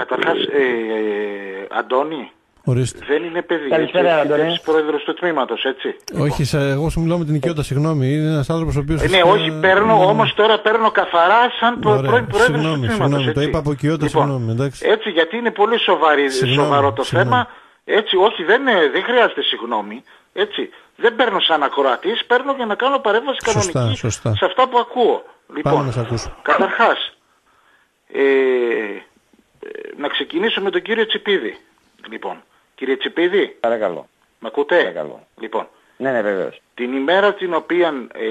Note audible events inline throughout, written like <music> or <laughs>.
Καταρχάς, ε, ε, Αντώνη, Ορίστε. δεν είναι παιδί. Καλησπέρα, έτσι, Αντώνη. Είσαι πρόεδρος του τμήματος, έτσι. Όχι, σε, εγώ σου μιλάω με την οικειότητα, συγγνώμη. Είναι ένας άνθρωπος ο οποίος. Ε, ναι, όχι, παίρνω, όμως τώρα παίρνω καθαρά σαν προ, Ωραία. πρώην πρόεδρος του Συγγνώμη, τμήματος. συγγνώμη, το έτσι. είπα από οικειότητα, Λοιπόν, συγγνώμη, εντάξει. Έτσι, γιατί είναι πολύ σοβαρή, Συγγνώμη, σοβαρό το συγγνώμη. θέμα. Έτσι, όχι, δεν, είναι- δεν χρειάζεται συγγνώμη. Έτσι, δεν παίρνω σαν ακροατής, παίρνω για να κάνω παρέμβαση Σωστά, κανονική σωστά. σε αυτά που ακούω. Λοιπόν, να σε ακούσω. καταρχάς, ε, ε, να ξεκινήσω με τον κύριο Τσιπίδη. Λοιπόν, κύριε Τσιπίδη, Παρακαλώ. με ακούτε; Παρακαλώ. Λοιπόν, Ναι, ναι, βεβαίως. την ημέρα την οποία ε,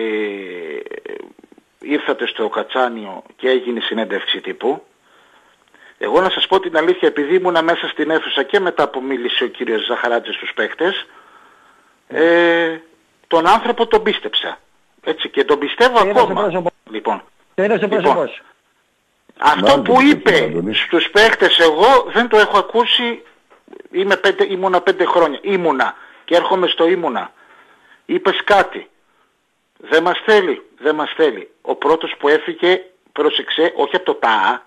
ήρθατε στο Κατσάνιο και έγινε η συνέντευξη τύπου, εγώ να σας πω την αλήθεια, επειδή ήμουνα μέσα στην αίθουσα και μετά που μίλησε ο κύριος Ζαχαράτζης στους παίχτες, ε, τον άνθρωπο τον πίστεψα. Έτσι, και τον πιστεύω Το είδα στο ακόμα. πρόσωπο. Λοιπόν, Το είδα στο Λοιπόν, πρόσωπό σου. Αυτό Μάλλον που το είπε πιστεύω, Αντώνη. στους παίχτες εγώ δεν το έχω ακούσει, είμαι πέντε, ήμουνα πέντε χρόνια, ήμουνα και έρχομαι στο ήμουνα. Είπες κάτι, δεν μας θέλει, δεν μας θέλει. Ο πρώτος που έφυγε, πρόσεξε, όχι από το ΤΑΑ,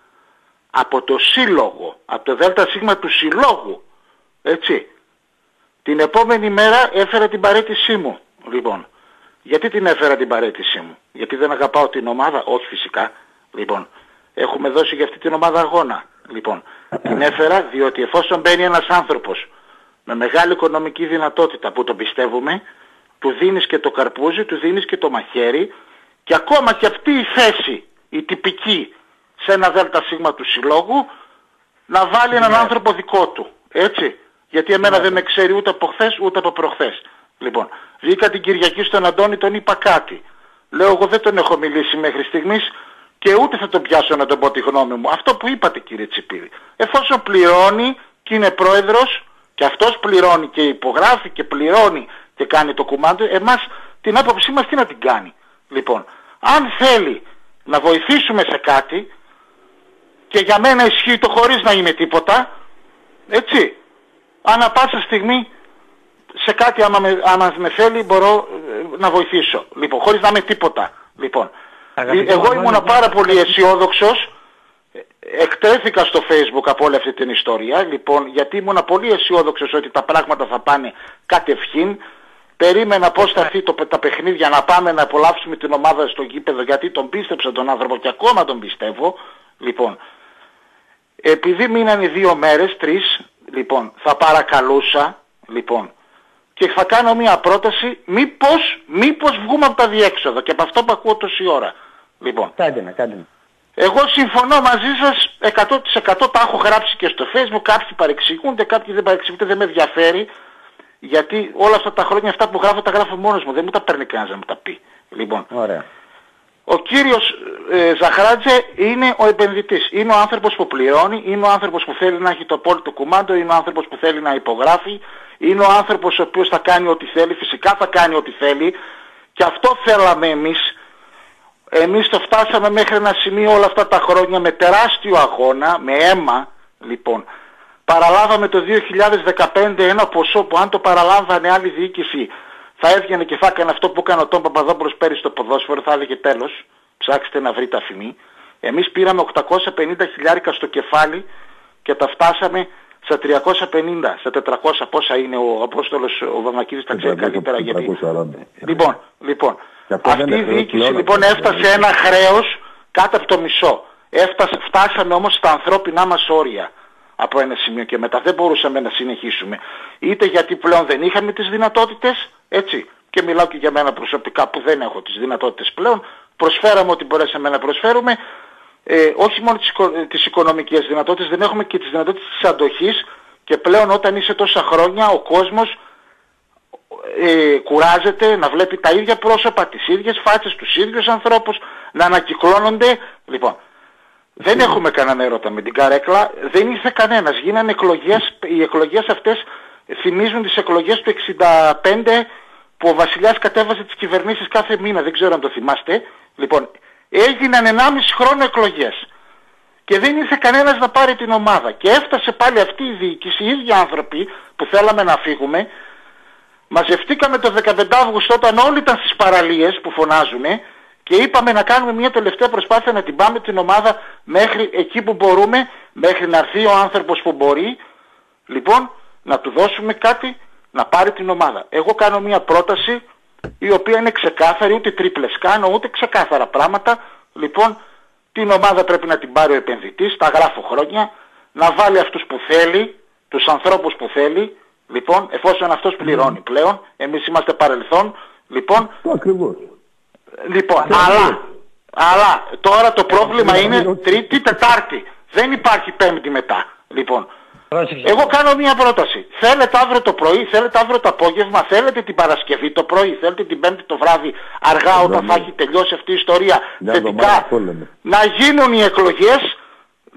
από το σύλλογο, από το ΔΣ του συλλόγου, έτσι. Την επόμενη μέρα έφερα την παρέτησή μου, λοιπόν. Γιατί την έφερα την παρέτησή μου; Γιατί δεν αγαπάω την ομάδα; Όχι φυσικά. Λοιπόν. Έχουμε δώσει για αυτή την ομάδα αγώνα. Λοιπόν. Την έφερα διότι εφόσον μπαίνει ένας άνθρωπος με μεγάλη οικονομική δυνατότητα που τον πιστεύουμε, του δίνεις και το καρπούζι, του δίνεις και το μαχαίρι και ακόμα και αυτή η θέση, η τυπική, σε ένα ΔΣ του συλλόγου, να βάλει έναν άνθρωπο δικό του. Έτσι. Γιατί εμένα δεν με ξέρει ούτε από χθες ούτε από προχθές. Λοιπόν, βγήκα την Κυριακή στον Αντώνη, τον είπα κάτι. Λέω εγώ δεν τον έχω μιλήσει μέχρι στιγμής και ούτε θα τον πιάσω να τον πω τη γνώμη μου. Αυτό που είπατε κύριε Τσιπίδη. Εφόσον πληρώνει και είναι πρόεδρος και αυτός πληρώνει και υπογράφει και πληρώνει και κάνει το κουμάντο, εμάς την άποψή μας τι να την κάνει. Λοιπόν, αν θέλει να βοηθήσουμε σε κάτι, και για μένα ισχύει το χωρίς να είμαι τίποτα, έτσι. Ανά πάσα στιγμή σε κάτι άμα με, άμα με θέλει μπορώ ε, να βοηθήσω. Λοιπόν, χωρίς να είμαι τίποτα. Λοιπόν, Αγαπητέ εγώ Αντώνη, ήμουν λοιπόν, πάρα πολύ αισιόδοξος. Εκτέθηκα στο facebook από όλη αυτή την ιστορία, λοιπόν, γιατί ήμουν πολύ αισιόδοξος ότι τα πράγματα θα πάνε κατευχήν. Περίμενα πώς θα έρθει το, τα παιχνίδια να πάμε να απολαύσουμε την ομάδα στο γήπεδο, γιατί τον πίστεψα τον άνθρωπο και ακόμα τον πιστεύω. Λοιπόν, επειδή μείνανε δύο μέρες, τρεις, λοιπόν, θα παρακαλούσα, λοιπόν, και θα κάνω μια πρόταση, μήπως, μήπως βγούμε από τα διέξοδο και από αυτό που ακούω τόση ώρα. Λοιπόν, Κάντε να, κάντε να. εγώ συμφωνώ μαζί σας 100% τα έχω γράψει και στο facebook, κάποιοι παρεξηγούνται, κάποιοι δεν παρεξηγούνται, δεν με ενδιαφέρει, γιατί όλα αυτά τα χρόνια αυτά που γράφω τα γράφω μόνος μου, δεν μου τα παίρνει κανένας να μου τα πει. Λοιπόν, Ωραία. ο κύριος ε, Ζαχράτζε είναι ο επενδυτής. Είναι ο άνθρωπος που πληρώνει, είναι ο άνθρωπος που θέλει να έχει το απόλυτο κουμάντο, είναι ο άνθρωπος που θέλει να υπογράφει, είναι ο άνθρωπος ο οποίος θα κάνει ό,τι θέλει, φυσικά θα κάνει ό,τι θέλει και αυτό θέλαμε εμείς. Εμείς το φτάσαμε μέχρι ένα σημείο όλα αυτά τα χρόνια με τεράστιο αγώνα, με αίμα λοιπόν. Παραλάβαμε το 2015 ένα ποσό που αν το παραλάμβανε άλλη διοίκηση θα έβγαινε και θα έκανε αυτό που έκανε ο Τόμ Παπαδόπουλος πέρυσι στο ποδόσφαιρο, θα έλεγε τέλος, ψάξτε να βρείτε αφημί. Εμείς πήραμε 850 χιλιάρικα στο κεφάλι και τα φτάσαμε στα 350, στα 400 πόσα είναι ο Απόστολος ο Βαμακίδης τα ξέρει 400, καλύτερα γιατί... 440. Λοιπόν, λοιπόν, Και αυτό δεν αυτή η είναι διοίκηση πλέον, λοιπόν αυτό έφτασε δεν είναι. ένα χρέος κάτω από το μισό. Έφτασε, φτάσαμε όμως στα ανθρώπινά μας όρια από ένα σημείο και μετά δεν μπορούσαμε να συνεχίσουμε. Είτε γιατί πλέον δεν είχαμε τις δυνατότητες, έτσι, και μιλάω και για μένα προσωπικά που δεν έχω τις δυνατότητες πλέον, προσφέραμε ό,τι μπορέσαμε να προσφέρουμε, ε, όχι μόνο τις, οικο, ε, τις οικονομικές δυνατότητες, δεν έχουμε και τις δυνατότητες της αντοχής και πλέον όταν είσαι τόσα χρόνια ο κόσμος ε, κουράζεται να βλέπει τα ίδια πρόσωπα, τις ίδιες φάτσες, τους ίδιους ανθρώπους να ανακυκλώνονται. Λοιπόν, δεν έχουμε κανένα έρωτα με την καρέκλα, δεν ήρθε κανένας. Γίνανε εκλογές, οι εκλογές αυτές θυμίζουν τις εκλογές του 65 που ο Βασιλιάς κατέβαζε τις κυβερνήσεις κάθε μήνα, δεν ξέρω αν το θυμάστε. Λοιπόν, έγιναν 1,5 χρόνο εκλογές και δεν ήρθε κανένας να πάρει την ομάδα. Και έφτασε πάλι αυτή η διοίκηση, οι ίδιοι άνθρωποι που θέλαμε να φύγουμε, μαζευτήκαμε το 15 Αύγουστο όταν όλοι ήταν στις παραλίες που φωνάζουνε, Και είπαμε να κάνουμε μια τελευταία προσπάθεια να την πάμε την ομάδα μέχρι εκεί που μπορούμε, μέχρι να έρθει ο άνθρωπος που μπορεί, λοιπόν, να του δώσουμε κάτι να πάρει την ομάδα. Εγώ κάνω μια πρόταση η οποία είναι ξεκάθαρη, ούτε τρίπλες κάνω, ούτε ξεκάθαρα πράγματα. Λοιπόν, την ομάδα πρέπει να την πάρει ο επενδυτής, τα γράφω χρόνια, να βάλει αυτούς που θέλει, τους ανθρώπους που θέλει, λοιπόν, εφόσον αυτός πληρώνει πλέον, εμείς είμαστε παρελθόν, λοιπόν, Ακριβώς. Λοιπόν, αλλά, αλλά τώρα το πρόβλημα είναι Τρίτη, Τετάρτη. Δεν υπάρχει Πέμπτη μετά. Λοιπόν, Πρόσεξε. εγώ κάνω μια πρόταση. Θέλετε αύριο το πρωί, θέλετε αύριο το απόγευμα, θέλετε την Παρασκευή το πρωί, θέλετε την Πέμπτη το βράδυ, αργά όταν θα έχει τελειώσει αυτή η ιστορία, Μια θετικά, εβδομάδα, αυτό λέμε. να γίνουν οι εκλογές,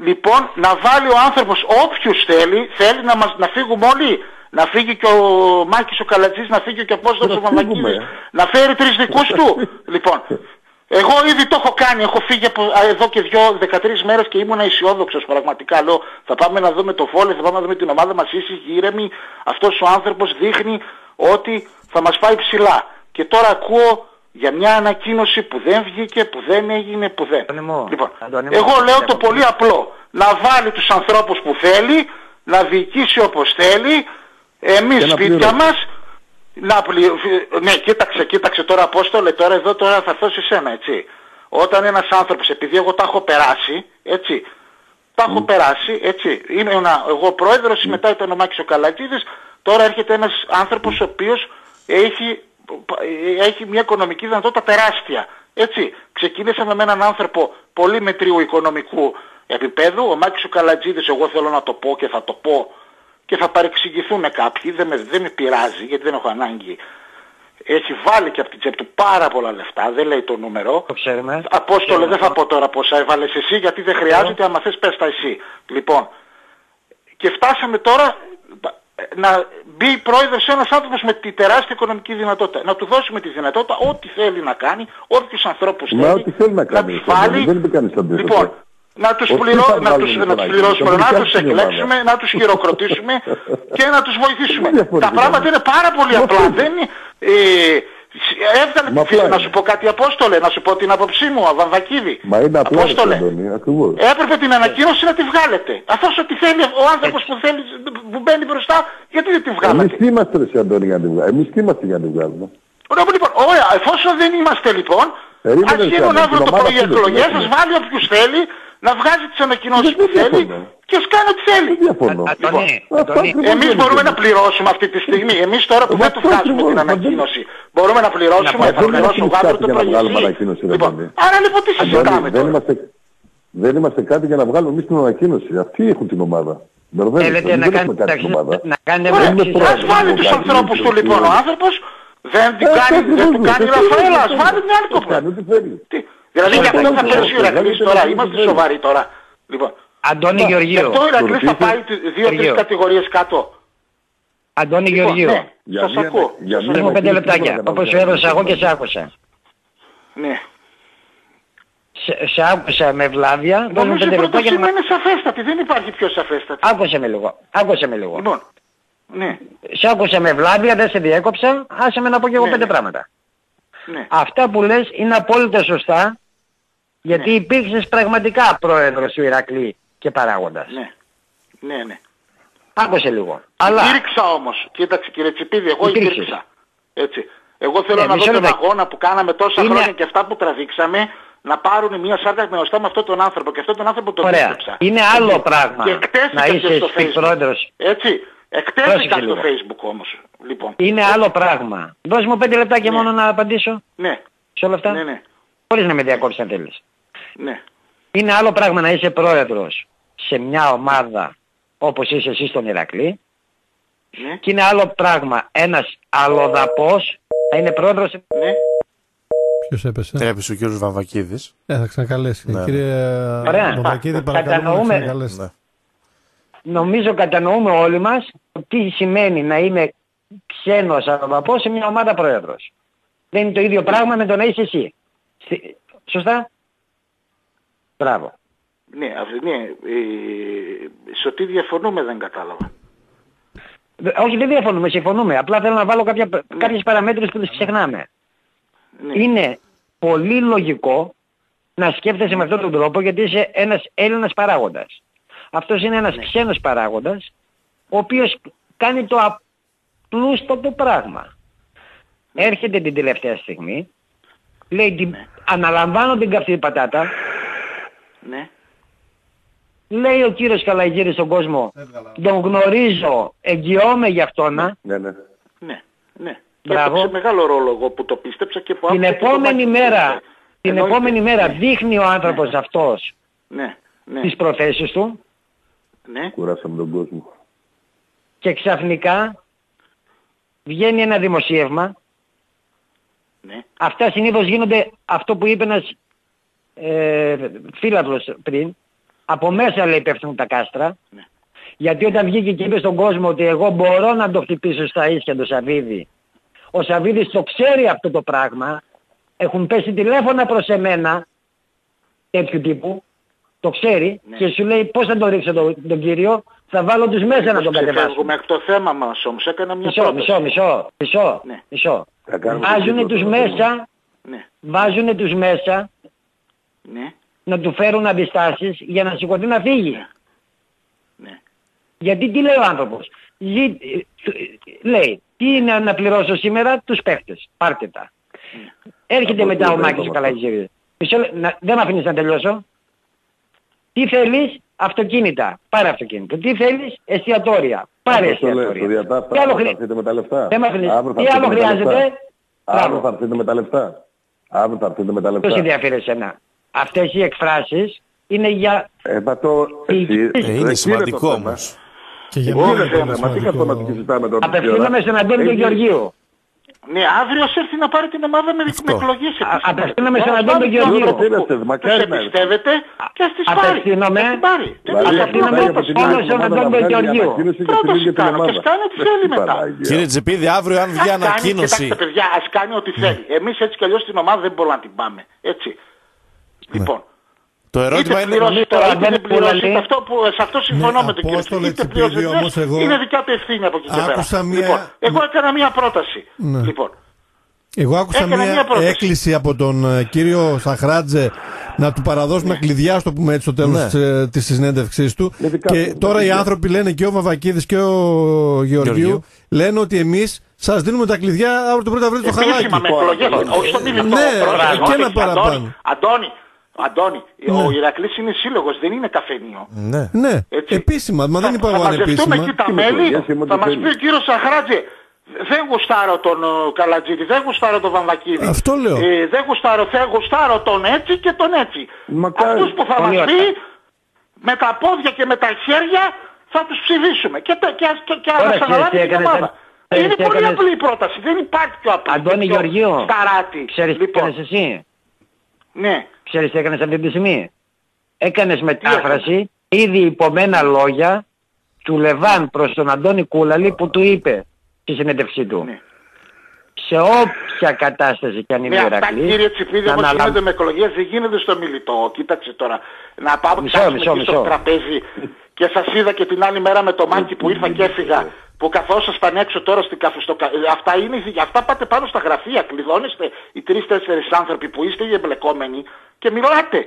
λοιπόν, να βάλει ο άνθρωπος όποιους θέλει, θέλει να, μας, να φύγουμε όλοι, να φύγει και ο Μάκης ο Καλατζής, να φύγει και ο Απόστολος ο Να φύγουμε. Μαμακίδης, να φέρει τρεις δικούς του. <laughs> λοιπόν, εγώ ήδη το έχω κάνει, έχω φύγει από, α, εδώ και δυο, 13 μέρες και ήμουν αισιόδοξος πραγματικά. Λέω, θα πάμε να δούμε το φόλε, θα πάμε να δούμε την ομάδα μας ήσυχη, ήρεμη. Αυτός ο άνθρωπος δείχνει ότι θα μας πάει ψηλά. Και τώρα ακούω για μια ανακοίνωση που δεν βγήκε, που δεν έγινε, που δεν. Αντώνη μου, Λοιπόν, Αντώνη μου, εγώ λέω βλέπω. το πολύ απλό. Να βάλει τους ανθρώπους που θέλει, να διοικήσει όπως θέλει, εμείς Και να σπίτια πληρώσει. μας, να πλη... Ναι, κοίταξε, κοίταξε τώρα Απόστολε, τώρα εδώ τώρα θα έρθω σε σένα, έτσι. Όταν ένας άνθρωπος, επειδή εγώ τα έχω περάσει, έτσι, τα έχω περάσει, έτσι, είμαι ένα, εγώ πρόεδρος, μετά ήταν ο Μάκης ο Καλατζίδης, τώρα έρχεται ένας άνθρωπος ο οποίος έχει, έχει μια οικονομική δυνατότητα τεράστια, έτσι. Ξεκίνησαμε με έναν άνθρωπο πολύ μετρίου οικονομικού επίπεδου, ο Μάκης ο Καλατζίδης, εγώ θέλω να το πω και θα το πω, και θα παρεξηγηθούν κάποιοι, δεν με, δεν με πειράζει γιατί δεν έχω ανάγκη. Έχει βάλει και από την τσέπη του πάρα πολλά λεφτά, δεν λέει το νούμερο. Το ξέρουμε. Απόστολε, δεν θα πω τώρα πόσα έβαλες εσύ γιατί δεν χρειάζεται, άμα θες πες τα εσύ. Λοιπόν, και φτάσαμε τώρα να μπει πρόεδρος ένας άνθρωπος με τη τεράστια οικονομική δυνατότητα. Να του δώσουμε τη δυνατότητα ό,τι θέλει να κάνει, όποιους ανθρώπους Μα θέλει. ό,τι θέλει να κάνει, τους Αντώνη, βάλει. δεν είπε κανείς αντίθετο. Λοιπόν, να τους, Όχι, πληρώ, θα να βάλουμε τους, τον να τους Άκη, πληρώσουμε, τον να Άκη τους στην ομάδα. εκλέξουμε, να τους χειροκροτήσουμε και να τους βοηθήσουμε. Δεν διαφωνεί, Τα πράγματα δεν. είναι πάρα πολύ Μα απλά. αυτό. Δεν είναι, ε, έβγαλε Μα τη φύση, απλά να είναι. σου πω κάτι Απόστολε, να σου πω την άποψή μου, Αβαμβακίδη. Μα είναι απλά, ρε, Απόστολε, Αντώνη, ακριβώς. έπρεπε την ανακοίνωση να τη βγάλετε. Αυτός ότι θέλει, ο άνθρωπος που, θέλει, που μπαίνει μπροστά, γιατί δεν τη Εμείς βγάλατε. τι είμαστε ρε, εσύ, Αντώνη για να την βγάλουμε. Εμείς τι είμαστε για να την βγάλουμε; Ωραία, λοιπόν, ωραία, εφόσον δεν είμαστε λοιπόν, Περίμενε, ας γίνουν Σάββα, αύριο την το ομάδα πρωί οι αυτή δεν εκλογές, την ας έχουμε. βάλει όποιος θέλει, να βγάζει τις ανακοινώσεις Δεν που θέλει διαφωνώ. και ας κάνει ό,τι θέλει. Δεν διαφωνώ. Α- Αντώνη, Λοιπόν, Αντώνη, αυτά Εμείς δεν μπορούμε είναι. να πληρώσουμε αυτή τη στιγμή. Εμείς τώρα που Μα δεν του αυτό βγάζουμε ακριβώς, την μα δεν- ανακοίνωση. Μπορούμε να πληρώσουμε, Μα θα δεν πληρώσω έχουμε εγώ αύριο κάτι το για να πρωί. βγάλουμε εσύ. ανακοίνωση, ρε Λοιπόν, παιδί. άρα λοιπόν τι Αντώνη, συζητάμε δεν τώρα; είμαστε, δεν είμαστε κάτι για να βγάλουμε εμείς την ανακοίνωση. Αυτοί έχουν την ομάδα. Μπερδεύεστε, Θέλετε δεν να έχουμε κάνετε, κάτι την ομάδα. να κάνετε Ωραία, Είμαι μια ας πρόεδρος. βάλει δεν τους κάνει ανθρώπους του τίποτα. λοιπόν ο άνθρωπος, δεν την Ε, κάνει, αυτό δεν του ακριβώς, κάνει αυτό Ραφαέλας, ας ακριβώς. βάλει μια άλλη Ας κοπέλα. Κάνει ό,τι θέλει. Τι, Δηλαδή για Αυτό αυτό θα ακριβώς, πέσει ο Ηρακλής αυτό τώρα, ακριβώς. είμαστε σοβαροί τώρα. Λοιπόν, Αντώνη γι' Γεωργίου. αυτό ο Ηρακλής θα Ρωτήστε- πάει δύο-τρεις Γεωργίου. κατηγορίες κάτω. Αντώνη Λοιπόν, Γεωργίου. ναι, Για σας μία- ακούω. για σας μία Πες μου ακούω. πέντε ανακοίνωση λεπτάκια. τίποτα Όπως δεν σου έδωσα εγώ και βγάλουμε. σε άκουσα. Ναι. Σε, σε άκουσα με βλάβεια. Δώσ' μου Νομίζω η πέντε λεπτάκια πρόταση να... μου είναι σαφέστατη, δεν υπάρχει πιο σαφέστατη. Άκουσε με λίγο. Άκουσε με λίγο. Λοιπόν, ναι, Σε άκουσα με βλάβεια, δεν σε διέκοψα. Άσε με να πω και εγώ Ναι, πέντε ναι. πράγματα. ναι. Αυτά που λες είναι απόλυτα σωστά. Γιατί Ναι. υπήρξες πραγματικά πρόεδρος του Ηρακλή και παράγοντας. Ναι, ναι, ναι. Άκουσε λίγο. Αλλά Υπήρξα όμως, κοίταξε κύριε Τσιπίδη, εγώ Υπήρξες. υπήρξα. Έτσι. Εγώ θέλω Ναι, να μισό δω τον λεπτάκι. αγώνα που κάναμε τόσα Είναι- χρόνια και αυτά που τραβήξαμε να πάρουν μια σάρκα με οστά με αυτόν τον άνθρωπο και αυτόν τον άνθρωπο τον Ωραία. πίστεψα. Είναι άλλο Έτσι. πράγμα Και εκτέθηκα να και είσαι στο speak Facebook. πρόεδρος. Έτσι. Εκτέθηκα Πρόσεξε στο λίγο. Facebook όμως. Λοιπόν. είναι άλλο πράγμα. Δώσ' μου πέντε λεπτάκια Ναι. μόνο να απαντήσω Ναι, σε όλα αυτά. ναι, ναι, Χωρίς να με διακόψεις αν θέλεις. Ναι. Είναι άλλο πράγμα να είσαι πρόεδρος σε μια ομάδα όπως είσαι εσύ στον Ηρακλή Ναι, και είναι άλλο πράγμα ένας αλλοδαπός να είναι πρόεδρος σε... ναι. Ποιος έπεσε; Έπεσε ο κύριος Βαμβακίδης. Ε, θα ξανακαλέσει. Ναι. Κύριε Ωραία. Βαμβακίδη, παρακαλούμε να Κατανοούμε. ξανακαλέσετε. Ναι. Νομίζω κατανοούμε όλοι μας τι σημαίνει να είναι ξένος αλλοδαπός σε μια ομάδα πρόεδρος. Δεν είναι το ίδιο πράγμα με το να είσαι εσύ. Στη- Σωστά; Μπράβο. Ναι, αυ- ναι, ε, σε τι διαφωνούμε δεν κατάλαβα. Δε- Όχι δεν διαφωνούμε, συμφωνούμε. Απλά θέλω να βάλω κάποια, κάποιες παραμέτρους που τις ξεχνάμε. Ναι, Είναι πολύ λογικό να σκέφτεσαι με αυτόν τον τρόπο γιατί είσαι ένας Έλληνας παράγοντας. Αυτός είναι ένας ξένος παράγοντας ο οποίος κάνει το απλούστατο πράγμα. Έρχεται την τελευταία στιγμή, λέει την, αναλαμβάνω την καυτή πατάτα, Ναι. λέει ο κύριος Καλαγύρης στον κόσμο, τον γνωρίζω, εγγυώμαι για αυτόνα, Ναι, ναι. Ναι. Ναι. Και Μπράβο. έπαιξε μεγάλο ρόλο εγώ που το πίστεψα και που την άκουσα και το επόμενη μάτι μέρα, μου. την Εννοείται. επόμενη μέρα Ναι. δείχνει ο άνθρωπος αυτός Ναι. Ναι. τις προθέσεις του Ναι. Κουράσαμε τον κόσμο. και ξαφνικά βγαίνει ένα δημοσίευμα. Ναι. Αυτά συνήθως γίνονται αυτό που είπε ένας ε, φίλαθλος πριν. Από μέσα λέει πέφτουν τα κάστρα. Ναι. Γιατί όταν βγήκε και είπε στον κόσμο ότι εγώ μπορώ να το χτυπήσω στα ίσια του Σαββίδη. Ο Σαββίδης το ξέρει αυτό το πράγμα. Έχουν πέσει τηλέφωνα προς εμένα τέτοιου τύπου. Το ξέρει Ναι. και σου λέει πώς θα τον ρίξω τον, τον κύριο. Θα βάλω τους μέσα να τον κατεβάσω. Ξεφεύγουμε εκ το θέμα μας όμως. Έκανα μια Μισό, πρόταση. μισό, μισό, μισό, Ναι. μισό. Θα κάνουμε το Βάζουνε κύκλο τους τώρα, μέσα, Ναι. βάζουνε τους μέσα Ναι. να του φέρουν αντιστάσεις για να σηκωθεί να φύγει. Ναι. Γιατί τι λέει ο άνθρωπος; Ζη... ε, Λέει, τι είναι να πληρώσω σήμερα τους παίχτες; Πάρτε τα. Έρχεται Από μετά τι ο λέει Μάκης αυτό. ο Καλαγιζήρης. Μισό λε- να- Δεν με αφήνεις να τελειώσω. Τι θέλεις, αυτοκίνητα. Πάρε αυτοκίνητο. Τι θέλεις, εστιατόρια. Πάρε Αυτό λέω, στο εστιατόρια. διατάφτα, Τι άλλο αύριο θα χρει- έρθετε με τα λεφτά. Δεν με αφήνεις. Αύριο θα Τι έρθετε άλλο με τα λεφτά. χρειάζεται; Αύριο Μπράβο. θα έρθετε με τα λεφτά. Αύριο θα έρθετε με τα Ποιος λεφτά. ενδιαφέρει εσένα; Αυτές οι εκφράσεις είναι για... Ε, μα το... Εσύ, Ε, Ε, εκεί είναι το σημαντικό θέμα. όμως. Και για Εκεί μένα είναι είναι το πολύ θέμα. Τι καθόμαστε και σημαντικό. συζητάμε τώρα. τόση Απευθύνομαι ώρα. στον Αντώνη τον Έχει- Γεωργίου. Ναι, αύριο ας έρθει να πάρει την ομάδα με, με εκλογές Α- επίσημα. απευθύνομαι στον Ας Αντώνη πάρει Γεωργίου. και ο- Απευθύνεστε, που μακάρι τους να έρθεις. εμπιστεύεται και ας τις πάρει. Απευθύνομαι. Ας την πάρει. Δεν Δηλαδή, είναι απευθύνομαι απλό από την όλο άλλη στον εβδομάδα Αντώνη να βγάλει Γεωργίου. ανακοίνωση και Πρόταση στην ίδια την κάνω και ομάδα. ας κάνει ό,τι θέλει μετά. Παναγία. Κύριε Τζεπίδη, αύριο αν βγει Ας κάνει, ανακοίνωση. Κοιτάξτε παιδιά, ας κάνει ό,τι θέλει. Εμείς έτσι κι αλλιώς την ομάδα δεν μπορούμε να την πάμε. Έτσι. Λοιπόν. Το Είτε ερώτημα είναι. πληρώσει νομίζω τώρα, ότι είτε δεν δεν πληρώσει. μπορεί. Σε αυτό, που, σε αυτό συμφωνώ Ναι, με τον κύριο Απόστολε Είτε Τσιπίδη, πληρώσει, όμως δεν εγώ- είναι δικιά του ευθύνη από εκεί και πέρα. Άκουσα μία- Λοιπόν, εγώ έκανα μία πρόταση. Ναι. Λοιπόν, Εγώ άκουσα Έκανα μια, μια πρόταση. έκκληση από τον ε, κύριο Σαχράτζε να του παραδώσουμε κλειδιά, στο πούμε έτσι, στο τέλος Ναι. της, ε, της συνέντευξής του. Ειδικά Και του, τώρα οι ειδικά. άνθρωποι λένε και ο Βαβακίδης και ο Γεωργίου, Γεωργίου. λένε ότι εμείς σας δίνουμε τα κλειδιά αύριο το πρωί θα βρείτε το χαλάκι. επίσημα με εκλογές, όχι στο μιλητό. Ναι, Πρώτα, και ένα όχι, παραπάνω. Αντώνη, Αντώνη, Αντώνη, ο Ηρακλής είναι σύλλογος, δεν είναι καφενείο. Ναι. Ναι, Έτσι. επίσημα, μα δεν Θα- είπα θα εγώ μαζευτούμε ανεπίσημα. εκεί τα Τι μέλη, εκλογές, είμαι θα ό,τι μας θέλεις. πει ο κύριος Σαχράτζε, δεν γουστάρω τον ε, Καλατζίδη, δεν γουστάρω τον Βαμβακίδη. Αυτό λέω. Ε, δεν γουστάρω, δεν γουστάρω τον έτσι και τον έτσι. Μακάρι. Αυτούς που θα Πολύ μας ωραία. πει, με τα πόδια και με τα χέρια θα τους ψηφίσουμε. Και, τε- και, ας- και, και Τώρα ας εσύ αναλάβει έτσι την έκανες, ομάδα. εσύ Είναι πολύ έκανες- απλή η πρόταση, δεν υπάρχει πιο απλή. Αντώνη πιο Γεωργίου, Σταράτη. ξέρεις τι λοιπόν, έκανες εσύ. Ναι. Ξέρεις τι έκανες αυτή τη στιγμή. Έκανες; μετάφραση ήδη υπομένα λόγια του Λεβάν προς τον Αντώνη Κούλαλη που του είπε στη συνέντευξή του. Ναι. Σε όποια κατάσταση κι αν είναι Ναι, ο αυτά Ηρακλής, κύριε Τσιπίδη να όμως αναλαμ- γίνονται με εκλογές, δεν γίνεται στο μιλητό. Κοίταξε τώρα, να πάμε Μισό, κάτσουμε μισό, εκεί στο μισό. τραπέζι και σας είδα και την άλλη μέρα με το μάκι που ήρθα και έφυγα που καθόσασταν έξω τώρα στην καφέ, στο, κα- ε, αυτά, είναι, αυτά πάτε πάνω στα γραφεία, κλειδώνεστε οι τρεις-τέσσερις άνθρωποι που είστε οι εμπλεκόμενοι και μιλάτε.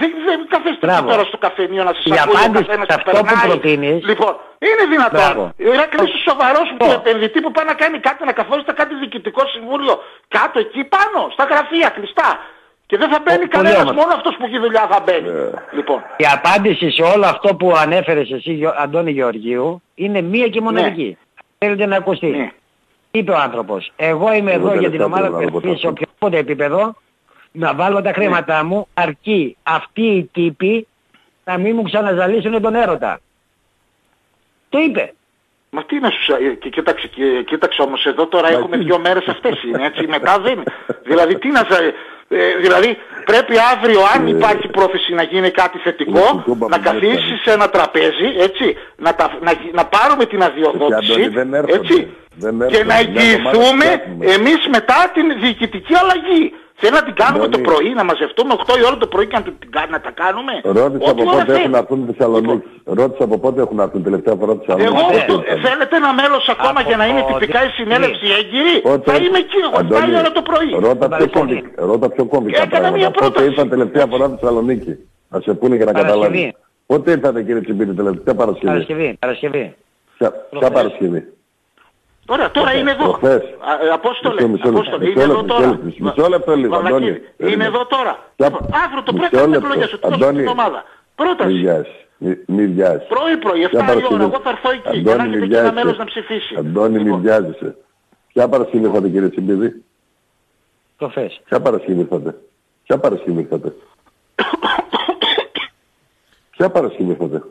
Δεν, δεν καθέστε εκεί Μπράβο. τώρα στο καφενείο να σας Η ακούει ο απάντηση καθένας σε που αυτό που περνάει. προτείνεις- Λοιπόν, είναι δυνατόν. Μπράβο. Ο Ηρακλής ο σοβαρός που Πω. επενδυτή που πάει να κάνει κάτι, να καθόριστε κάτι διοικητικό συμβούλιο κάτω εκεί πάνω, στα γραφεία κλειστά. Και δεν θα μπαίνει Πολύ κανένας, όμορφα. μόνο αυτός που έχει δουλειά θα μπαίνει. Λοιπόν, Η απάντηση σε όλο αυτό που ανέφερες εσύ Γεω- Αντώνη Γεωργίου είναι μία και μοναδική. Θέλετε να ακουστεί. ναι. Είπε ο άνθρωπος, εγώ είμαι Εγώ εδώ για την τελευταία ομάδα θέλω να που πω σε αυτό. οποιοδήποτε επίπεδο να βάλω τα χρήματά μου αρκεί αυτοί οι τύποι να μην μου ξαναζαλίσουν τον έρωτα. Το είπε. Μα τι να σου ε, και κοίταξε, και- κοίταξε όμως εδώ τώρα έχουμε δύο μέρες αυτές είναι έτσι, μετά δεν <laughs> Δηλαδή τι να σε- ε, δηλαδή πρέπει αύριο αν υπάρχει πρόθεση να γίνει κάτι θετικό Κουκούμπα να μου καθίσεις έκανε. σε ένα τραπέζι έτσι να, τα, να, γι- να πάρουμε την αδειοδότηση Αντώνη, δεν έρχονται. έτσι Δεν και έρχονται. να Μια εβδομάδα εγγυηθούμε φτιάχνουμε. εμείς μετά την διοικητική αλλαγή Θέλει να την κάνουμε το Αντώνη. πρωί, να μαζευτούμε 8 η ώρα το πρωί και να, την- να τα κάνουμε; Ρώτησα Ό,τι από ώρα πότε θέλει. έχουν να έρθουν στη Θεσσαλονίκη. Ρώτησα από πότε έχουν να έρθουν τελευταία φορά στη Θεσσαλονίκη. Εγώ Πότε ε, ήρθαν. θέλετε ένα μέλος ακόμα Από για να είναι το τυπικά η δι- συνέλευση έγκυρη. Πότε- Θα είμαι εκεί εγώ 7 Αντώνη, η ώρα το πρωί. Ρώτα πιο Παρασκευή. κόμβικα. Ρώτα πιο κόμβικα Έκανα πράγματα. μια Πότε πρόταση. ήρθαν τελευταία φορά στη Θεσσαλονίκη; Να σε πούνε και να Παρασκευή. καταλάβουν. Πότε ήρθατε κύριε Τσιμπίδη τελευταία Παρασκευή; Παρασκευή, Παρασκευή. Ποια, ποια Προχθές. Παρασκευή; Ωραία, τώρα είναι εδώ. Προχθές. Α, ε, Απόστολε, Μισό, μισό λεπτό, Απόστολε, μισό είναι εδώ λεπτό, τώρα. μισό λεπτό, μισό λεπτό λίγο, Βαλακίδη, Αντώνη. Είναι Περίμενε. εδώ τώρα. Ποια- Λοιπόν, Αύριο το μισό πρέπει να λεπτό. εκλογές σου, τόσο Αντώνη. την εβδομάδα. Μη Πρόταση. βιάζεις. Μη- Μη βιάζεις. Πρωί πρωί, 7 Ποια η ώρα, Παρασκευή. εγώ θα έρθω εκεί. Για να Αντώνη, μη έχετε και ένα βιάζεσαι. μέλος να ψηφίσει. Αντώνη, μη Λοιπόν, βιάζεσαι. Ποια Παρασκευή ήρθατε κύριε Τσιμπίδη. Προχθές. Ποια Παρασκευή ήρθατε; Ποια Παρασκευή ήρθατε; <coughs> Ποια Παρασκευή ήρθατε;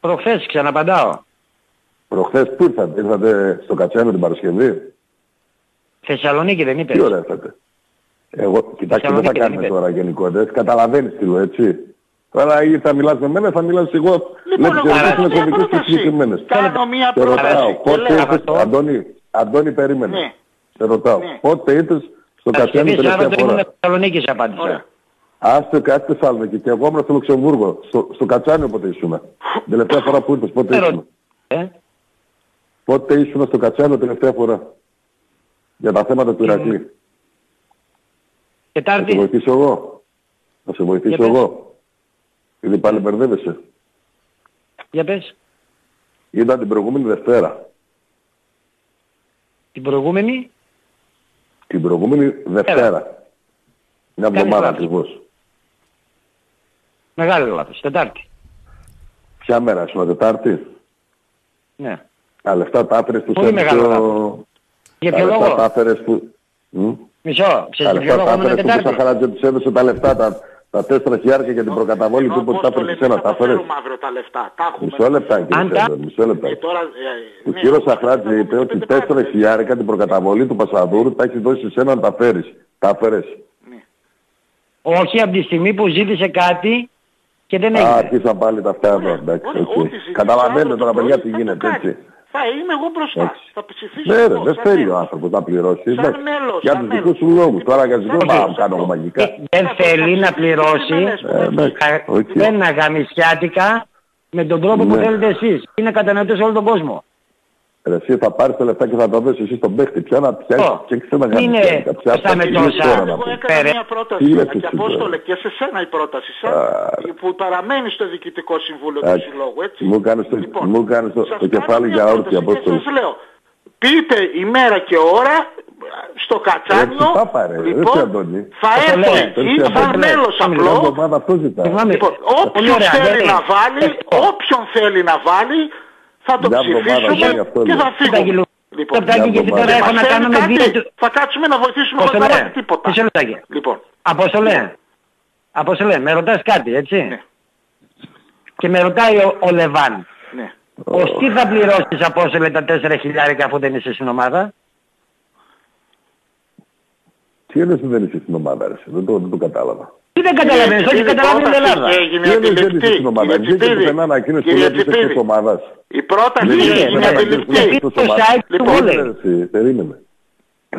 Προχθές ξαναπαντάω. Προχθές πού ήρθατε. Ήρθατε στο Κατσένο την Παρασκευή; Θεσσαλονίκη δεν είπες. Τι ώρα ήρθατε. Εγώ, κοιτάξτε, δεν θα Θεσσαλονίκη δεν κάνουμε είπες. τώρα γενικότητες. Καταλαβαίνεις τι λέω, έτσι. Τώρα ή θα μιλάς με μένα, θα μιλάς εγώ. Λοιπόν, Λέξεις εγώ ερωτήσεις κάνω είναι μια κομβικές και πρόταση. συγκεκριμένες. Κάνω μια Σε ρωτάω, πρόταση. Και πότε λέω, ήρθες, αυτό. Αντώνη, Αντώνη περίμενε. Ναι. Σε ρωτάω, Ναι. πότε ήρθες στο Κατσένο Παρασκευή, τελευταία Σάββατο ήμουν φορά; Θεσσαλονίκη σε απάντησα. Ωραία. Άστε κάτι Θεσσαλονίκη και εγώ ήμουν στο Λουξεμβούργο. Στο, στο Κατσάνιο πότε ήσουν. Την τελευταία φορά που ήρθες, πότε Δεν ήσουν. Ρωτώ. Ε, Πότε ήσουν στο Κατσάνιο τελευταία φορά; Για τα θέματα του Ηρακλή. Θα σε Τετάρτη. βοηθήσω εγώ. Θα σε βοηθήσω Για πες. εγώ. Γιατί πάλι μπερδεύεσαι. Για πες. Ήταν την προηγούμενη Δευτέρα. Την προηγούμενη; Την προηγούμενη Δευτέρα. Μια Κάνεις εβδομάδα λάθος. ακριβώς. Μεγάλο λάθος. Τετάρτη. Ποια μέρα ήσουν, Τετάρτη; Ναι. Τα λεφτά τα άφερες που Πολύ σε μεγάλο πιο... Για Τα ποιο λεφτά τα λόγο. άφερες που... Μμ; Μισό. Τα Ξέρεις για ποιο λεφτά λόγο τα ήμουν άφερες που Τετάρτη; Σαχαρατζέ τους έδωσε τα λεφτά, τα, τα τέσσερα χιλιάρικα για την προκαταβόλη Ενώ, του που τα Απόστολε, έφερες εμείς εσένα, θα τα τα έφερες. φέρουμε αύριο τα λεφτά. Τα έχουμε. Μισό λεπτά Αν κύριε τα- Σέντορ, μισό λεπτά. Ε, τώρα, ε, Ο ναι, κύριος θα Σαχράτζη έχουμε είπε ότι πέντε τέσσερα πάρτι. χιλιάρικα την προκαταβολή του Πασαδούρου τα έχει δώσει σε έναν να τα φέρεις. Τα έφερες. Όχι από τη στιγμή που ζήτησε κάτι και δεν Α, έγινε. αρχίσαν πάλι τα αυτά εδώ. Εντάξει, Ωραία, οκ. ό,τι ζητήσει Καταλαβαίνετε αύριο τώρα το παιδιά πρωί τι θα γίνεται το κάνεις. έτσι. Θα είμαι εγώ μπροστά. Έτσι. Θα ψηφίσω. Ναι, ρε, εγώ, δεν σαν θέλει ο μέλος. άνθρωπος να πληρώσει. Σαν εντάξει. μέλος, Για σαν τους μέλος. δικούς σου λόγους. Τώρα για δεν Όχι. πάω να κάνω μαγικά. Ε, Δεν θέλει να πληρώσει Ε, εντάξει, κα- οκ. δεν αγαμισιάτικα με τον τρόπο που Ναι. θέλετε εσείς. Είναι κατανοητός σε όλο τον κόσμο. Ρε, Εσύ θα πάρεις τα λεφτά και θα τα δώσεις εσύ στον παίχτη. Ποια να πιάσεις Ω, και ξέρεις να κάνεις. είναι πιάσεις. Ποια στα με τι τόσα. λες τώρα να Εγώ πεις. έκανα Φέρε. μια πρόταση Τι λες και εσύ Απόστολε τώρα. και σε σένα η πρόταση σαν Α. που παραμένει στο Διοικητικό Συμβούλιο του Εντάξει. Συλλόγου, έτσι. Μου κάνεις το- μου κάνεις το- σας το κάνω κεφάλι μια για πρόταση όρθια, και Απόστολε. Σας λέω, πείτε ημέρα και ώρα στο Κατσάνιο, Έτσι, πάπα, ρε, λοιπόν, έτσι, Αντώνη. θα Αυτό έρθω λέει, εκεί, έτσι, σαν Αντώνη. μέλος Μια απλό, εβδομάδα αυτό ζητάει. Συγγνώμη. Λοιπόν, Πολύ όποιος ωραία, θέλει δεν να είναι. βάλει, Αυτό. όποιον θέλει να βάλει, θα το Μια εβδομάδα ψηφίσουμε λέει αυτό, και λέει. θα Κοίτα, φύγουμε. Γιλού. Λοιπόν, Λεπτάκι, μια γιατί τώρα εβδομάδα. έχω να Μας κάνω θέλει με κάτι, δύο... του- θα κάτσουμε να βοηθήσουμε χωρίς να Απόστολε, μάθει τίποτα. μισό λεπτάκι. Λοιπόν, Απόστολε, Απόστολε, με ρωτάς κάτι, έτσι; ναι, Και με ρωτάει ο, ο Λεβάν. ναι. Ως τι θα πληρώσεις Απόστολε τα 4 χιλιάρικα αφού δεν είσαι στην ομάδα; Τι εννοείς ότι δεν είσαι στην ομάδα, ρε. Δεν το, δεν το κατάλαβα. Τι δεν καταλαβαίνεις, όχι Είναι καταλαβαίνει η πρόταση Ελλάδα. και έγινε Τι εννοείς δεν αντιληπτής. είσαι στην ομάδα; Κύριε Βγήκε Τσιπίδη, πουθενά ανακοίνωση που κύριε λέει ότι είσαι Τσιπίδη, της ομάδας; Η πρόταση Δεν είναι, έγινε ναι, αντιληπτή. Γιατί Εκτός το ομάδας. site του Λοιπόν, μου λέει. Περίμενε, εσύ, περίμενε.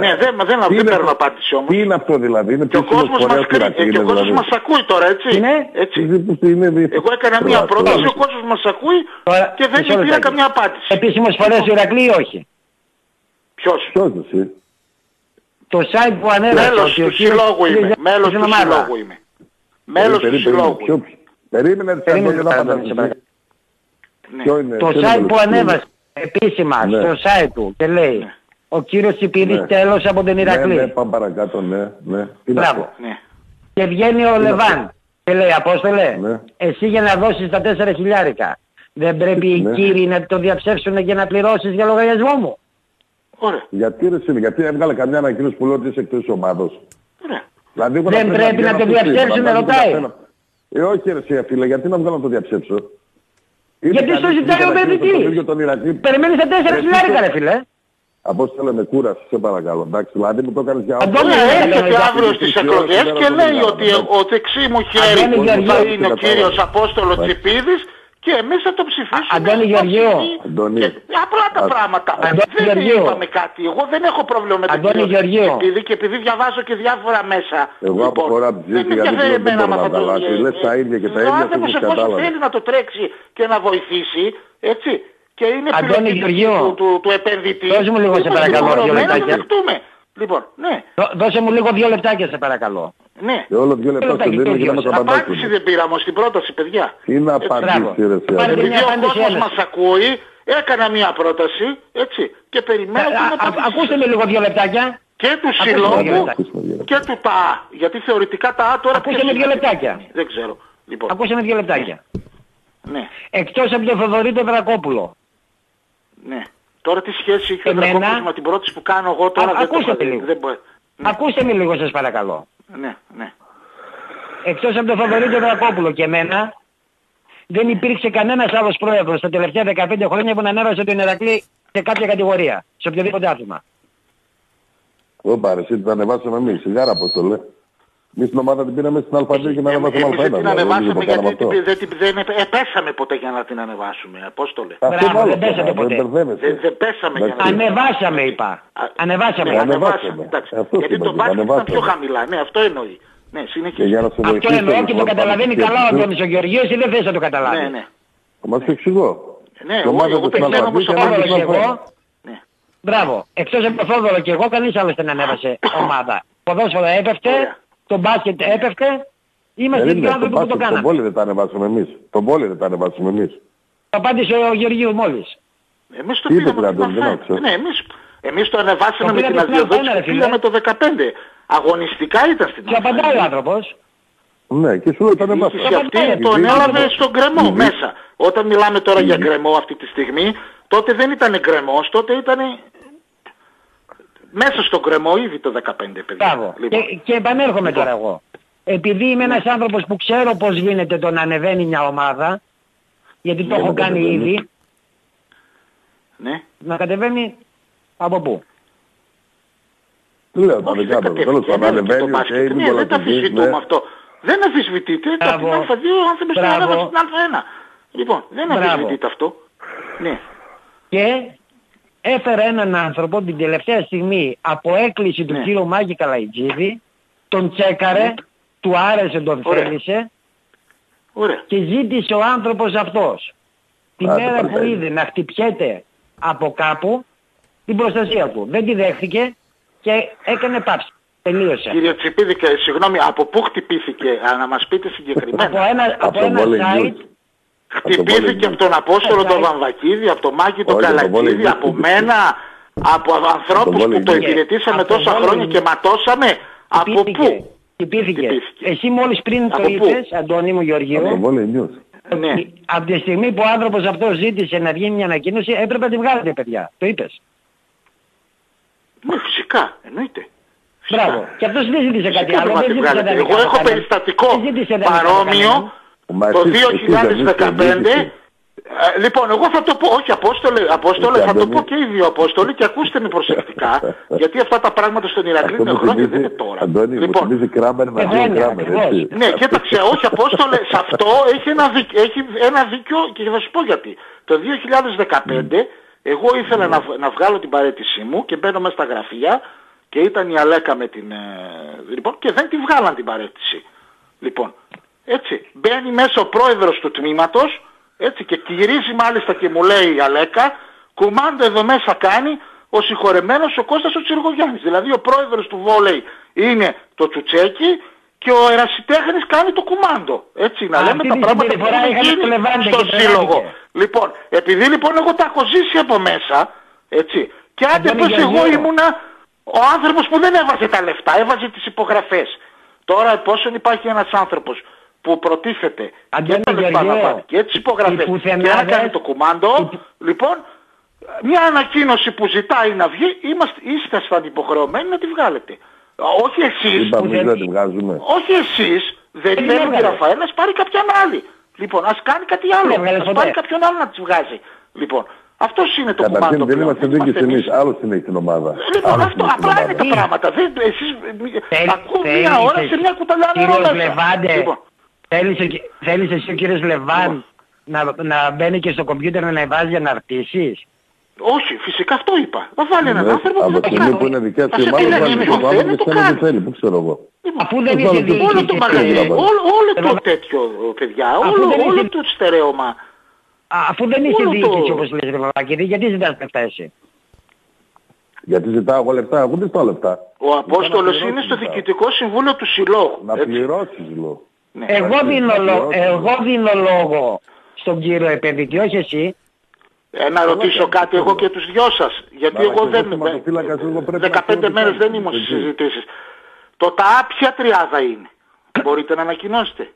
Ναι, δεν, μα δεν, Τι δεν είναι παίρνω αυτό- απάντηση όμως. Τι είναι αυτό δηλαδή, είναι Και ο ποιος είναι κόσμος μας φορέας του κρίνει, Ηρακλή, και ο είναι κόσμος δηλαδή. μας ακούει τώρα, έτσι. Είναι. Έτσι. Τι- τι- τι είναι, δι- Εγώ έκανα μια Αυτό. πρόταση, ο κόσμος μας ακούει Τώρα, και δεν μισό πήρα λεπτάκι. καμιά απάντηση. Επίσημος φορές του Ηρακλή ή όχι; Ποιος; Ποιος εσύ; Το site που ανέβασε Μέλος ότι ο του κύριος συλλόγου είμαι. Κυριάκος Μέλος στην του ομάδας. συλλόγου είμαι. Μέλος του Περίμενε, συλλόγου. ποιο- Περίμενε, ρε, Περίμενε, Αντώνη, να Αντώνη, φανταστείς. σε παρακαλώ. Ναι. Ποιο είναι, Το ποιο είναι site μέλος που του ανέβασε επίσημα Ναι. στο site του και λέει ο κύριος Τσιπίδης Ναι. τέλος από την Ναι, ναι, Ηρακλή. πάμε παρακάτω, ναι, ναι. Τι να Μπράβο. πω. Ναι. Και βγαίνει ο Λεβάν και λέει Απόστολε, Ναι. εσύ για να δώσεις τα 4 χιλιάρικα δεν πρέπει οι Ναι. κύριοι να το διαψεύσουν και να πληρώσεις για λογαριασμό μου. Ωραία. Γιατί ρε είναι, γιατί έβγαλε καμιά ανακοίνωση που λέει ότι είσαι εκτός της ομάδος; Ωραία. Δηλαδή, εγώ Δεν να πρέπει βγαίνω να το αυτό το διαψεύσουν, σύμπαν, να βγάζω ρωτάει. τον καθένα. Ε, όχι ρε εσύ, φίλε, γιατί να βγάλω να το διαψεύσω; Είναι Γιατί στο κανείς που ζητάει είχε ο ανακοίνωση παιδιτής. τον ίδιο τον Ηρακλή. Περιμένεις τα 4 Εσύ χιλιάρικα το- ρε φίλε. Από όσο θέλετε, κούραση, σε παρακαλώ. Εντάξει, δηλαδή μου το έκανες για Αντώνη, Ωραία, ε, έρχεται ε, αύριο ε, στις ε, εκλογές ε, και ε, λέει ε, ότι ε, ο δεξί μου χέρι Αντώνη θα Γεωργίου. είναι ο κύριος Απόστολος Εντάξει. Τσιπίδης Και εμείς θα το ψηφίσουμε. Α- Αντώνη θα Γεωργίου. ψηφίσει Αντώνη. και Απλά τα Α- πράγματα. Αντώνη δεν Γεωργίου. είπαμε κάτι. Εγώ δεν έχω πρόβλημα με τον Αντώνη κύριο Γεωργίου. Επειδή, και επειδή διαβάζω και διάφορα μέσα. Εγώ από χώρα από τη δεν ζήτη, με γιατί ενδιαφέρει δεν εμένα μπορώ άμα να θα το- καταλάβω. ε, Λες τα ίδια και τα ο ίδια, άνθρωπος αφού εφόσον κατάλαβα. θέλει να το τρέξει και να βοηθήσει, έτσι, και είναι Αντώνη επιλογή Γεωργίου. του, του, του επενδυτή. Δώσε μου λίγο, σε είμαστε παρακαλώ, δύο υποχρεωμένοι να το λεπτάκια. Δεχτούμε. Λοιπόν, ναι, Δώ- Δώσε μου λίγο δύο λεπτάκια σε παρακαλώ. ναι. Και όλο δύο λεπτά Λεπτάκι, σου δίνω και να με τέλειος. τα Απάντηση απαντάξουν. δεν πήραμε στην πρόταση, παιδιά. Τι να Έτσι, απαντήσεις ρε εσύ. Πάρε Αντώνη. μια Επειδή ο απάντηση κόσμος ένας. μας ακούει, έκανα μια πρόταση, έτσι, και περιμένω Α, την α, απάντηση Ακούστε σας. με λίγο δύο λεπτάκια. Και τους Ακούστε συλλόγου με δύο λεπτάκια. Ακούσουμε δύο λεπτά. και του ΤΑ. Γιατί θεωρητικά τα Α τώρα Ακούστε ποιος με δύο είναι; λεπτάκια. Δεν ξέρω. Λοιπόν, Ακούστε με δύο λεπτάκια. ναι, Εκτός από τον Θοδωρή τον Δρακόπουλο. ναι. Τώρα τι σχέση έχει ο Εμένα- Δρακόπουλος με την πρόταση που κάνω εγώ τώρα Α, δεν το ακούστε έχω δει. λίγο. Δεν μπορεί. Ναι, Ακούστε με λίγο σας παρακαλώ. ναι, ναι. Εκτός από τον Θοδωρή τον Δρακόπουλο και εμένα, δεν υπήρξε κανένας άλλος πρόεδρος τα τελευταία 15 χρόνια που να ανέβασε τον Ηρακλή σε κάποια κατηγορία, σε οποιοδήποτε άθλημα. Ω πάρε, εσύ την ανεβάσαμε εμείς. Σιγάρα πώς το λέει. Εμείς την ομάδα την πήραμε στην Α2 και να Ε, ανεβάσαμε Εμείς δεν Α1. την δηλαδή, ανεβάσαμε δεν το κάναμε γιατί αυτό. δεν, την- δεν επέσαμε ποτέ για να την ανεβάσουμε. Απόστολε. Αυτό Μπράβο, είναι άλλο δεν πέσατε θέμα, ποτέ. Δεν μπερδεύεσαι. Δεν, δεν πέσαμε για να Εντάξει. την Ανεβάσαμε είπα. Α, Ανεβάσαμε. Ναι, Ανεβάσαμε. ανεβάσαμε. εντάξει. Αυτό Γιατί είπα το και μπάσκετ ήταν ανεβάσαμε. πιο χαμηλά. Ναι, αυτό εννοεί. Ναι, Και συνεχίζει. για να σε Αυτό βοηθήσω. εννοώ και το λοιπόν, καταλαβαίνει πάμε καλά ο σκέψου. Αντώνης ο Γεωργίος ή δεν θες να το Ναι, καταλάβει; ναι. Θα μας το εξηγώ. Ναι, Η εγώ, ομάδα εγώ του στην περιμένω Α2 όμως και ο ανέβηκε Θόδωρος στην και εγώ, Α1. Ναι. μπράβο, εκτός από τον Θόδωρο και εγώ κανείς άλλος δεν ανέβασε <coughs> ομάδα. Ποδόσφαιρο έπεφτε, Ωραία. Το μπάσκετ έπεφτε, είμαστε οι δύο Περίμενε, το άνθρωποι που το μπάσκετ, τον κάναμε. πόλι δεν τα ανεβάσαμε εμείς. Τον πόλι δεν τα ανεβάσαμε εμείς. Το απάντησε ο Γεωργίου μόλις. Εμείς το Τι είπε, πήραμε Αντώνη, την δεν Αλφα. άκουσα. Ναι, εμείς, εμείς το ανεβάσαμε Το με την πήραμε στην αδειοδότηση Αλφα, ρε που φίλε. πήραμε το 15. Αγωνιστικά ήταν στην Και απαντάει ο άνθρωπος. Ναι, και σου λέω τα Η διοίκηση ανεβάσαμε. αυτή απαντάει. τον Η έλαβε διοίκηση- στον γκρεμό η μέσα. Όταν μιλάμε τώρα για γκρεμό αυτή τη στιγμή, τότε δεν ήταν γκρεμός, τότε ήταν μέσα στον γκρεμό ήδη το 15 παιδιά. Μπράβο. Λοιπόν, Και, και επανέρχομαι Λοιπόν. τώρα εγώ. Επειδή είμαι ένας άνθρωπος που ξέρω πώς γίνεται το να ανεβαίνει μια ομάδα, γιατί το Ναι, έχω να κάνει κατεβαίνει. ήδη, ναι. να κατεβαίνει από πού; Λέω τα Όχι, δικά δεν του. Τέλος πάντων, κατευθύνει, ναι, και το ανεβαίνει, οκ, μπάσκετ. μην Ναι, δεν τα κολακευτείς, αμφισβητούμε ναι. αυτό. Δεν αμφισβητείται. Από την Μπράβο. Α2 ο άνθρωπος τον Μπράβο. έλαβε στην Α1. Λοιπόν, δεν Μπράβο. αμφισβητείται αυτό. Ναι. Και έφερε έναν άνθρωπο την τελευταία στιγμή από έκκληση του Ναι. κύριου Μάκη Καλαϊτζίδη, τον τσέκαρε, του άρεσε, τον Ωραία. θέλησε Ωραία. και ζήτησε ο άνθρωπος αυτός την Άντε, μέρα που Παναγία. είδε να χτυπιέται από κάπου την προστασία του. Δεν τη δέχτηκε και έκανε πάυση. Τελείωσε. Κύριε Τσιπίδη, και συγγνώμη, από πού χτυπήθηκε, α, να μας πείτε Από συγκεκριμένα. ένα, από το ένα Volley site News. Χτυπήθηκε από τον Απόστολο τον Βαμβακίδη, από τον Μάκη τον Όχι, από το Καλακίδη, Volley από News. μένα, από ανθρώπους Από το που το Volley News. υπηρετήσαμε Από το τόσα Volley χρόνια News. και ματώσαμε. Από Χτυπήθηκε. πού; Χτυπήθηκε. Χτυπήθηκε. Εσύ μόλις πριν το Από πού; είπες, Αντώνη μου Από το Γεωργίου, Volley News. Ναι. από τη στιγμή που ο άνθρωπος αυτός ζήτησε να βγει μια ανακοίνωση, έπρεπε να τη βγάλετε παιδιά. Το είπες. Ναι, φυσικά, εννοείται. Φυσικά. Μπράβο. Και αυτός δεν ζήτησε κάτι Φυσικά άλλο. πρέπει να Δεν τη ζήτησε βγάλετε. τα Εγώ δικά έχω του κανέναν. περιστατικό Δεν ζήτησε τα δικά του παρόμοιο κανέναν. Μα το εσείς- εσείς δεν είστε 2015. διοίκηση. Ε, λοιπόν, εγώ θα το πω, όχι Απόστολε, Απόστολε Όχι, θα το Αντώνη. πω και οι δύο Απόστολοι και ακούστε με προσεκτικά, <laughs> γιατί αυτά τα πράγματα στον Ηρακλή Αυτό είναι μου χρόνια, δεν θυμίζει, είναι τώρα. Αντώνη, μου λοιπόν, θυμίζει Κράμερ με Ε, δύο βέβαια, Κράμερ, ακριβώς. έτσι. ναι, κοίταξε, όχι Απόστολε, σε αυτό έχει ένα, δίκ- έχει ένα δίκιο και θα σου πω γιατί. Το 2015 εγώ ήθελα να, β- να βγάλω την παρέτησή μου και μπαίνω μέσα στα γραφεία και ήταν η Αλέκα με την... ε, λοιπόν, και δεν τη βγάλαν την παρέτηση. Λοιπόν, έτσι, μπαίνει μέσα ο πρόεδρος του τμήματος, έτσι, και γυρίζει μάλιστα και μου λέει η Αλέκα, κουμάντο εδώ μέσα κάνει ο συγχωρεμένος ο Κώστας ο Τσιργογιάννης. Δηλαδή ο πρόεδρος του βόλεϊ είναι το Τσουτσέκι και ο ερασιτέχνης κάνει το κουμάντο. Έτσι, να Αυτή λέμε τη τα πράγματα που συμπεριφορά έχουν είχαμε γίνει στο Λεβάντε στο και τρελάθηκε. σύλλογο. Λοιπόν, επειδή λοιπόν εγώ τα έχω ζήσει από μέσα, έτσι, και άντε Αντώνη πες εγώ Γεωργίου. ήμουνα ο άνθρωπος που δεν έβαζε τα λεφτά, έβαζε τις υπογραφές. Τώρα εφόσον υπάρχει ένας άνθρωπος που προτίθεται και Αντώνη τα λεφτά να Γεωργίου, βάλει και τις υπογραφές οι πουθενάδες- και να κάνει το κουμάντο, λοιπόν, μια ανακοίνωση που ζητάει να βγει, είμαστε, ήσασταν υποχρεωμένοι να τη βγάλετε. Όχι εσείς, Είπαμε εμείς δεν- να τη βγάζουμε. όχι εσείς, δεν την θέλει ο έβγαλε. Ραφαέλ, ας πάρει κάποιον άλλη. Λοιπόν, ας κάνει κάτι άλλο. έβγαλε Ας ποτέ. πάρει κάποιον άλλο να τις βγάζει. Λοιπόν, αυτός είναι το Καταρχήν κουμάντο δεν πλέον. είμαστε Δεν δίκης είμαστε εμείς. εμείς. Άλλος την έχει την ομάδα. Λοιπόν, Άλλος αυτό την έχει την απλά είναι ομάδα. τα πράγματα. Δεν, εσείς Θέλ- ακούω θέλεις μια ώρα εσύ, σε μια κουταλιά νερό Κύριος μέσα. Λεβάντε, Λοιπόν, θέλεις, ο- θέλεις εσύ ο κύριος Λεβάν να, να μπαίνει και στο κομπιούτερ να βάζει αναρτήσεις; Όχι, φυσικά αυτό είπα. Θα βάλει έναν Ναι, άνθρωπο που Από θα τη το στιγμή κάνει. που είναι δικιά Θα του σε ομάδα, επιλέξει βάλει ποιον το θέλει, άνθρωπο το και κάνει κάνει. ό,τι θέλει. Πού ξέρω εγώ. Λοιπόν, Αφού δεν Όλο είσαι το- διοίκηση Όλο το και- μαγαζί, Έλα, όλο, όλο Έλα. το τέτοιο, παιδιά, Αφού όλο, δεν όλο είσαι- το στερέωμα. Α, Αφού δεν είσαι Όλο το- διοίκηση όπως λες ρε Παπακίδη, γιατί ζητάς λεφτά εσύ; Γιατί ζητάω εγώ λεφτά, εγώ δεν ζητάω λεφτά. Ο Απόστολος πληρώσεις είναι στο μετά. διοικητικό συμβούλιο του Συλλόγου. Να έτσι. πληρώσεις λέω. Ναι. Εγώ Εντάξει, δίνω, να λο- πληρώσουμε. εγώ δίνω λόγο στον κύριο επενδυτή, όχι εσύ. Ε, να ρωτήσω καλά, κάτι εγώ και τους δυο σας. Γιατί Αλλά και εγώ εγώ δεν... θεματοφύλακας, εγώ πρέπει να 15 ξέρω τι μέρες κάνει, δεν ήμουν έτσι. στις συζητήσεις. Το ΤΑ ποια τριάδα είναι. Μπορείτε να ανακοινώσετε.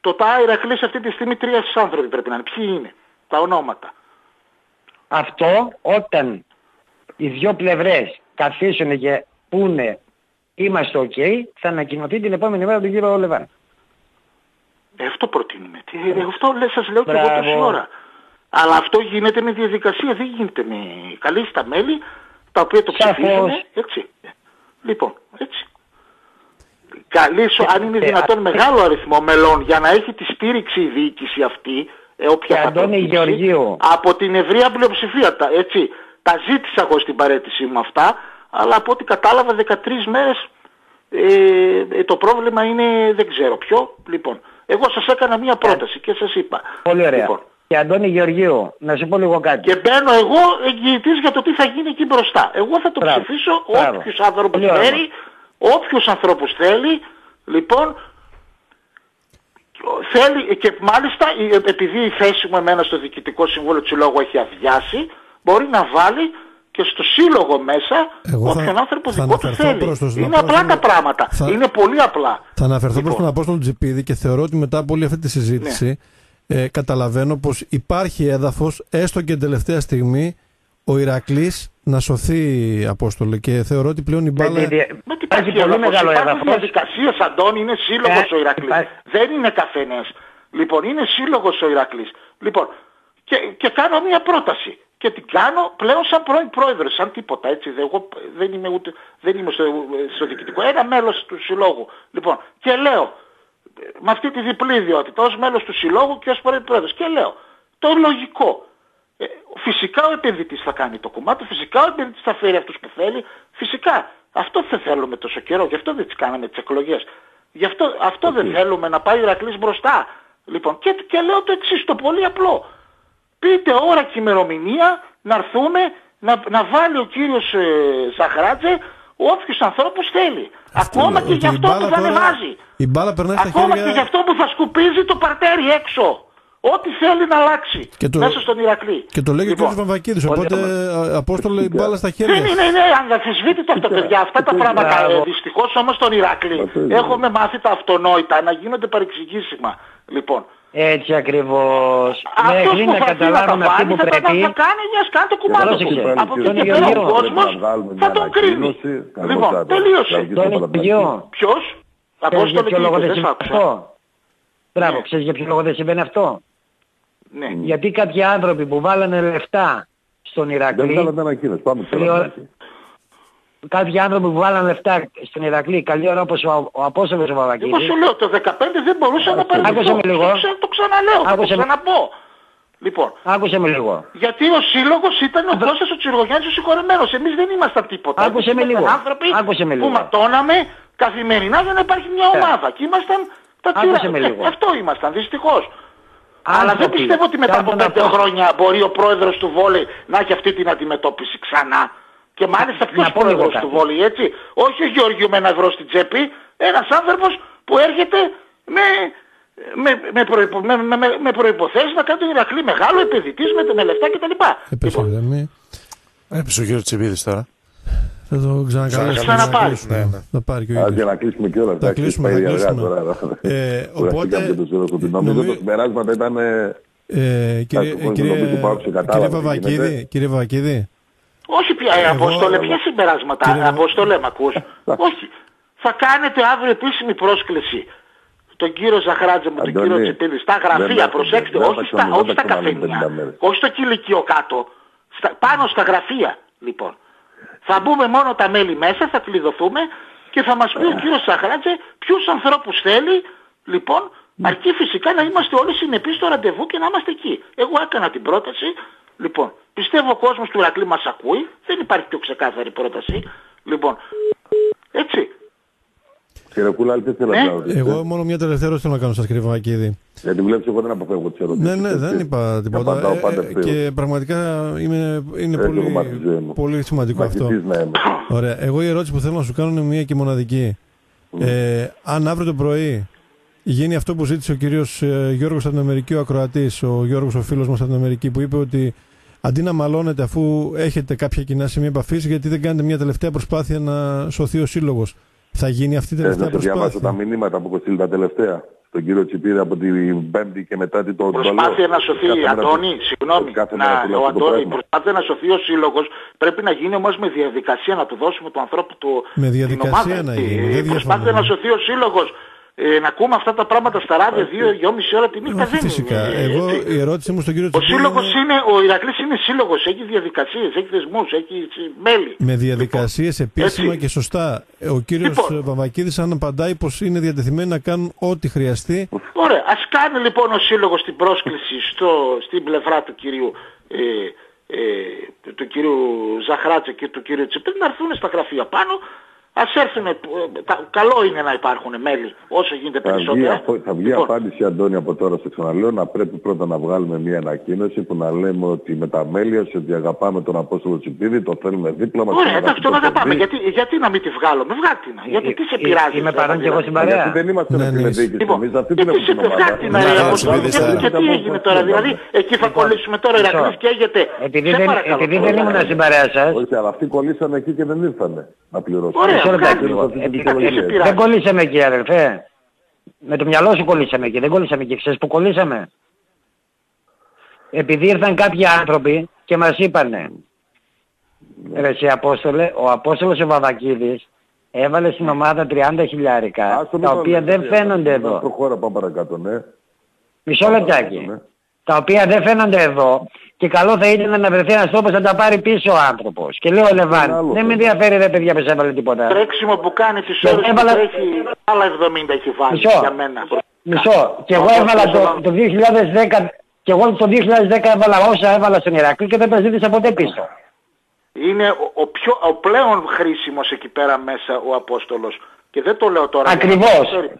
Το ΤΑ Ηρακλής αυτή τη στιγμή τρία άνθρωποι πρέπει να είναι. Ποιοι είναι; Τα ονόματα. Αυτό όταν οι δυο πλευρές καθίσουν και πούνε είμαστε ok, θα ανακοινωθεί την επόμενη μέρα τον κύριο Λεβάν. Ε, αυτό προτείνουμε. Τι, ε, αυτό λες, σας λέω και εγώ Μπράβο. τόση ώρα. Αλλά αυτό γίνεται με διαδικασία, δεν γίνεται με καλή στα μέλη, τα οποία το Σαφώς. ψηφίζουν, έτσι. Λοιπόν, έτσι. Καλήσω, αν είναι Ε, δυνατόν α- μεγάλο αριθμό μελών για να έχει τη στήριξη η διοίκηση αυτή, ε, όποια Και θα το Αντώνη δείξει, Γεωργίου. από την ευρεία πλειοψηφία, τα, έτσι. Τα ζήτησα εγώ στην παρέτησή μου αυτά, αλλά από ό,τι κατάλαβα 13 μέρες ε, ε, το πρόβλημα είναι δεν ξέρω ποιο. Λοιπόν, εγώ σας έκανα μία πρόταση και σας είπα. Πολύ ωραία. Λοιπόν, Και Αντώνη Γεωργίου, να σου πω λίγο κάτι. και μπαίνω εγώ εγγυητής για το τι θα γίνει εκεί μπροστά. Εγώ θα το Μπράβο. ψηφίσω Μπράβο. όποιους άνθρωπους Πολύ ωραία. θέλει, όποιους ανθρώπους θέλει. Λοιπόν, θέλει και μάλιστα ε, επειδή η θέση μου εμένα στο Διοικητικό Συμβούλιο του Συλλόγου έχει αδειάσει, μπορεί να βάλει και στο σύλλογο μέσα Εγώ θα- όποιον άνθρωπο θα δικό του αναφερθώ θέλει. προς τον Είναι απλά τα Απόστολο. πράγματα. Θα- Είναι πολύ απλά. Θα αναφερθώ προς Λοιπόν. τον Απόστολο Τζιπίδη και θεωρώ ότι μετά από όλη αυτή τη συζήτηση ε, καταλαβαίνω πως υπάρχει έδαφος έστω και τελευταία στιγμή ο Ηρακλής να σωθεί Απόστολο και θεωρώ ότι πλέον η Με μπάλα... τη δια- Με τι Υπάρχει υπάρχει πολύ μεγάλο Υπάρχουν έδαφος. διαδικασίες, Αντώνη, είναι σύλλογος Ε, ο Ηρακλής. υπάρχει- Δεν είναι καφενές. Λοιπόν, είναι σύλλογος ο Ηρακλής. Λοιπόν, και, και κάνω μια πρόταση. Και την κάνω πλέον σαν πρώην πρόεδρος, σαν τίποτα έτσι. Δεν, εγώ δεν είμαι, ούτε, δεν είμαι στο, στο διοικητικό. Ένα μέλος του συλλόγου. Λοιπόν, και λέω, ε, με αυτή τη διπλή ιδιότητα, ως μέλος του συλλόγου και ως πρώην πρόεδρος. Και λέω, το λογικό. Ε, φυσικά ο επενδυτής θα κάνει το κομμάτι, φυσικά ο επενδυτής θα φέρει αυτούς που θέλει, φυσικά. Αυτό δεν θέλουμε τόσο καιρό, γι' αυτό δεν τις κάναμε τις εκλογές. Γι' αυτό, αυτό δεν θέλουμε να πάει ο Ηρακλής μπροστά. Λοιπόν, και, και λέω το εξής, το πολύ απλό. Πείτε ώρα και ημερομηνία να έρθουμε να, να βάλει ο κύριος ε, Σαχράτζε όποιους ανθρώπους θέλει. Ακόμα και ότι για η αυτό μπάλα που θα τώρα- ανεβάζει. Η μπάλα περνάει στα Ακόμα χέρια... και για αυτό που θα σκουπίζει το παρτέρι έξω. Ό,τι θέλει να αλλάξει Και το- μέσα στον Ηρακλή. Και το λέει Λοιπόν, ο κ. Βαμβακίδης, Πολύ οπότε ωραία. α, Απόστολο η μπάλα στα χέρια. δεν είναι, είναι αναμφισβήτητο αυτό παιδιά. Αυτά τα Μπράβο. πράγματα ε, δυστυχώς όμως στον Ηρακλή Αυτό είναι. έχουμε μάθει τα αυτονόητα να γίνονται παρεξηγήσιμα. Λοιπόν, Έτσι ακριβώς. αυτός Μέχρι που να θα έρθει να τα καταλάβουν αυτοί βάλει που θα, τα- πρέπει. θα κάνει μια κάνει το κουμάντο του. πρόσεξε. Από Τον εκεί και πέρα Γεωργίου. ο κόσμος Πρέπει να βγάλουμε θα μια τον κρίνει. ανακοίνωση, καλώς Λοιπόν, θα το- τελείωσε. θα Τον βγει Γεωργίου. Ποιος, Ξέρεις για Απόστολε ποιο τι λόγο είπες, δεν δεν σ' συμβαίνει άκουσα. αυτό. Μπράβο, Ναι. ξέρεις για ποιο λόγο δεν συμβαίνει αυτό; Ναι. Γιατί κάποιοι άνθρωποι που βάλανε λεφτά στον Δεν Ηρακλή, βγάλαμε ανακοίνωση. Πάμε Τρία τώρα. ώρα. Κάποιοι άνθρωποι που βάλανε λεφτά στον Ηρακλή, καλή ώρα όπως ο, ο Απόστολος ο Εγώ Παπακίδης, σου λέω το 15 δεν μπορούσα να Άκουσε παραιτηθώ. με λίγο. Το, ξα- το ξαναλέω, θα το Άκουσε με. ξαναπώ. Λοιπόν, άκουσε με λίγο. γιατί ο σύλλογος ήταν ο Κώστας ο Τσιρογιάννης ο συγχωρεμένος. Εμείς δεν ήμασταν τίποτα. Άκουσε Εμείς με ήμασταν λίγο. άνθρωποι Άκουσε με που λίγο. ματώναμε καθημερινά για να υπάρχει μια Ε. ομάδα. Και ήμασταν τα Άκουσε τσιρα... με λίγο. Ε, Αυτό ήμασταν, δυστυχώς. Αλλά δεν Άνθρωποι, πιστεύω ότι μετά από κάνουν πέντε αυτό. χρόνια μπορεί ο πρόεδρος του Βόλεϊ να έχει αυτή την αντιμετώπιση ξανά. Και μάλιστα ποιος Να πω λίγο πρόεδρος κάτι. του Βόλεϊ, έτσι. Όχι ο Γεωργίου με ένα ευρώ στην τσέπη, ένας άνθρωπος που έρχεται με, με, με, προϋπο, με, με, με, με προϋποθέσεις να κάνει τον Ηρακλή μεγάλο επενδυτής με, με λεφτά κτλ. Έπεσε η Λοιπόν, γραμμή. Έπεσε ο κύριο Τσιμπίδης τώρα. Θα το ξανακαλέσουμε. Ξαναπάρει. να κλείσουμε. Ναι, ναι. Θα πάρει και ο Α, ίδιος. για να κλείσουμε και όλα. Θα κλείσουμε, θα κλείσουμε. Ε, οπότε, Νομίζω νομι- το συμπεράσματα ήταν... ε, Ε, κύριε, Εντάξει, κύριε, νομίζω ότι πάω σε κατάλαβα κύριε τι Βαβακίδη, γίνεται. κύριε Βαβακίδη, όχι πια, ε, Εγώ- Απόστολε, ποια συμπεράσματα, Κύριε- Απόστολε, μ' ακούς. όχι. Θα κάνετε αύριο επίσημη πρόσκληση τον κύριο Ζαχράτζε με τον Αντώνη, κύριο Τσιπίδη στα δεν γραφεία, θα- προσέξτε, δεν όχι θα στα, ξανα- όχι δεν στα θα ξαναλέμε καφενεία, 50 μέρες. όχι στο κηλικείο κάτω, στα, πάνω στα γραφεία, λοιπόν. Θα μπούμε μόνο τα μέλη μέσα, θα κλειδωθούμε και θα μας πει ο κύριος Ζαχράτζε ποιους ανθρώπους θέλει, λοιπόν, Αρκεί φυσικά να είμαστε όλοι συνεπείς στο ραντεβού και να είμαστε εκεί. Εγώ έκανα την πρόταση. Λοιπόν, πιστεύω ο κόσμος του Ηρακλή μας ακούει. Δεν υπάρχει πιο ξεκάθαρη πρόταση. Λοιπόν, έτσι. Κύριε Κούλα, τι θέλω Ναι. να ρωτήσω. Εγώ μόνο μια τελευταία ερώτηση θέλω να κάνω σας κύριε Βαμβακίδη. Γιατί βλέπεις εγώ δεν αποφεύγω τις ερωτήσεις. Ναι, ναι, δεν έτσι. είπα τίποτα. Απαντάω πάντα Ε, ευθέως. και πραγματικά είναι, είναι Έτσι πολύ, έχω μάθει της ζωής μου. πολύ σημαντικό αυτό. Μαχητής να είμαι. Ωραία. Εγώ η ερώτηση που θέλω να σου κάνω είναι μία και μοναδική. Ε, αν αύριο το πρωί γίνει αυτό που ζήτησε ο κύριος ε, Γιώργος από την Αμερική, ο ακροατής, ο Γιώργος ο φίλος μας από την Αμερική, που είπε ότι αντί να μαλώνετε αφού έχετε κάποια κοινά σημεία επαφής, γιατί δεν κάνετε μια τελευταία προσπάθεια να σωθεί ο σύλλογος. Θα γίνει αυτή η Ε, τελευταία να σου διαβάσω τα προσπάθεια. μηνύματα που έχω στείλει τα τελευταία. Στον κύριο Τσιπίδη από την Πέμπτη και μετά την το Προσπάθεια να σωθεί, Κάθε μέρα Αντώνη, του- συγγνώμη, κάθε να, μέρα του λέω ο αυτό το Αντώνη, πράγμα. προσπάθεια να σωθεί ο σύλλογος πρέπει να γίνει όμως με διαδικασία να του δώσουμε του ανθρώπου του Με την διαδικασία ομάδα. να Ε, γίνει, δεν Προσπάθεια διαφωνώ. να σωθεί ο σύλλογος. Ε, να ακούμε αυτά τα πράγματα στα ράδια δύο, δυόμιση ώρα τη νύχτα Όχι, δεν φυσικά. είναι. ε, Εγώ έτσι. η ερώτηση μου στον κύριο Ο Τσιπίδη σύλλογος είναι είναι, ο Ηρακλής είναι σύλλογος, έχει διαδικασίες, έχει θεσμούς, έχει τσι- μέλη. με διαδικασίες επίσημα έτσι. και σωστά. Ο κύριος Λοιπόν. Βαμβακίδης αν απαντάει πως είναι διατεθειμένοι να κάνουν ό,τι χρειαστεί Ωραία, ας κάνει λοιπόν ο σύλλογος την πρόσκληση στο, στην πλευρά του κυρίου, ε, ε, του κυρίου Ζαχράτσα και του κυρίου Τσιπρή να έρθουν στα γραφεία πάνω. Ας έρθουν, ε, τα- καλό είναι να υπάρχουν μέλη όσο γίνεται Θα βγει, περισσότερα. απο- θα βγει Λοιπόν, απάντηση, Αντώνη, από τώρα στο ξαναλέω, να πρέπει πρώτα να βγάλουμε μια ανακοίνωση που να λέμε ότι με τα μέλη σας ότι αγαπάμε τον Απόστολο Τσιπίδη, το θέλουμε δίπλα μας. Ωραία, και εντάξει, να τον το αγαπάμε. παιδί. Γιατί, γιατί να μην τη βγάλουμε, βγάλτε να. Γιατί τι σε Ε, ε, πειράζει. είμαι τώρα, παρόν και εγώ δηλαδή; στην παρέα. Γιατί δεν είμαστε Ναι, με την ναι, διοίκηση Λοιπόν, εμείς, αυτή την γιατί έχουμε σε την ομάδα. βγάλτε να Ναι, ρε, ναι, από Τσιπίδη, τώρα, Σάρα. και τι έγινε τώρα, δηλαδή εκεί θα κολλήσουμε τώρα, Μισό. Ηρακλής καίγεται. Επειδή Σε δεν, παρακαλώ, επειδή τώρα, δεν ήμουν δηλαδή. στην παρέα σας, Όχι, αλλά αυτοί κολλήσανε εκεί και δεν ήρθανε να πληρώσουν. Ωραία, Μισό λεπτάκι βγάλτε. λίγο. αυτή την Ε, δικαιολογία. τι σε πειράζει. δεν κολλήσαμε εκεί αδελφέ. Με το μυαλό σου κολλήσαμε εκεί, δεν κολλήσαμε εκεί. Ξέρεις που κολλήσαμε; Επειδή ήρθαν κάποιοι άνθρωποι και μας είπανε Ρε εσύ Απόστολε, ο Απόστολος ο Βαβακίδης έβαλε στην ομάδα 30 χιλιάρικα Άστο, τα μην οποία βάλεις, δεν εσύ, φαίνονται άστο, εδώ. Προχώρα, πάμε παρακάτω, ναι. Μισό λεπτάκι. Ναι. Τα οποία δεν φαίνονται εδώ και καλό θα ήταν να βρεθεί ένας τρόπος να τα πάρει πίσω ο άνθρωπος. Και λέει ο άλλο Λεβάν, δεν με θέμα. ενδιαφέρει ρε παιδιά που σε έβαλε τίποτα. τρέξιμο που κάνει τις Και ώρες που έβαλα- τρέχει άλλα 70 έχει βάλει Μισό. για μένα. Μισό. Και εγώ Αυτό έβαλα θέλω το, να- το 2010 και εγώ το 2010 έβαλα όσα έβαλα στον Ηρακλή και δεν τα ζήτησα ποτέ πίσω. Είναι ο, ο, πιο, ο πλέον χρήσιμος εκεί πέρα μέσα ο Απόστολος. Και δεν το λέω τώρα. Ακριβώς. για να ξέρει.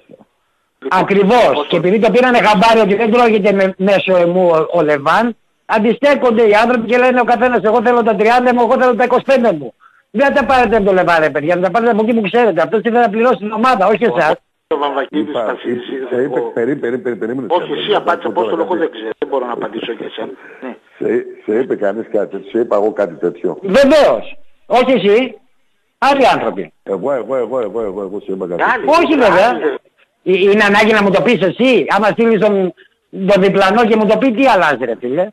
Λοιπόν, Ακριβώς. Απόστολος. Και επειδή το πήρανε χαμπάρι ότι δεν τρώγεται με, μέσω εμού ο, ο Λεβάν, αντιστέκονται οι άνθρωποι και λένε ο καθένας εγώ θέλω τα 30 μου, εγώ θέλω τα 25 μου. Δεν τα πάρετε από το Λεβάν ρε παιδιά, να τα πάρετε από εκεί που ξέρετε. Αυτός ήθελε να πληρώσει την ομάδα, όχι εσάς. Ο Βαμβακίδης Είπα, θα είπε- συζητήσει. σε είπε, ο- περί, περί, περί, περίμενε. Όχι, Σέρβο, εσύ να απάντησε πω τώρα Απόστολο, εγώ κάτι. δεν ξέρω. Δεν μπορώ να απαντήσω για εσένα. Ναι. Σε, σε είπε κανείς κάτι τέτοιο, σε είπα εγώ κάτι τέτοιο. Βεβαίως. Όχι εσύ. Άλλοι άνθρωποι. Εγώ, εγώ, εγώ, εγώ, εγώ, εγώ σε είπα κάτι Άλλοι. τέτοιο. Όχι βέβαια. Άλλοι. Ε, Είναι ανάγκη να μου το πεις εσύ. Άμα στείλεις τον, τον διπλανό και μου το πει τι αλλάζει ρε φίλε.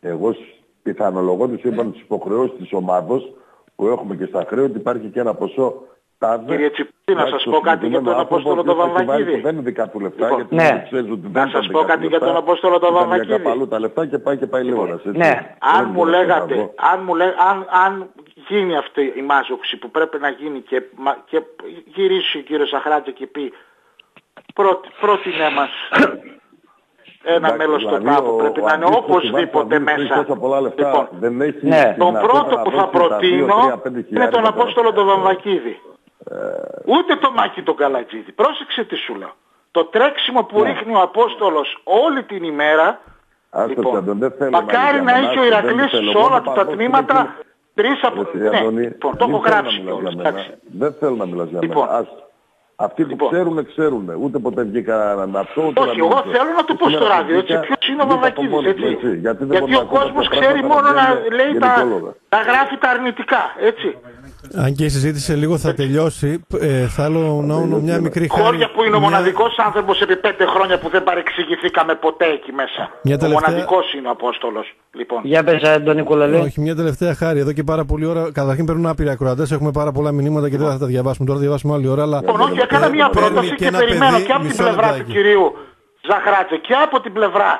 Εγώ σ- πιθανολογώ τους είπα τις υποχρεώσεις της ομάδος που έχουμε και στα χρέη ότι υπάρχει και ένα ποσό τάδε. Κύριε Τσιπτή, να σας στο πω κάτι για τον συγκεκριμένο Απόστολο άνθρωπο, τον ο οποίος έχει βάλει Βαμβακίδη. που Δεν είναι δικά του λεφτά Λοιπόν, γιατί ναι. δεν ξέρεις ότι Να δεν σας ήταν πω δικά κάτι του για τον λεφτά, Απόστολο τον ήταν για Βαμβακίδη. καπαλού τα λεφτά και πάει και πάει λίγοντας. έτσι. Ναι. Αν Δεν μου μπορώ να λέγατε, πω. αν, μου λέ, αν, αν γίνει αυτή η μάζοξη που πρέπει να γίνει και, μα- και γυρίσει ο κύριος Σαχράτζη και πει πρώτη, πρότεινέ μας <coughs> ένα Εντάξει, μέλος στο δηλαδή, κάπου, ο- πρέπει ο να είναι αντίστοιχος οπωσδήποτε συμβάσης έχει μέσα. τόσα πολλά λεφτά, Λοιπόν, δεν έχει Ναι. τη τον δυνατότητα πρώτο να που θα δώσει τα δύο, προτείνω τρία, πέντε είναι χιλιάρικα τον τώρα. Απόστολο τον Βαμβακίδη. Ούτε το Μάκη τον Καλατζίδη. Πρόσεξε τι σου λέω. Το τρέξιμο που ρίχνει ο Απόστολος όλη την ημέρα Άστο, Τσαντον, δεν θέλω Λοιπόν, μακάρι μιλάς να για είχε ο μένα, Ηρακλής δεν θέλω. σε Εγώ όλα θα του τα πάω στην τμήματα εκεί. τρεις από... Έτσι, Ναι, Αντώνη, λοιπόν, το μην έχω θέλω γράψει να μιλάς κιόλας, για μένα. εντάξει. Δεν θέλω να μιλάς για Λοιπόν. μένα. Άστο. Αυτοί που Λοιπόν. ξέρουν, ξέρουν. Ούτε ποτέ βγήκα να αυτό, ούτε Όχι, να εγώ μιλήσω. θέλω να του πω Σήμερα στο που ράδιο, έτσι, βγήκα, ποιος είναι ο βγήκα από Βαμβακίδης, μόνος μου, έτσι. Γιατί, δεν Γιατί μπορώ ο να ακούω κόσμος τέτοια ξέρει πράγματα μόνο να λένε λέει τα, γενικόλογα. τα γράφει τα αρνητικά, έτσι. Αν και η συζήτηση σε λίγο θα τελειώσει, ε, θέλω να κάνω μια μικρή χάρη. Χώρια που είναι ο μια- μοναδικός άνθρωπος επί πέντε χρόνια που δεν παρεξηγηθήκαμε ποτέ εκεί μέσα. Μια Ο τελευταία- μοναδικός είναι ο Απόστολος. Λοιπόν. Για πες τον Νικολαλή. Όχι, μια τελευταία χάρη. Εδώ και πάρα πολλή ώρα. Καταρχήν παίρνουν άπειροι ακροατές. Έχουμε πάρα πολλά μηνύματα και δεν θα τα διαβάσουμε. Τώρα θα διαβάσουμε άλλη ώρα. Αλλά Λοιπόν, όχι, έκανα μια παίρνει πρόταση και, ένα περιμένω παιδί, και από την μισό πλευρά του λεπτάκι. κυρίου Ζαχράτσε και από την πλευρά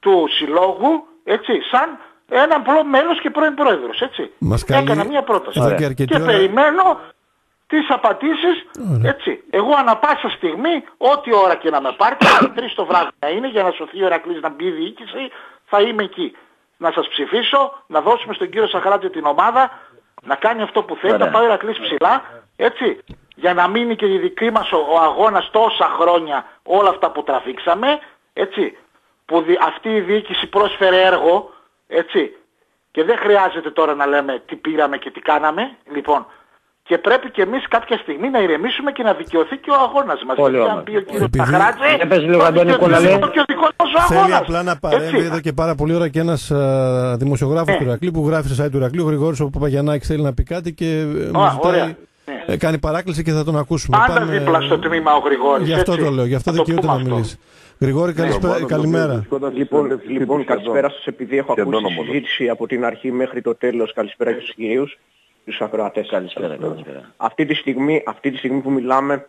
του συλλόγου, έτσι, σαν ένα απλό μέλος και πρώην πρόεδρος, έτσι. Μας καλεί Έκανα μια πρόταση. εδώ και αρκετή και ώρα- περιμένω τις απαντήσεις, έτσι. Εγώ ανα πάσα στιγμή, ό,τι ώρα και να με πάρετε, τρεις το βράδυ να είναι για να σωθεί ο Ερακλής να μπει η διοίκηση, θα είμαι εκεί. Να σας ψηφίσω, να δώσουμε στον κύριο Σαχράτη την ομάδα, να κάνει αυτό που θέλει, να πάει ο Ερακλής ψηλά, έτσι. Για να μείνει και η δική μας ο, ο αγώνας τόσα χρόνια, όλα αυτά που τραβήξαμε, έτσι. Που δι- αυτή η διοίκηση πρόσφερε έργο, έτσι. Και δεν χρειάζεται τώρα να λέμε τι πήραμε και τι κάναμε. Λοιπόν, και πρέπει και εμείς κάποια στιγμή να ηρεμήσουμε και να δικαιωθεί και ο αγώνας μας. Πολύ Γιατί αν όμορφα. πει ο κύριος Επειδή- Παχράτζη, Για πες λίγο, θα Αντώνη δικαιωθεί Κολαλέ. και ο δικός μας ο Θέλει αγώνας. απλά να παρέμβει Έτσι. εδώ και πάρα πολύ ώρα και ένας δημοσιογράφος Ναι. του Ηρακλή που γράφει σε site του Ηρακλή. Ο Γρηγόρης ο Παπαγιανάκη θέλει να πει κάτι και ε, μου Α, ζητάει. ωραία. Ναι. ε, κάνει παράκληση και θα τον ακούσουμε. Πάντα δίπλα στο τμήμα ο Γρηγόρης. Γι' αυτό έτσι. το λέω, γι' αυτό Θα δεν το κοιούται πούμε να αυτό. Μιλήσει. Γρηγόρη, καλησπέρα- Ρωμάνο, καλημέρα. το οποίος βρισκόταν στη Λοιπόν, συνέντευξη λοιπόν τύπου καλησπέρα σχεδόν. σας επειδή έχω Σχεδόν ακούσει τη όμως. συζήτηση από την αρχή μέχρι το τέλος. Καλησπέρα και στους κυρίους, τους ακροατές. Καλησπέρα, καλησπέρα. Αυτή τη στιγμή, αυτή τη στιγμή που μιλάμε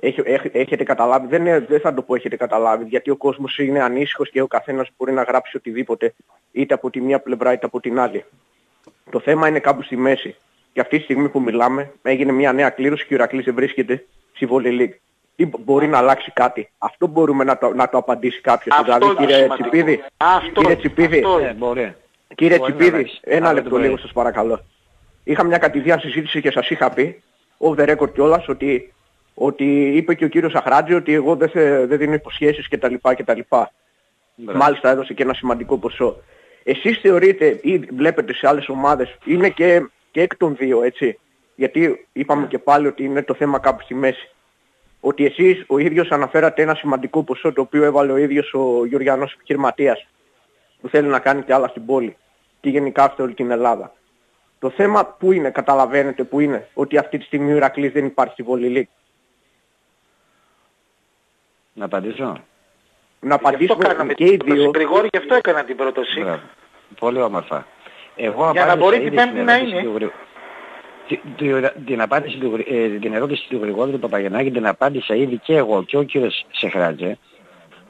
έχ- έχ- έχετε καταλάβει, δεν, είναι- δεν θα το πω έχετε καταλάβει, γιατί ο κόσμος είναι ανήσυχος και ο καθένας μπορεί να γράψει οτιδήποτε, είτε από τη μία πλευρά είτε από την άλλη. Το θέμα είναι κάπου στη μέση. Και αυτή τη στιγμή που μιλάμε έγινε μια νέα κλήρωση και ο Ηρακλής δεν βρίσκεται στη Volley League. Τι μπο- μπορεί να αλλάξει κάτι. Αυτό μπορούμε να το, να το απαντήσει κάποιος. Αυτό δηλαδή είναι κύριε σημαντικό. Τσιπίδη, Αυτό, κύριε Τσιπίδη, αυτό Ε, μπορεί. Κύριε Μπορεί να Τσιπίδη, αλλάξει. ένα Αλλά λεπτό δεν λίγο μπορεί. σας παρακαλώ. Είχα μια κατηδία συζήτηση και σας είχα πει, off the record κιόλας, ότι, ότι είπε και ο κύριος Αχράτζη ότι εγώ δεν, θε, δεν δίνω υποσχέσεις κτλ. κτλ. Μάλιστα έδωσε και ένα σημαντικό ποσό. Εσείς θεωρείτε ή βλέπετε σε άλλες ομάδες, είναι και, και εκ των δύο έτσι, γιατί είπαμε και πάλι ότι είναι το θέμα κάπου στη μέση. Ότι εσείς ο ίδιος αναφέρατε ένα σημαντικό ποσό το οποίο έβαλε ο ίδιος ο Γεωργιανός επιχειρηματίας που θέλει να κάνει και άλλα στην πόλη και γενικά σε όλη την Ελλάδα. Το θέμα που είναι, καταλαβαίνετε που είναι, ότι αυτή τη στιγμή ο Ηρακλής δεν υπάρχει στη Βολή League. Να απαντήσω. Να Γι' αυτό απαντήσουμε κάναμε και την οι πρόταση. δύο. Γρηγόρη, γι' αυτό έκανα την πρόταση. Μπράβο. Πολύ όμορφα. Εγώ Για να απάντησα μπορεί ήδη την Πέμπτη στην να ερώτηση είναι. του Γρη- Τη- τη- Την, απάντηση του, Γρη- ε, την ερώτηση του Γρηγόρη του Παπαγενάκη την απάντησα ήδη και εγώ και ο κύριος Σεχράτζε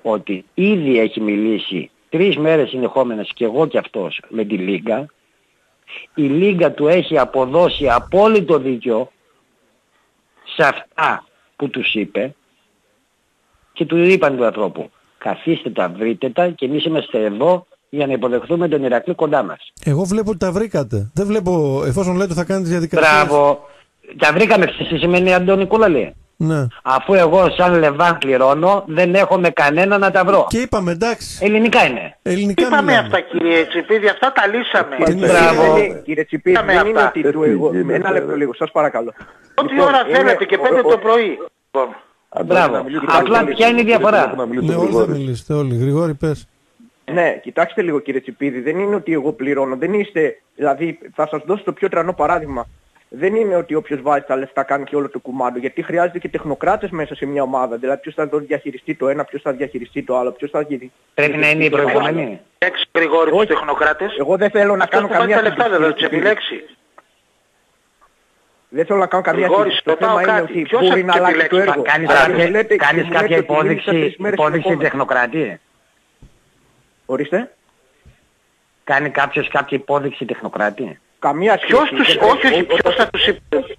ότι ήδη έχει μιλήσει τρεις μέρες συνεχόμενες και εγώ και αυτός με τη Λίγκα. Η Λίγκα του έχει αποδώσει απόλυτο δίκιο σε αυτά που τους είπε και του είπαν του ανθρώπου καθίστε τα, βρείτε τα και εμείς είμαστε εδώ για να υποδεχθούμε τον Ηρακλή κοντά μας. Εγώ βλέπω ότι τα βρήκατε. Δεν βλέπω, εφόσον λέτε θα κάνετε τις διαδικασίες. Μπράβο. Τα βρήκαμε τι σημαίνει Αντώνη Κούλαλη. Ναι. Αφού εγώ σαν Λεβάν πληρώνω δεν έχω με κανένα να τα βρω. Και είπαμε εντάξει. Ελληνικά είναι. Ελληνικά Είπαμε μιλάμε. αυτά κύριε Τσιπίδη, αυτά τα λύσαμε. Τι Κύριε Μπράβο. Τσιπίδη, Κύριε Τσιπίδη, Είπαμε δεν είναι αυτά. ότι του Τι εγώ... γίνεται, Ένα λεπτό ρε. λίγο, σας παρακαλώ. Ό,τι Λοιπόν, ώρα είναι- θέλετε και ο- πέντε ο- το πρωί. Λοιπόν, Μπράβο. να μιλήσει Απλά ο Γρηγόρης. ποια είναι η διαφορά; Θέλω να μιλήσει Ναι, ο όλοι θα Γρηγόρης. μιλήσετε όλοι. Γρηγόρη πες. Ναι, κοιτάξτε λίγο κύριε Τσιπίδη, δεν είναι ότι εγώ πληρώνω, δεν είστε, δηλαδή θα σας δώσω το πιο τρανό παράδειγμα. Δεν είναι ότι όποιος βάζει τα λεφτά κάνει και όλο το κουμάντο, γιατί χρειάζεται και τεχνοκράτες μέσα σε μια ομάδα. Δηλαδή ποιος θα το διαχειριστεί το ένα, ποιος θα διαχειριστεί το άλλο, ποιος θα διαχειριστεί. Πρέπει να είναι οι προηγούμενοι. έξι Γρηγόρη τους Όχι. τεχνοκράτες. Εγώ δεν θέλω να Αυτός κάνω που βάζει καμία τα λεφτά δεν θα σύγκριση, τους κύριε επιλέξεις. Δεν θέλω να κάνω καμία Γρηγόρη, σύγκριση. Το ρωτάω θέμα είναι κάτι. ότι Ποιος θα μπορεί να τους αλλάξει το επιλέξει; έργο. Κάνεις Αλλά κάποια, μου λέτε- Ορίστε. Κάνει κάποιος κάποια υπόδειξη τεχνοκράτη; Καμία σχέση. Ποιος τους, Δεν- όχι, όχι, ο- ο- ποιος θα τους, επι-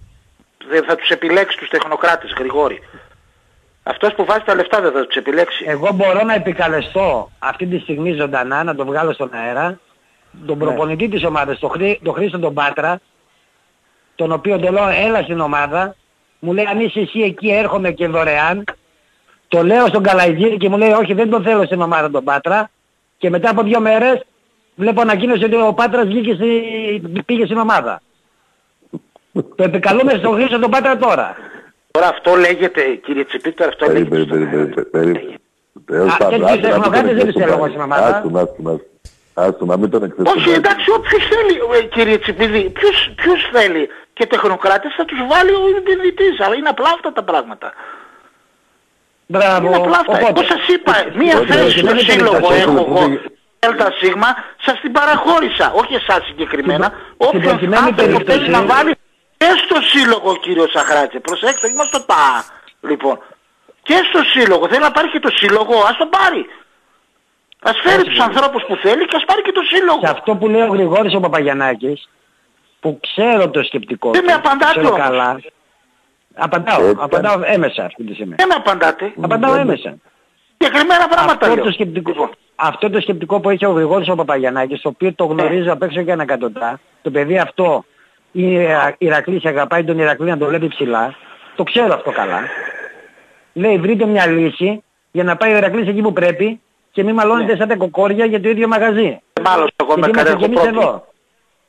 δεν θα τους επιλέξει τους τεχνοκράτες, Γρηγόρη; Αυτός που βάζει τα λεφτά δεν θα τους επιλέξει. Εγώ μπορώ να επικαλεστώ αυτή τη στιγμή ζωντανά, να το βγάλω στον αέρα, τον Ναι. προπονητή της ομάδας, τον, Χρή, τον Χρήστο τον Πάτρα, τον οποίο τον λέω έλα στην ομάδα, μου λέει αν είσαι εσύ εκεί έρχομαι και δωρεάν, το λέω στον Καλαϊγύρη και μου λέει όχι δεν τον θέλω στην ομάδα τον Πάτρα και μετά από δύο μέρες βλέπω ανακοίνωση ότι ο Πάτρας βγήκε στη, πήγε στην ομάδα. το επικαλούμε στον Χρήστο τον Πάτρα τώρα. Τώρα αυτό λέγεται, κύριε Τσιπίτη, τώρα αυτό Περίμενε, λέγεται. στον περίμενε, αέρα. περίμενε. Τέλος Α, πάντων, και άστο τους να μην τον τεχνοκράτες δεν τους εκθέσουμε θέλω εγώ πάλι. στην ομάδα. Άστον, άστον, άστον. Άστον, να μην τον εκθέσουμε Όχι, πάλι. εντάξει, όποιος θέλει, ε, κύριε Τσιπίδη, ποιος, ποιος θέλει και τεχνοκράτες θα τους βάλει ο επενδυτής, αλλά είναι απλά αυτά τα πράγματα. Μπράβο. Είναι απλά αυτά. Εγώ σας είπα, μία Οπότε, θέση στο δεν είναι σύλλογο περίπτωση. έχω εγώ, Οπότε, Δέλτα Σίγμα, σας την παραχώρησα, όχι εσάς συγκεκριμένα. Στην Όποιον προκειμένη άνθρωπο περίπτωση- θέλει να βάλει και στο σύλλογο κύριο Σαχράτσε. Προσέξτε, όχι μόνο στο τα. Λοιπόν, και στο σύλλογο. Θέλει να πάρει και το σύλλογο, ας τον πάρει. Ας φέρει τους ανθρώπους που θέλει και ας πάρει και το σύλλογο. Σε αυτό που λέει ο Γρηγόρης ο Παπαγιαννάκης, που ξέρω το σκεπτικό Δεν του, με απαντάτε ξέρω όμως. καλά, Απαντάω, Έτσι. απαντάω έμεσα αυτή τη στιγμή. Δεν απαντάτε. Απαντάω έμεσα. Συγκεκριμένα πράγματα Αυτό λέω. το, σκεπτικό, Λοιπόν, αυτό το σκεπτικό που έχει ο Γρηγόρης ο Παπαγιαννάκης, το οποίο το γνωρίζω απ' έξω και ανακατοτά, το παιδί αυτό είναι Ηρακλής, αγαπάει τον Ηρακλή να το βλέπει ψηλά, το ξέρω αυτό καλά. Λέει βρείτε μια λύση για να πάει ο Ηρακλής εκεί που πρέπει και μην μαλώνετε σαν τα κοκόρια για το ίδιο μαγαζί. Μάλλον εγώ με Γιατί είμαστε κι καρέχω εμείς πρότεινα. εδώ;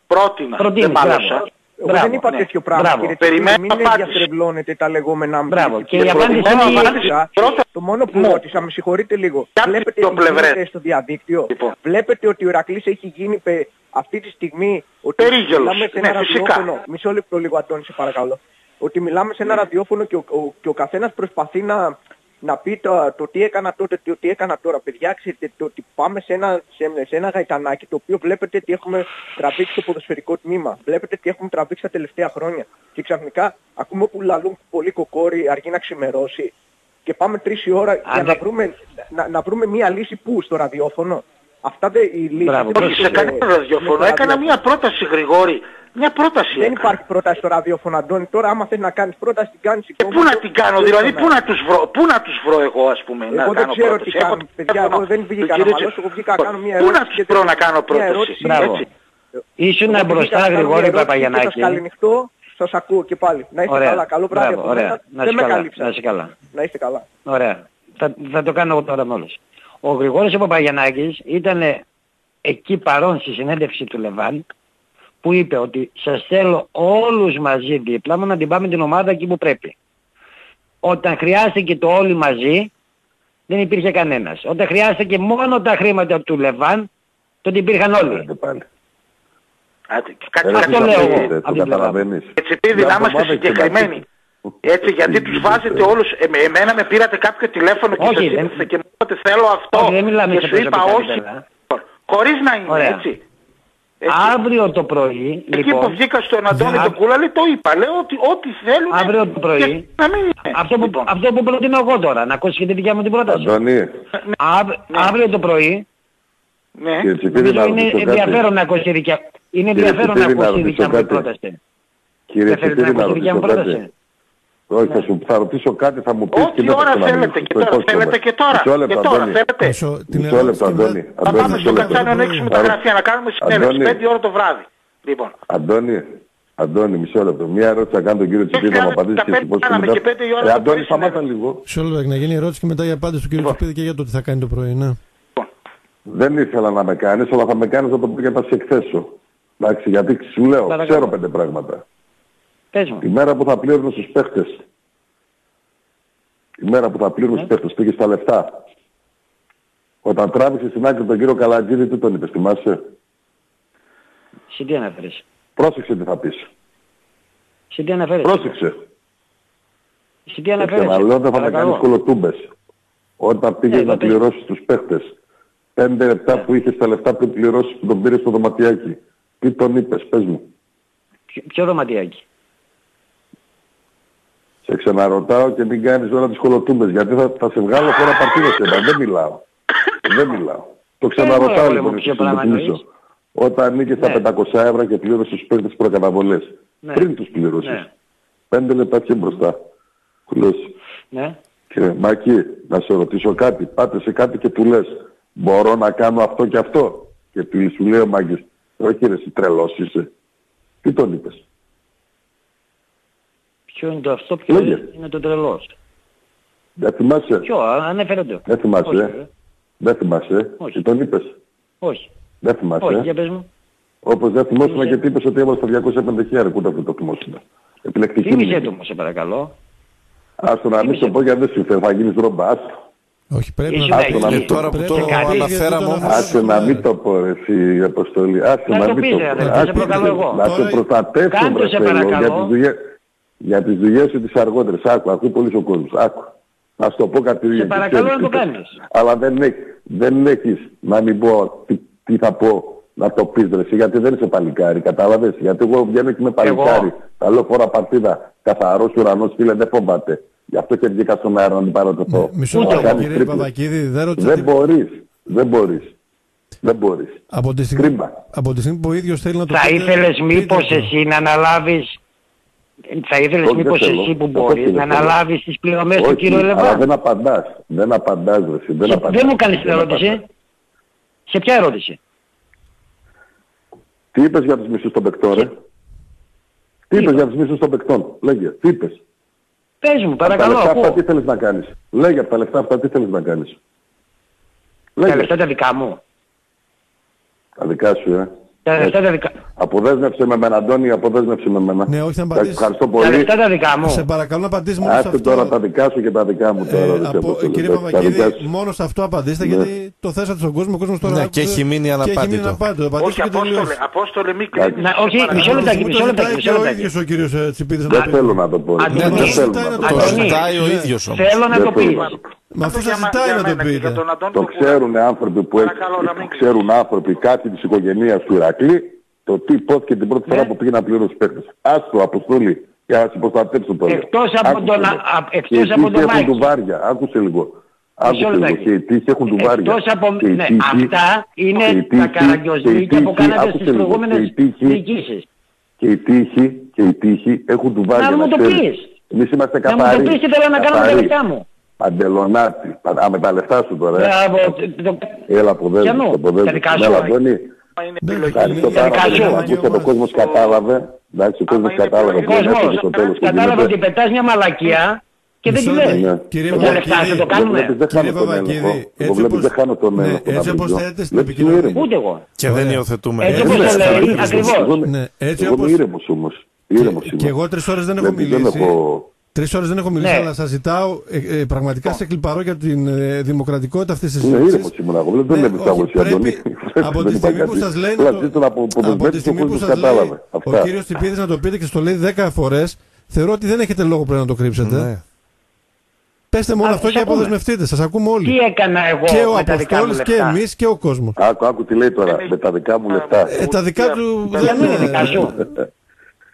Πρότεινα. Προτείνεις, Δεν μάλωσα. Μπράβο. Εγώ Μπράβο, δεν είπα ναι. τέτοιο πράγμα Μπράβο. κύριε Περιμένω Τσιπίδη, μην απάντηση. διαστρεβλώνετε τα λεγόμενά μου. Μπράβο. κύριε Και η Τσιπίδη. απάντηση Περιμένω είναι... απάντηση. Πρώτα, Το μόνο που μου. ρώτησα, με συγχωρείτε λίγο. Κάποιες Βλέπετε δύο τι πλευρές. γίνεται στο διαδίκτυο. Λοιπόν. Βλέπετε ότι ο Ηρακλής έχει γίνει πε- αυτή τη στιγμή ότι Περίγελος. μιλάμε σε Ναι, ένα φυσικά. ραδιόφωνο. Μισό λεπτό λίγο Αντώνη, σε παρακαλώ. Ότι μιλάμε σε ένα ραδιόφωνο και ο, ο, και ο καθένας προσπαθεί να, να πει το, το τι έκανα τότε, το τι έκανα τώρα. Παιδιά, ξέρετε το ότι πάμε σε ένα, σε, σε ένα γαϊτανάκι το οποίο βλέπετε ότι έχουμε τραβήξει στο ποδοσφαιρικό τμήμα. Βλέπετε τι έχουμε τραβήξει τα τελευταία χρόνια. Και ξαφνικά ακούμε που λαλούν πολύ κοκόρι αργεί να ξημερώσει. Και πάμε τρεις η ώρα για Αν να δεν- βρούμε, να, να βρούμε μία λύση πού, στο ραδιόφωνο. Αυτά δεν οι λύσεις. Μπράβο, δεν Όχι, σε είναι κανένα με ραδιόφωνο. το Έκανα ραδιόφωνο. μια πρόταση, Γρηγόρη. Μια πρόταση Δεν έκανα. υπάρχει πρόταση στο ραδιόφωνο, Αντώνη. Τώρα άμα θες να κάνεις πρόταση, την κάνεις Και πού να την κάνω, δηλαδή πού να τους βρω, πού να τους βρω εγώ ας πούμε να Εγώ δεν κάνω ξέρω πρόταση. τι Έχω κάνω. το Παιδιά, τηλέφωνο εγώ δεν του βγήκα να κυρίου μαλώσω, Τσε- εγώ βγήκα να κάνω μια Πού να ερώτηση τους και βρω δεν- να κάνω μια πρόταση. ερώτηση, Μπράβο. έτσι. Ήσουν Εγώ μπροστά βγήκα να κάνω Γρηγόρη μια ερώτηση και Παπαγιαννάκη. Σας καληνυχτώ, σας ακούω και πάλι. Να είστε Ωραία. καλά, καλό βράδυ Μπράβο, από ωραία. μένα. Να Δεν είσαι με καλά, καλύψατε. να είσαι καλά. Να είστε καλά. Ωραία. Θα, θα το κάνω εγώ τώρα με όλους. Ο Γρηγόρης ο Παπαγιαννάκης ήταν εκεί παρόν στη συνέντευξη του Λεβάν που είπε ότι σας θέλω όλους μαζί δίπλα μου να την πάμε την ομάδα εκεί που πρέπει. Όταν χρειάστηκε το όλοι μαζί δεν υπήρχε κανένας. Όταν χρειάστηκε μόνο τα χρήματα του Λεβάν τότε υπήρχαν όλοι. Άντε πάλι. Άντε, και κάτι Έλα, κάτι Αυτό τι λέω θα εγώ, πείτε, από Το την πλευρά μου. καταλαβαίνεις. Έτσι επειδή Μια να είμαστε εβδομάδα και συγκεκριμένοι. Εντάξει. Έτσι γιατί τους βάζετε όλους, ε, με- εμένα με πήρατε κάποιο τηλέφωνο και Όχι, σας δεν- είπατε και μου είπατε θέλω αυτό Όχι, δεν μιλάμε και σε σου είπα προσωπικά όχι. επίπεδα. Χωρίς να είναι Ωραία. έτσι. Έτσι. Αύριο το πρωί, Εκεί που λοιπόν, βγήκα στον Αντώνη δεν- τον Κούλαλη το είπα. Λέω ότι ό,τι θέλουν Αύριο το πρωί. και να μην είναι. αυτό που, Λοιπόν, αυτό που προτείνω εγώ τώρα, να ακούσεις και τη δικιά μου την πρόταση. Αντώνη, Αύ- Αύριο το πρωί, ναι. κύριε Τσιπίδη, νομίζω να είναι ρωτήσω ενδιαφέρον κάτι. να ακούσεις τη δικιά Είναι Κύριε ενδιαφέρον να Τσιπίδη, να ακούσεις τη δικιά ρωτήσω μου κάτι. πρόταση. Κύριε Δεν θέλετε να Τσιπίδη, να ακούσεις τη δικιά μου ρωτήσω πρόταση. κάτι. Όχι, θα σου θα ρωτήσω κάτι, θα μου πεις Ό,τι και δεν θα ώρα ξαναμιλήσω. θέλετε και Το τώρα. υπόσχομαι. Θέλετε και τώρα. Μισό λεπτό, Και τώρα Αντώνη. θέλετε. Μισό, την Μισό ερώτηση λεπτό, την- Αντώνη. Θα Αντώνη, πάμε μισό στο λεπτό. Κατσάνιο να ανοίξουμε τα Άρα- γραφεία, να κάνουμε συνέντευξη. Αντώνη. 5 ώρα το βράδυ. Λοιπόν. Αντώνη, Αντώνη, μισό λεπτό. Μια ερώτηση θα κάνω τον κύριο Τσιπίδη, θα μου απαντήσει και τα εσύ πώς πέντε κάναμε μετά. και πέντε η ώρα Ε, το Αντώνη, πρωί σταμάτα συνέβη. λίγο. Σε όλο να γίνει ερώτηση και μετά η απάντηση του κ. Λοιπόν. Τσιπίδη και για το τι θα κάνει το πρωί. Ναι. Δεν ήθελα να με κάνεις, αλλά θα με κάνεις να το πω και να σε εκθέσω. Εντάξει, γιατί σου λέω, Παρακαλώ. ξέρω πέντε πράγματα. Πες μου. Η μέρα που θα πλήρωνε στους παίχτες. Η μέρα που θα πλήρωνε στους παίχτες, πήγες στα λεφτά. Όταν τράβηξες στην άκρη τον κύριο Καλατζίδη, τι τον είπες, θυμάσαι; Σε τι αναφέρεις. Πρόσεξε τι θα πεις. Σε τι αναφέρεις. Πρόσεξε. Σε τι Και αναφέρεις. να λέω δεν θα με Παρακαλώ. κάνεις κολοτούμπες. Όταν πήγες Ναι, να τότε- πληρώσεις τους παίχτες. Πέντε λεπτά που είχες τα λεφτά που πληρώσεις που τον πήρες στο δωματιάκι. Τι τον είπες, πες μου. Ποιο- Ποιο δωματιάκι; Σε ξαναρωτάω και μην κάνεις όλα τις κολοτούμπες γιατί θα, θα σε βγάλω φορά παρτίδα σε μένα. Δεν μιλάω. Δεν μιλάω. Το ξαναρωτάω Ε, ωραία, λοιπόν μου, να ποιο σου πράγμα συνηθίσω. εννοείς; Όταν ανήκες στα Ναι. 500 ευρώ και πλήρωσες τους παίκτες προκαταβολές. Ναι. Πριν τους πληρώσεις. Ναι. Πέντε λεπτά πιο μπροστά. Του λες, Ναι. κύριε Μάκη, να σε ρωτήσω κάτι. Πάτε σε κάτι και του λες, μπορώ να κάνω αυτό και αυτό. Και του σου λέει ο Μάκης, όχι ρε εσύ τρελός είσαι. Τι τον είπες; Ποιο είναι το αυτό, ποιο Λέγε. είναι το τρελός. Δεν θυμάσαι; Ποιο, α, ανέφερε το. Δεν θυμάσαι. Όχι, ε. ε. Δεν θυμάσαι. Όχι. Τι τον είπες; Όχι. Δεν θυμάσαι. Όχι, ε; για πες μου. Όπως δεν θυμόσουν Θύμισε. και τι είπες ότι έβαλες στα 205 χιλιάρια. Ούτε αυτό το θυμόσουν. Επιλεκτική Θύμισε μνήμη. το μου, σε παρακαλώ. Ας το να μην Θύμισε. το πω γιατί δεν συμφέρει. Θα γίνεις ρόμπα. Άστο. Όχι, πρέπει Ήσουν να εκεί. Άστο να μην Και τώρα που Πρέπει το να κάνεις, αναφέραμε γιατί το όμως, Άσε να μην το πω ρε εσύ Αποστολή. Άσε Να να το μην πεις, το ρε, πω. αδερφέ, σε Άσε, προκαλώ εγώ. Να σε Τώρα- προστατεύσω Κάντο, βρε σε θέλω, παρακαλώ. για τις δουλειές, για τις δουλειές σου τις αργότερες. Άκου, ακού πολύς ο κόσμος. Άκου. Να σου το πω κάτι Σε γιατί παρακαλώ ξέρεις να το τι θες. κάνεις. Αλλά δεν, έχει, δεν έχεις να μην πω τι, τι θα πω να το πεις ρε εσύ, γιατί δεν είσαι παλικάρι, κατάλαβες; Γιατί εγώ βγαίνω και είμαι παλικάρι. Τα λέω φορά παρτίδα, καθαρός ουρανός, φίλε, δεν φοβάται. Γι' αυτό και βγήκα στον αέρα να την πάρω το φω. Μισό Ούτε λεπτό, εγώ, κύριε τρίπλες. Παπακίδη, δεν ρώτησα Δεν τι- μπορείς. Δεν μπορείς. Δεν μπορείς. Από τη, στιγμή, Κρίμα. από τη στιγμή που ο ίδιος θέλει να το Θα πείτε, ήθελες πείτε μήπως το. εσύ να αναλάβεις Θα ήθελες Όχι, μήπως δεν θέλω. εσύ που Δεν μπορείς θέλω, να δεν θέλω. αναλάβεις τις πληρωμές του Όχι, κύριου αλλά Λεβά; δεν απαντάς. Δεν απαντάς, ρε, εσύ, δεν Σε- απαντάς. Δεν μου κάνεις την Δεν ερώτηση. απαντάς. Σε ποια ερώτηση; Τι είπες για τους μισούς των παικτών, ρε; Τι είπες είπα. για τους μισούς των παικτών; Λέγε, τι είπες; Πες μου, τα παρακαλώ, λεφτά αυτά ακούω. τι θέλεις να κάνεις; Λέγε από τα λεφτά αυτά τι θέλεις να κάνεις; Τα Λέγε. λεφτά τα δικά μου. Τα δικά σου, ε. Τα λεφτά τα δικά Αποδέσμευσε με μένα, Αντώνη, αποδέσμευσε με μένα. Ναι, όχι, να Εντάξει, απαντήσεις. Ευχαριστώ Τα πολύ. λεφτά τα δικά μου. Σε παρακαλώ να απαντήσεις μόνο σε Άστε αυτό. τώρα τα δικά σου και τα δικά μου τώρα. Ε, ρε, από, Αποστόλη, κύριε εντάξει, τα δικά Παπακίδη, σου. μόνο σε αυτό απαντήστε γιατί το θέσατε στον κόσμο. Ο κόσμος τώρα Ναι, άκουσε και έχει μείνει Και έχει μείνει αναπάντητο. αναπάντητο. Όχι, Απαντήστε και Απόστολε, τελείως. Απόστολε, μην Εντάξει. κλείνεις. Να, όχι, παρακαλώ. μισό λεπτάκι, Μου το μισό λεπτάκι, ζητάει μισό και ο λεπτάκι. ίδιος ο κύριος ε, Τσιπίδης να το Δεν πει. θέλω να το πω. ρε. Αντώνη, Δεν το θέλω ζητάει να να το το Το πω. Αντώνη. ζητάει ο Ναι. ίδιος όμως. Θέλω να Δεν το θέλω πεις. να το πω. Μα αυτό Για σας μα- ζητάει για να το μένα και πείτε. για τον Αντώνη Το Κουκούρα. ξέρουν άνθρωποι που έχει, Παρακαλώ, να μην ξέρουν άνθρωποι κάτι της οικογένειας του Ηρακλή το τι υπόθηκε την πρώτη φορά Ναι. που πήγε να πληρώσει τους παίκτες. Άστο, αποστολή, για να σε προστατέψω τώρα. Εκτός από Άκουσε τον- με. α- Και εκτός οι από τύχοι τον έχουν Μάκη. τουβάρια. Άκουσε λίγο. Άκουσε λίγο. λεπτάκι. Και οι τύχοι έχουν τουβάρια. Εκτός από... Και οι Ναι, τύχοι- αυτά είναι και οι τα τύχοι- και καραγκιόζνικα οι που τύχοι- κάνατε άκουσε στις λίγο. προηγούμενες Και οι τύχοι- διοικήσεις. Και οι τύχοι, και οι τύχοι έχουν τουβάρια. Να μου το ξέρεις. πεις. Εμείς είμαστε Να μου καθαροί. το πεις και θέλω να κάνω με τα Καθαροί. λεφτά μου. Παντελονάτη. Πα- Α, με τα λεφτά σου τώρα. ε. Μπράβο, το- Έλα από Ποιανού; δέσμευση, από Τα δέσμευση. δικά σου, Έλα, ε. Αντώνη. Μα είναι Ναι, επιλογή. Ευχαριστώ Είναι πάρα δικά πολύ. σου. Ακούσε ο κόσμος κατάλαβε. Εντάξει, ο κόσμος είναι κατάλαβε. επιλογή που Ο του είναι κόσμος στο τέλος που κατάλαβε γίνεται. ότι πετάς μια μαλακία και δεν τη Μισό λες. λεπτό. Ναι. Κύριε Με τα λεφτά Παπακίδη, θα το Εγώ κάνουμε. βλέπεις δεν Κύριε χάνω τον Παπακίδη, έλεγχο. Εγώ έτσι βλέπεις όπως- δεν χάνω τον ναι, έλεγχο. έτσι να όπως μιλήσω. θέλετε στην Βλέπεις επικοινωνία. είμαι ήρεμος. Ούτε εγώ. Και δεν Ωραία. υιοθετούμε. Έτσι Ε, όπως δεν το ξέρω. λέει, ακριβώς. Εγώ είμαι- Ναι, έτσι Εγώ είμαι όπως- ήρεμος όμως. Ήρεμος είμαι. Και εγώ τρεις ώρες δεν έχω Βλέπεις, δεν μιλήσει. Έχω- Τρεις ώρες δεν έχω μιλήσει, Ναι. αλλά σας ζητάω ε, ε, πραγματικά σε κλιπαρώ για την ε, δημοκρατικότητα αυτής της Ναι, συζήτησης. ήρεμος ήμουν εγώ. Δεν Ναι, λέμε όχι, τα αγωσία, πρέπει- <laughs> Αντώνη. από Δεν τη είπα στιγμή που κάτι. σας λένε Απλά το- ζήτω από από τη αποδεσμεύσεις ο στιγμή που κόσμος σας λέει κατάλαβε. ο Αυτά. κύριος Τυπίδης να το πείτε και στο λέει 10 φορές θεωρώ ότι δεν έχετε λόγο πρέπει να το κρύψετε. Ναι. Πέστε μόνο Α, αυτό σας και ακούμε. αποδεσμευτείτε. Σας ακούμε Τι όλοι. έκανα εγώ Και ο με τα δικά μου Αποστόλης και λεφτά; εμείς και ο κόσμος. Άκου, άκου τι λέει τώρα. Με τα δικά μου λεφτά. Ε, τα δικά του Δεν δεν Δεν είναι δικά σου. <laughs>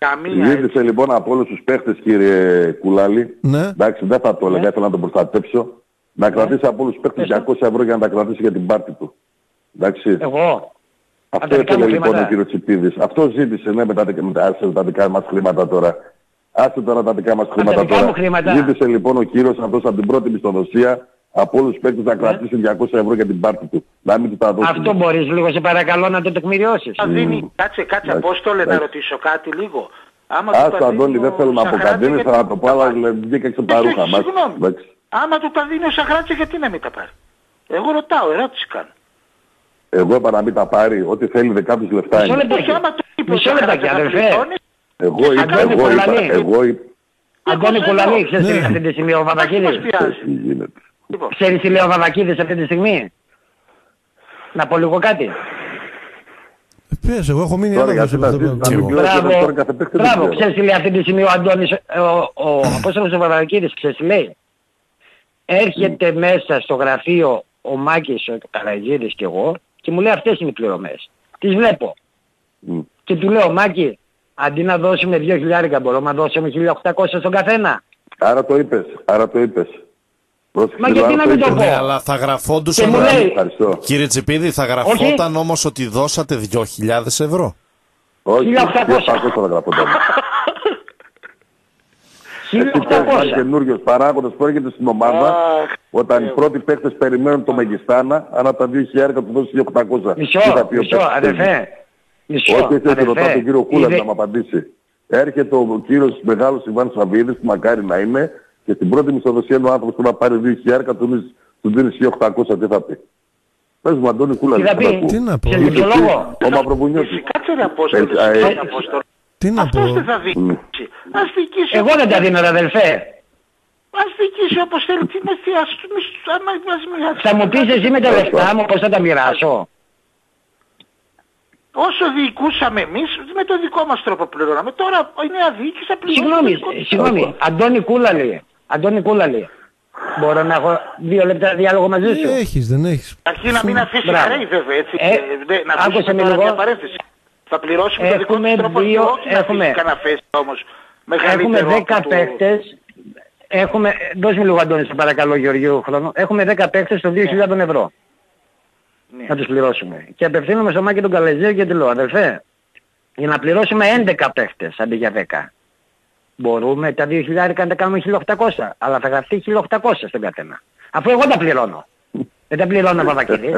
Καμία έτσι. Ζήτησε λοιπόν από όλους τους παίχτες κύριε Κουλάλη. Ναι. Εντάξει δεν θα το έλεγα, ήθελα να τον προστατέψω. Να κρατήσει από όλους τους παίχτες 200 ευρώ για να τα κρατήσει για την πάρτη του. Εντάξει. Εγώ. Αυτό τα δικά ήθελε μου λοιπόν χρήματα. ο κύριος Τσιπίδης. Αυτό ζήτησε ναι με τα, δικα- με τα, άσε τα δικά μας χρήματα τώρα. Άσε τώρα τα δικά μας χρήματα δικά τώρα. μου χρήματα. Ζήτησε λοιπόν ο κύριος αυτός από την πρώτη μισθοδοσία από όλους τους παίκτες να κρατήσει 200 ευρώ για την πάρτη του. Να μην του τα δώσει. Αυτό μπορείς λίγο σε παρακαλώ να το τεκμηριώσεις. Θα δίνει, κάτσε, κάτσε, Εντάξει, Απόστολε, να εντάξει. ρωτήσω κάτι λίγο. Άμα του Άστο τα δίνει Αντώνη ο δεν θέλω να πω Σαχράτης, κάτι, γιατί θα να το μην πω τα αλλά πάρει. βγήκα και Όχι, παρούχα όχι, μας. συγγνώμη. Εντάξει. Άμα του τα δίνει ο Σαχράτης, γιατί να μην τα πάρει; Εγώ ρωτάω, ερώτηση κάνω. Εγώ είπα να μην τα πάρει, ό,τι θέλει δεκάτους λεφτά Μισό είναι. λεπτάκι. Όχι, άμα το είπε ο Μισό λεπτάκι, Σαχράτης να αδερφέ. πληρώνει, Εγώ είπα, Αντώνη εγώ είπα, Κολανή. εγώ είπα. Αντώνη Εγώ Κουλανή, ξέρω. ξέρεις τι Ναι. λέει αυτή τη στιγμή ο τι μας Βαβακίδης. πειράζει. Τι γίνεται. Λοιπόν, Ξέρεις τι λέει ο Βαβακίδης αυτή τη στιγμή; Να πω λίγο κάτι. Πες, εγώ έχω μείνει Τώρα άναυδος γιατί από να αυτό που ζήσεις, να είπα. μην κλαίω, Μπράβο, τώρα κάθε παίκτη δεν μπράβο. ξέρω. Ξέρεις τι λέει αυτή τη στιγμή ο Αντώνης, ε, ο, ο Απόστολος ο Βαβακίδης, ξέρεις τι λέει; Έρχεται μέσα στο γραφείο ο Μάκης, ο Καραγίδης και εγώ και μου λέει αυτές είναι οι πληρωμές. Τις βλέπω. Μμ. Και του λέω Μάκη, αντί να δώσουμε 2 χιλιάρικα μπορούμε να δώσουμε 1800 στον καθένα. Άρα το είπες, άρα το είπες. Πρόσεξε, Μα λέω, γιατί άρα να το μην το είπες. πω; Ναι, αλλά θα γραφόντουσαν. Και μου Μπράβο, λέει- Ευχαριστώ. Κύριε Τσιπίδη, θα γραφόταν όμως ότι δώσατε 2.000 ευρώ. Όχι, 1800. 1800 θα γραφόταν. <laughs> Εσύ 1800. ξέρεις, σαν καινούριος παράγοντας που έρχεται στην ομάδα, Αχ, όταν οι πρώτοι παίκτες περιμένουν το Μεγιστάνα, ανά τα 2.000 του δώσεις 2.800. Μισό, Τι θα πει ο μισό, παίκτης; αδερφέ. Μισό, Όχι, έτσι έτσι ρωτάω αδερφέ. τον κύριο Κούλα Είδε- να μου απαντήσει. Έρχεται ο κύριος μεγάλος Ιβάν Σαββίδης, που μακάρι να είναι, και στην πρώτη μισθοδοσία είναι ο άνθρωπος που να πάρει 2.000, του δίνεις- του δίνεις 1.800, τι θα πει. Πες μου Αντώνη Κούλα, Τι θα πει; Τι να πω; Ξέρεις Είσαι ποιο εσύ, λόγο; Ο Μαυροβουνιώτης. Εσύ κάτσε ρε Απόστολε, Έτσι, α, ε, συγγνώμη, Απόστολε. Τι να Αυτός πω; δεν θα δείξει. Ας δικήσει. Εγώ δεν τα δίνω ρε αδελφέ. Ας δικήσει όπως θέλει. Τι με τι, ας μη άμα μας μοιράσει. Θα μου πεις εσύ με τα λεφτά μου πώς θα τα μοιράσω. Όσο διοικούσαμε εμείς, με το δικό μας τρόπο πληρώναμε. Τώρα η νέα διοίκηση θα πληρώνει. Συγγνώμη, το δικό της συγγνώμη. Τρόπο. Αντώνη Κούλαλη. Αντώνη Κούλαλη. Μπορώ να έχω δύο λεπτά διάλογο μαζί Τι σου; έχεις, δεν έχεις. Αρχή να μην αφήσεις Μπράβο. χρέη βέβαια έτσι. Ε, και, δε- να άκουσε αφήσουμε με τώρα λίγο. μια παρένθεση. Θα πληρώσουμε το δικό Έχουμε της τρόπο δύο- και όχι να έχουμε- αφήσει κανένα φέση όμως. Έχουμε Μεγαλύτερο 10 από το- παίκτες. Έχουμε, δώσ' μου λίγο Αντώνη σε παρακαλώ Γεωργίου χρόνο. Έχουμε 10 παίκτες των 2.000 ευρώ. Ναι. Να τους πληρώσουμε. Και απευθύνομαι στο Μάκη τον Καλεζίου και του λέω αδελφέ, για να πληρώσουμε 11 παίκτες αντί για 10. Μπορούμε τα 2.000 να τα κάνουμε 1.800. Αλλά θα γραφτεί 1.800 στον καθένα. Αφού εγώ τα πληρώνω. Δεν τα πληρώνω <laughs> Παπακίδη.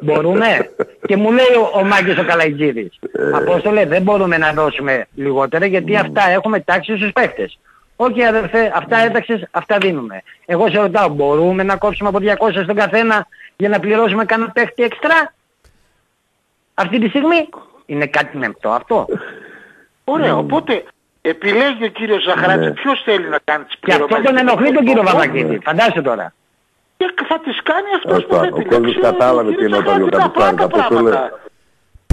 μπορούμε. Και μου λέει ο, ο Μάγκης ο Καλαϊτζίδης. Απόστολε δεν μπορούμε να δώσουμε λιγότερα γιατί αυτά έχουμε τάξει στους παίχτες. Όχι αδερφέ, αυτά έταξες, αυτά δίνουμε. Εγώ σε ρωτάω, μπορούμε να κόψουμε από 200 στον καθένα για να πληρώσουμε κανένα παίχτη εξτρά. Αυτή τη στιγμή; Είναι κάτι μεμπτό αυτό. Ωραία, οπότε επιλέγει ο κύριος Ζαχαράτης Ναι. ποιος θέλει να κάνει τις Και αυτό πληρωμές. τον ενοχλεί τον κύριο Ο κόσμος. Βαβακίδη. Φαντάσου τώρα. Και θα τις κάνει αυτός που Ωστά, θα ο επιλέξει. κόσμος κατάλαβε τι είναι ο Ζαχαράτης,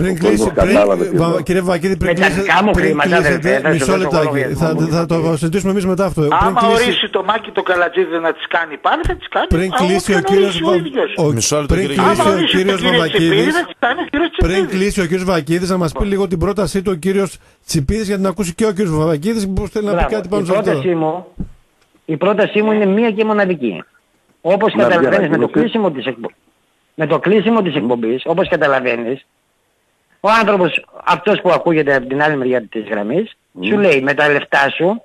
Πριν Ο κόσμος κλείσει, κατάλαβε τι πριν, Βα- εννοώ. κύριε Βακίδη, πριν Με τα κλείσετε, δικά μου πριν χρήματα, αδερφέ, κλείσετε, θα σε μισό δώσω λεπτάκι. λογαριασμό Θα, μου. θα το συζητήσουμε εμείς μετά αυτό. Άμα Πριν κλείσει, ορίσει το Μάκη το Καλατζίδη να τις κάνει πάλι θα τις κάνει. πριν Α, κλείσει ο όποιον κύριος, ορίσει ο Βα- ίδιος. ο- Μισό λεπτό, πριν κύριε κλείσει Άμα ο ορίσει κύριος τον κύριο Τσιπίδης Βαβακίδης, θα τις κάνει ο κύριος πριν Τσιπίδης. κλείσει ο κύριος Βακίδης να μας πει λίγο την πρότασή του ο κύριος Τσιπίδης για να την ακούσει και ο κύριος Βαβακίδης που θέλει να πει Μπράβο. κάτι πάνω η σε αυτό. πρότασή μου, η πρότασή μου είναι μία και μοναδική. Όπως Να βγει καταλαβαίνεις με το ανακοίνωση. κλείσιμο της, εκπο... με το κλείσιμο της εκπομπής, όπως καταλαβαίνεις, ο άνθρωπος αυτός που ακούγεται από την άλλη μεριά της γραμμής, σου λέει με τα λεφτά σου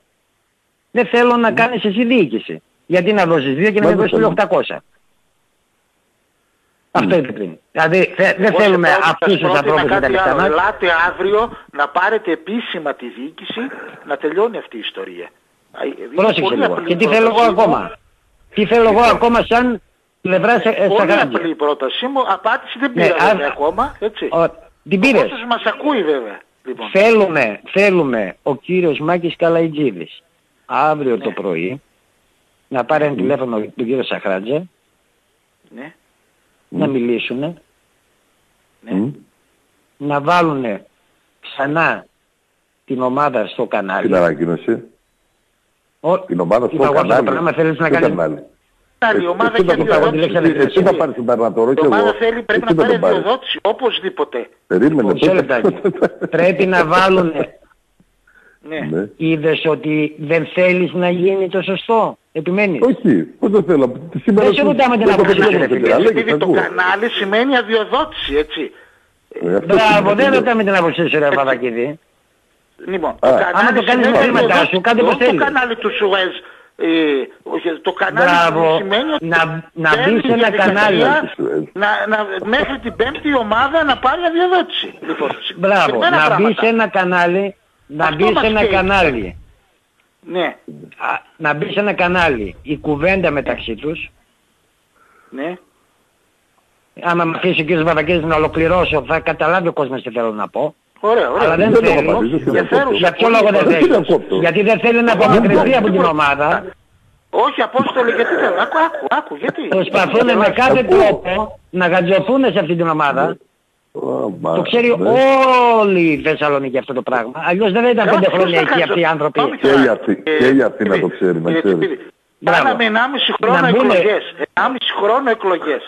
δεν θέλω να κάνεις εσύ διοίκηση. Γιατί να δώσεις δύο και να Μα μην δεν δώσεις θέλω. 800. Αυτό είπε πριν. Δηλαδή θε- δεν Εγώ σε θέλουμε πρότεινα- αυτούς σας τους πρότεινα ανθρώπους με τα κάτι λεφτά άλλο. μας. Ελάτε αύριο να πάρετε επίσημα τη διοίκηση να τελειώνει αυτή η ιστορία. Α, είναι Πρόσεξε πολύ λίγο. απλή Και τι η θέλω εγώ πρότασή μου. ακόμα; Τι θέλω εγώ ακόμα σαν πλευρά σε, ε, Πολύ Σαχράτζη. απλή η πρότασή μου. Απάντηση δεν Ναι, πήρα α- βέβαια ακόμα. Έτσι. Ο- Την Ο πήρες; κόσμος μας ακούει βέβαια. Λοιπόν. Θέλουμε, θέλουμε ο κύριος Μάκης Καλαϊτζίδης αύριο Ναι. το πρωί να πάρει ένα τηλέφωνο τον κύριο Σαχράτζε, Ναι. να μιλήσουν, Ναι. Μμ. να βάλουν ξανά την ομάδα στο Την κανάλι. ανακοίνωση. Ο- Την ομάδα στο Είπα εγώ αυτό το κανάλι. πράγμα, θέλεις να Ποιο κάνεις- κανάλι. Άλλη, Η ομάδα Εσύ έχει θα το πάρω, αδειοδότηση. τη λέξη Εσύ θα πάρεις τον Περνατορό Η και εγώ. ομάδα θέλει πρέπει Εσύ να θα πάρει τον πάρεις. αδειοδότηση οπωσδήποτε. Περίμενε. Μισό λεπτάκι. <laughs> Πρέπει να βάλουν, Ναι. Ναι. είδες ότι δεν θέλεις να γίνει το σωστό; Επιμένεις; Όχι, πώς δεν θέλω. Σήμερα Δεν σε σου- ρωτάμε την δεν το άποψή σου, πετυχαίνω ρε σε φίλε. πειρά. Λέγε, Επειδή θα το ακούω. κανάλι σημαίνει αδειοδότηση, έτσι. Ε, αυτό Μπράβο, σημαίνει δεν αυτό. ρωτάμε την άποψή σου ρε Παπακίδη. Λοιπόν, Α. το κανάλι Άμα το κάνεις σημαίνει με χρήματά αδειοδότηση. σου, κάντε πως Όχι το θέλεις. κανάλι του Σουέζ. Ε, όχι, το κανάλι Μπράβο. σημαίνει ότι Να- να μπαίνει μπει σε η ένα διαδικασία κανάλι. Να, να, μέχρι την πέμπτη η ομάδα να πάρει αδειοδότηση. Λοιπόν, Μπράβο, συγκεκριμένα να μπει πράγματα. σε ένα κανάλι, να Αυτό μπει σε μας ένα καίει. κανάλι, Ναι, α, να μπει σε ένα κανάλι η κουβέντα μεταξύ τους. ναι. Άμα με αφήσει ο κ. Βαβακίδης να ολοκληρώσω θα καταλάβει ο κόσμος τι θέλω να πω. Ωραία, ωραία. Αλλά δεν Δεν το θέλω. απαντήσω, τι να Ενδιαφέρουσα. κόψω. Για ποιο λόγο δεν Τι να θέλει. κόψω. Γιατί δεν θέλει να απομακρυνθεί από την ομάδα. Όχι, Απόστολε, γιατί θέλω. Άκου, άκου, άκου, γιατί; Προσπαθούν με κάθε Ακούω. τρόπο να γατζωθούν σε αυτή την ομάδα. Α, μα, Το ξέρει ναι. όλη η Θεσσαλονίκη αυτό το πράγμα. Αλλιώς δεν θα ήταν Καλά, πέντε ποιος χρόνια θα εκεί κάνει αυτοί οι αυτό. άνθρωποι. Πάμε Και η τώρα. Αθή- Ε, και η Αθήνα Τσιπίδη, το ξέρει, να κύριε ξέρεις. Τσιπίδη. Μπράβο. Κάναμε 1,5 χρόνο Να μπουνε- εκλογές. 1,5 χρόνο εκλογές.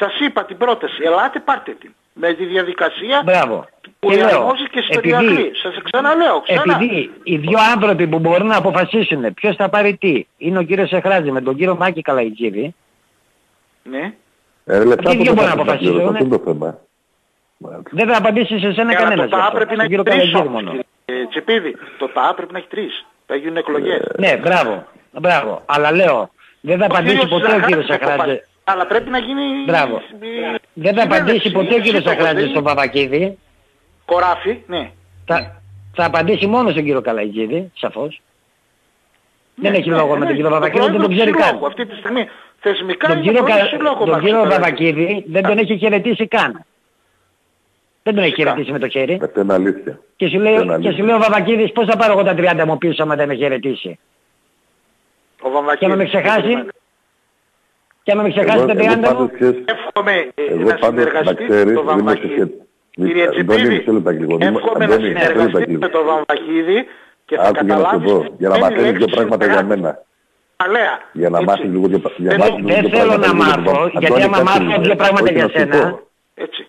Σας είπα την πρόταση. Ελάτε πάρτε την. Με τη διαδικασία Μπράβο. που Και λέω, εφαρμόζει και στο επειδή- Ηρακλή. Σας ξαναλέω, ξανά. Επειδή οι δύο άνθρωποι που μπορούν να αποφασίσουν ποιος θα πάρει τι είναι ο κύριος Σεχράζη με τον κύριο Μάκη Καλαϊτζίδη Ναι. Ε, λεπτά Αυτοί που δύο το μπορούν να κάνεις, αποφασίσουν, αυτό ναι. είναι το θέμα. Μα, δεν θα απαντήσει σε σένα Και αλλά κανένας. το γι' ΤΑ αυτό. πρέπει να Στον έχει κύριο τρεις Καλαϊτζίδη όμως. μόνο. κύριε Τσιπίδη. Το ΤΑ πρέπει να έχει τρεις. Θα γίνουν εκλογές. Ναι, μπράβο. Μπράβο. Αλλά λέω, δεν θα Ο απαντήσει κύριος ποτέ ο Ζαχαράτης κύριος θα Σαχράτζη. αποφασίσει. Αλλά πρέπει να γίνει... Μπράβο. ε, Δεν θα απαντήσει συνένεση. ποτέ ο κύριος Σύντομος, Σαχράτζη δεν στον είναι. Παπακίδη. Κοράφι, ναι. Θα, θα απαντήσει μόνο στον κύριο Καλαϊτζίδη, σαφώς. Δεν Ναι, έχει ναι, λόγο με ναι, τον κύριο το Παπακίδη, δεν τον πρόεδρο ξέρει του καν. συλλόγου. Αυτή τη στιγμή θεσμικά Τον είναι κύριο, πρόεδρος Κα... του συλλόγου, τον Μάκης κύριο Καλαϊτζίδη. Παπακίδη δεν τον έχει χαιρετήσει καν. Δεν τον έχει Φυσικά. χαιρετήσει με το χέρι. Αυτό είναι αλήθεια. Και σου Δεν λέει, αλήθεια. και σου λέει ο Παπακίδης πώς θα πάρω εγώ τα 30 μου πίσω άμα δεν με χαιρετήσει; Ο Βαμβακίδης. Και άμα με ξεχάσει, και άμα με ξεχάσει Εγώ- τα εγώ 30 μου, πάντως, ξέρεις, Εύχομαι ε, Εγώ να πάντως να συνεργαστεί ξέρεις, το είμαι Βαμβακίδη. σοσιαλ- Κύριε Αντώνη, Τσιπίδη, μισό λεπτάκι λίγο. Είμαι- εύχομαι να Αντώνη, μισό συνεργαστεί λεπτάκι με λίγο. το Βαμβακίδη και θα Άκου για να σου καταλάβεις πω, τι για να σημαίνει μαθαίνεις δύο λέξη πράγματα για συνεργάτη. μένα. Αλέα. Για να Έτσι. μάθεις λίγο δύο για να Δεν- μάθεις λίγο δεν δύο θέλω πράγματα να για τον μάθω, Βαμβακίδη. γιατί Αντώνη, άμα κάτσε μάθω λίγο. δύο πράγματα Όχι, για να σου σένα, πω. Έτσι.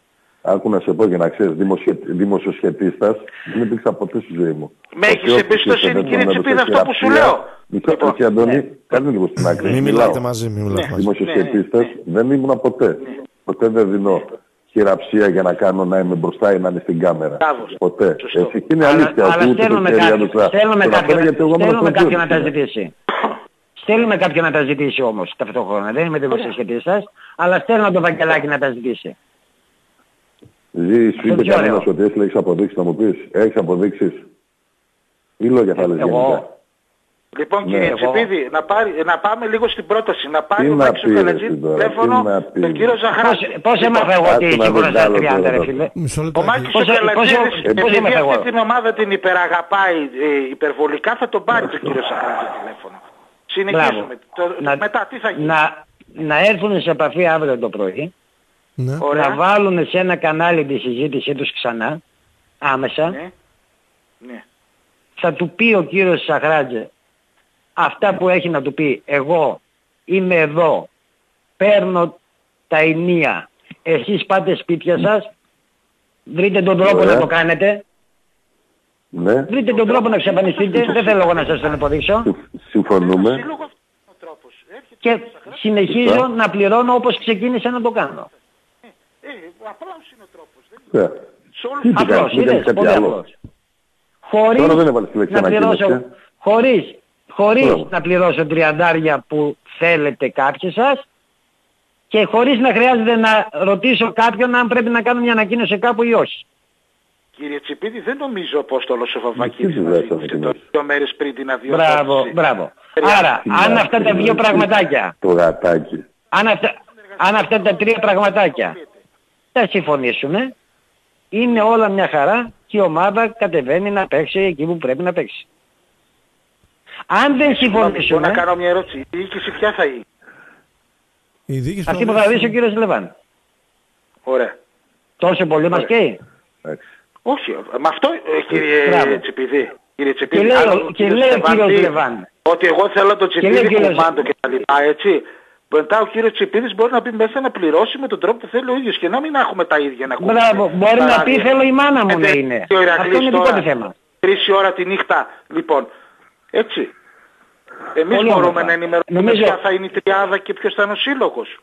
Άκου να σε πω για να ξέρεις, δημοσιε- δημοσιοσχετίστας δεν υπήρξα ποτέ στη ζωή μου. Με έχεις Ο Θεός εμπιστοσύνη, δεν κύριε με Τσιπίδη, έδωσε αυτό που σου χειραψία. λέω. Μισό, Λοιπόν, όχι Αντώνη, κάνε λίγο στην άκρη. Μην Μιλάω. μιλάτε μαζί, μην μιλάτε μαζί. Δημοσιοσχετίστας δεν ήμουν ποτέ. Ποτέ δεν δίνω χειραψία για να κάνω να είμαι μπροστά ή να είναι στην κάμερα. Μπράβο. Ποτέ. Σωστό. Έτσι, είναι Αλλά, αλήθεια. αλλά ότι ούτε στέλνουμε το χέρι κάποιον, άντουσα στέλνουμε τον κάποιον, αφήνω, γιατί εγώ ήμουν στέλνουμε στο κάποιον να τζούρι. τα ζητήσει. Στέλνουμε κάποιον να τα ζητήσει όμως ταυτόχρονα. Δεν είμαι δημοσιοσχετής σας, αλλά στέλνω τον Βαγγελάκη να τα ζητήσει. Ζή, σου είπε πιο κανένας ωραίο. ότι έχεις αποδείξεις να μου πεις. Έχεις αποδείξεις. Ή λόγια θα λες Εγώ. γενικά; Λοιπόν Ναι, κύριε εγώ. Τσιπίδη, να, πάρει, να πάμε λίγο στην πρόταση. Να πάρει Τι ο να Μάκης ο πεις, Καλατζή εσύ τώρα, τηλέφωνο τι να πεις. τον κύριο Πώς, Ζαχράτη. πώς έμαθα εγώ ότι Άκου να σίγουρα μην στα κάνω 30 ρε τώρα. φίλε. Μισό Ο λεπτάκι. Μάκης ο Πώς- Καλατζίδης, πώς- πώς επειδή έμαθα εγώ. αυτή την ομάδα την υπεραγαπάει ε, υπερβολικά, θα τον πάρει τον κύριο Ζαχράτη τηλέφωνο. Συνεχίζουμε. Το- Να- μετά τι θα γίνει; Να, να έρθουν σε επαφή αύριο το πρωί, Ναι. Ωραία. να βάλουν σε ένα κανάλι τη συζήτησή τους ξανά, άμεσα, Ναι. Ναι. θα του πει ο κύριος Σαχράτζε αυτά που έχει να του πει. Εγώ είμαι εδώ, παίρνω τα ενία, εσείς πάτε σπίτια σας, βρείτε τον τρόπο Ωραία. να το κάνετε, Ναι, βρείτε τον τρόπο να εξαφανιστείτε, δεν θέλω εγώ να σας τον υποδείξω. συμφ- συμφωνούμε. Σύλλογος αυτός είναι ο τρόπος. Έρχεται Και ο Ζαχράτης. συνεχίζω Σωστά. να πληρώνω όπως ξεκίνησα να το κάνω. Ε, απλά είναι ο τρόπος. Δεν... Ναι. Σε όλους Τι τους τι Απλώς, κάνεις, δεν είδες, κάνεις κάτι πολύ άλλο. απλώς. Χωρίς Τώρα δεν έβαλες τη λέξη να ανακοίνωση, πληρώσω, ε. χωρίς, χωρίς Μπράβο. να πληρώσω τριαντάρια που θέλετε κάποιοι σας και χωρίς να χρειάζεται να ρωτήσω κάποιον αν πρέπει να κάνω μια ανακοίνωση κάπου ή όχι. Κύριε Τσιπίδη, δεν νομίζω ο Απόστολος ο Βαβακίδης Τι μας δουλειά ζήτησε σας το είναι. δύο μέρες πριν την αδειοδότηση. Μπράβο, μπράβο. Άρα, Τι αν να αυτά τα πει, δύο ρε, πραγματάκια, Το γατάκι. αν αυτά, αν αυτά τα τρία πραγματάκια τα συμφωνήσουμε, είναι όλα μια χαρά και η ομάδα κατεβαίνει να παίξει εκεί που πρέπει να παίξει. Αν δεν Συγγνώμη, Μπορώ συμφωνήσουμε, να κάνω μια ερώτηση. Η διοίκηση ποια θα είναι; Η διοίκηση αυτή του που θα δεις ο Αμέσου- κύριος Λεβάν. Ωραία. Τόσο πολύ μας Ωραία. καίει. Εντάξει. Όχι, με αυτό ε, κύριε Μπράβο. Τσιπίδη. Κύριε Τσιπίδη, Και λέει αν ο- ο και κύριος λέει ο Λεβάντη κύριος Λεβάν. Ότι εγώ θέλω το Και λέει ο Τσιπίδη κύριος- κουμάντο και τα λοιπά, έτσι. Μετά ο κύριος Τσιπίδης μπορεί να μπει μέσα να πληρώσει με τον τρόπο που θέλει ο ίδιος και να μην έχουμε τα ίδια να ακούμε. Μπράβο, μπορεί να πει θέλω η μάνα μου να είναι. Και ο Ηρακλής Αυτό είναι δικό τώρα, του θέμα. Τρεις η ώρα τη νύχτα, λοιπόν. Έτσι. Εμείς Πολύ μπορούμε όμορφα. να ενημερωθούμε Νομίζω- ποια θα είναι η τριάδα και ποιος θα είναι ο σύλλογος.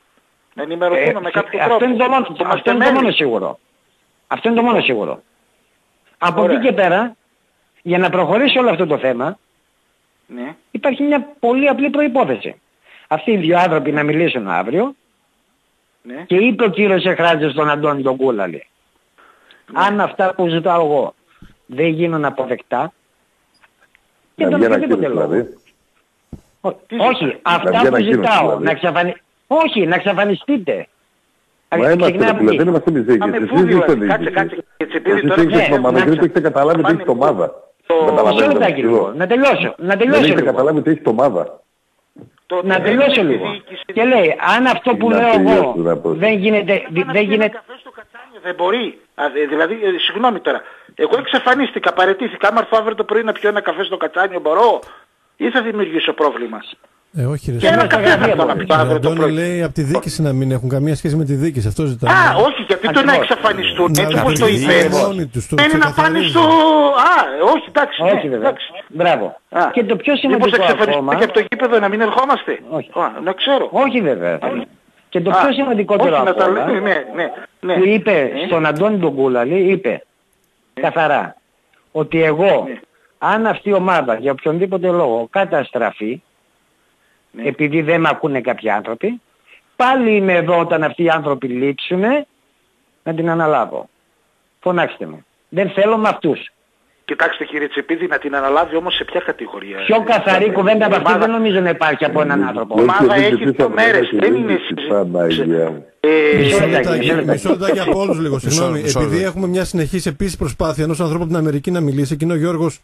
Να ενημερωθούμε με Ε, κάποιο αυτό τρόπο. είναι το μόνο, Είμαστε αυτό είναι το μέλη. μόνο σίγουρο. Αυτό είναι το μόνο σίγουρο. Από Ωραία. εκεί και πέρα, για να προχωρήσει όλο αυτό το θέμα, Ναι. υπάρχει μια πολύ απλή προϋπόθεση. Αυτοί οι δύο άνθρωποι να μιλήσουν αύριο Ναι. και είπε ο κύριος Εχράτζος στον Αντώνη τον Κούλαλη. Αν αυτά που ζητάω εγώ δεν γίνουν αποδεκτά, και Να τον βγει οποιοδήποτε ανακοίνωση λόγο. δηλαδή. Ό- Τι Όχι, ζητάτε; Να αυτά βγει που ανακοίνωση, ζητάω, δηλαδή. να εξαφανι... Όχι, να εξαφανιστείτε. Μα Ξεκινάμε είμαστε ρε από φίλε, εκεί. δεν είμαστε εμείς Πάμε διοίκηση. πού Εσείς είστε δηλαδή, κάτσε, κάτσε. διοίκηση. Και Τσιπίδη Εσείς τώρα έχετε ναι, την ομάδα να- και έχετε καταλάβει ότι Πάμε έχετε πού. ομάδα. Το- Μισό Καταλαβαίνετε λεπτάκι το λίγο. ψηλό. Να τελειώσω. Να Δεν τελειώσω έχετε λίγο. καταλάβει ότι έχετε ομάδα. το- Να το- τελειώσω η λίγο. διοίκηση- Και λέει, αν αυτό που Να λέω τελειώσει, εγώ να πω. δεν γίνεται, Πάμε να δεν πιει γίνεται, ένα καφέ στο κατσάνιο, δεν μπορεί. Α, ε, δηλαδή, ε, συγγνώμη τώρα. Εγώ εξαφανίστηκα, παρετήθηκα. Άμα έρθω αύριο το πρωί να πιω ένα καφέ στο κατσάνιο, μπορώ. Ή θα δημιουργήσω πρόβλημα. Ε, όχι, ρε. Και ένα μέσα καφέ θα γραφεία έρθω να μπορείς. πιω Ο αύριο το Αντώνη πρωί. λέει από τη διοίκηση να μην έχουν καμία σχέση με τη διοίκηση. Αυτό ζητάμε. Α, όχι, γιατί το να Ακριβώς. εξαφανιστούν, Να έτσι όπως το είπε. λειτουργούν μόνοι τους, το Είναι να πάνε ξεκαθαρίζουν. στο... Α, όχι, εντάξει. όχι ναι, βέβαια. εντάξει. Μπράβο. Α, Και το πιο Μήπως σημαντικό εξαφανιστούν ακόμα, και από το γήπεδο να μην ερχόμαστε; Όχι. Α, να ξέρω. όχι βέβαια. Και το Α, πιο σημαντικότερο όχι, να τα από όλα, λέμε, ναι, ναι, ναι. που είπε Ε, στον Αντώνη τον Κούλαλη, είπε καθαρά ότι εγώ, Ναι. αν αυτή η ομάδα για οποιονδήποτε λόγο καταστραφεί, Ναι. επειδή δεν με ακούνε κάποιοι άνθρωποι, πάλι είμαι εδώ όταν αυτοί οι άνθρωποι λείψουνε να την αναλάβω. Φωνάξτε με. Δεν θέλω με αυτούς. Κοιτάξτε κύριε Τσεπίδη να την αναλάβει όμως σε ποια κατηγορία. Πιο καθαρή κουβέντα από αυτή ομάδα- δεν νομίζω να υπάρχει από έναν άνθρωπο. Η ομάδα Όχι, έχει δεν δύο μέρες, έχει δεν είναι διοίκηση, συζήτηση. Παναγία μου. Ε, Μισό Μισό λεπτάκι, λεπτάκι, μισό λεπτάκι. μισό λεπτάκι από όλους λίγο. Συγγνώμη. μισό Επειδή λεπτό. έχουμε μια συνεχής επίσης προσπάθεια ενός ανθρώπου από την Αμερική να μιλήσει, εκείνο ο Γιώργος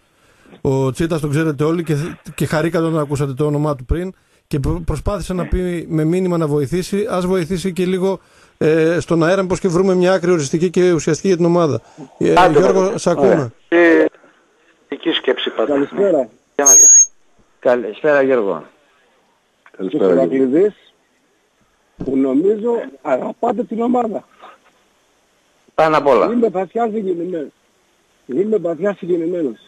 ο Τσίτας, τον ξέρετε όλοι και, και χαρήκατε όταν ακούσατε το όνομά του πριν. Και προ- προσπάθησε να πει με μήνυμα να βοηθήσει. Α βοηθήσει και λίγο ε, στον αέρα, μήπως και βρούμε μια άκρη οριστική και ουσιαστική για την ομάδα. Ε, Άντε, Γιώργο, ωραία. σ' ακούμε. ε, Δική σκέψη πάντα. Καλησπέρα. Για να δω. Καλησπέρα Γιώργο. Στους Καλησπέρα. Γιώργο. Ηρακλειδείς που νομίζω αγαπάτε την ομάδα. Πάνω απ' όλα. Είμαι βαθιά συγκινημένος. Είμαι βαθιά συγκινημένος.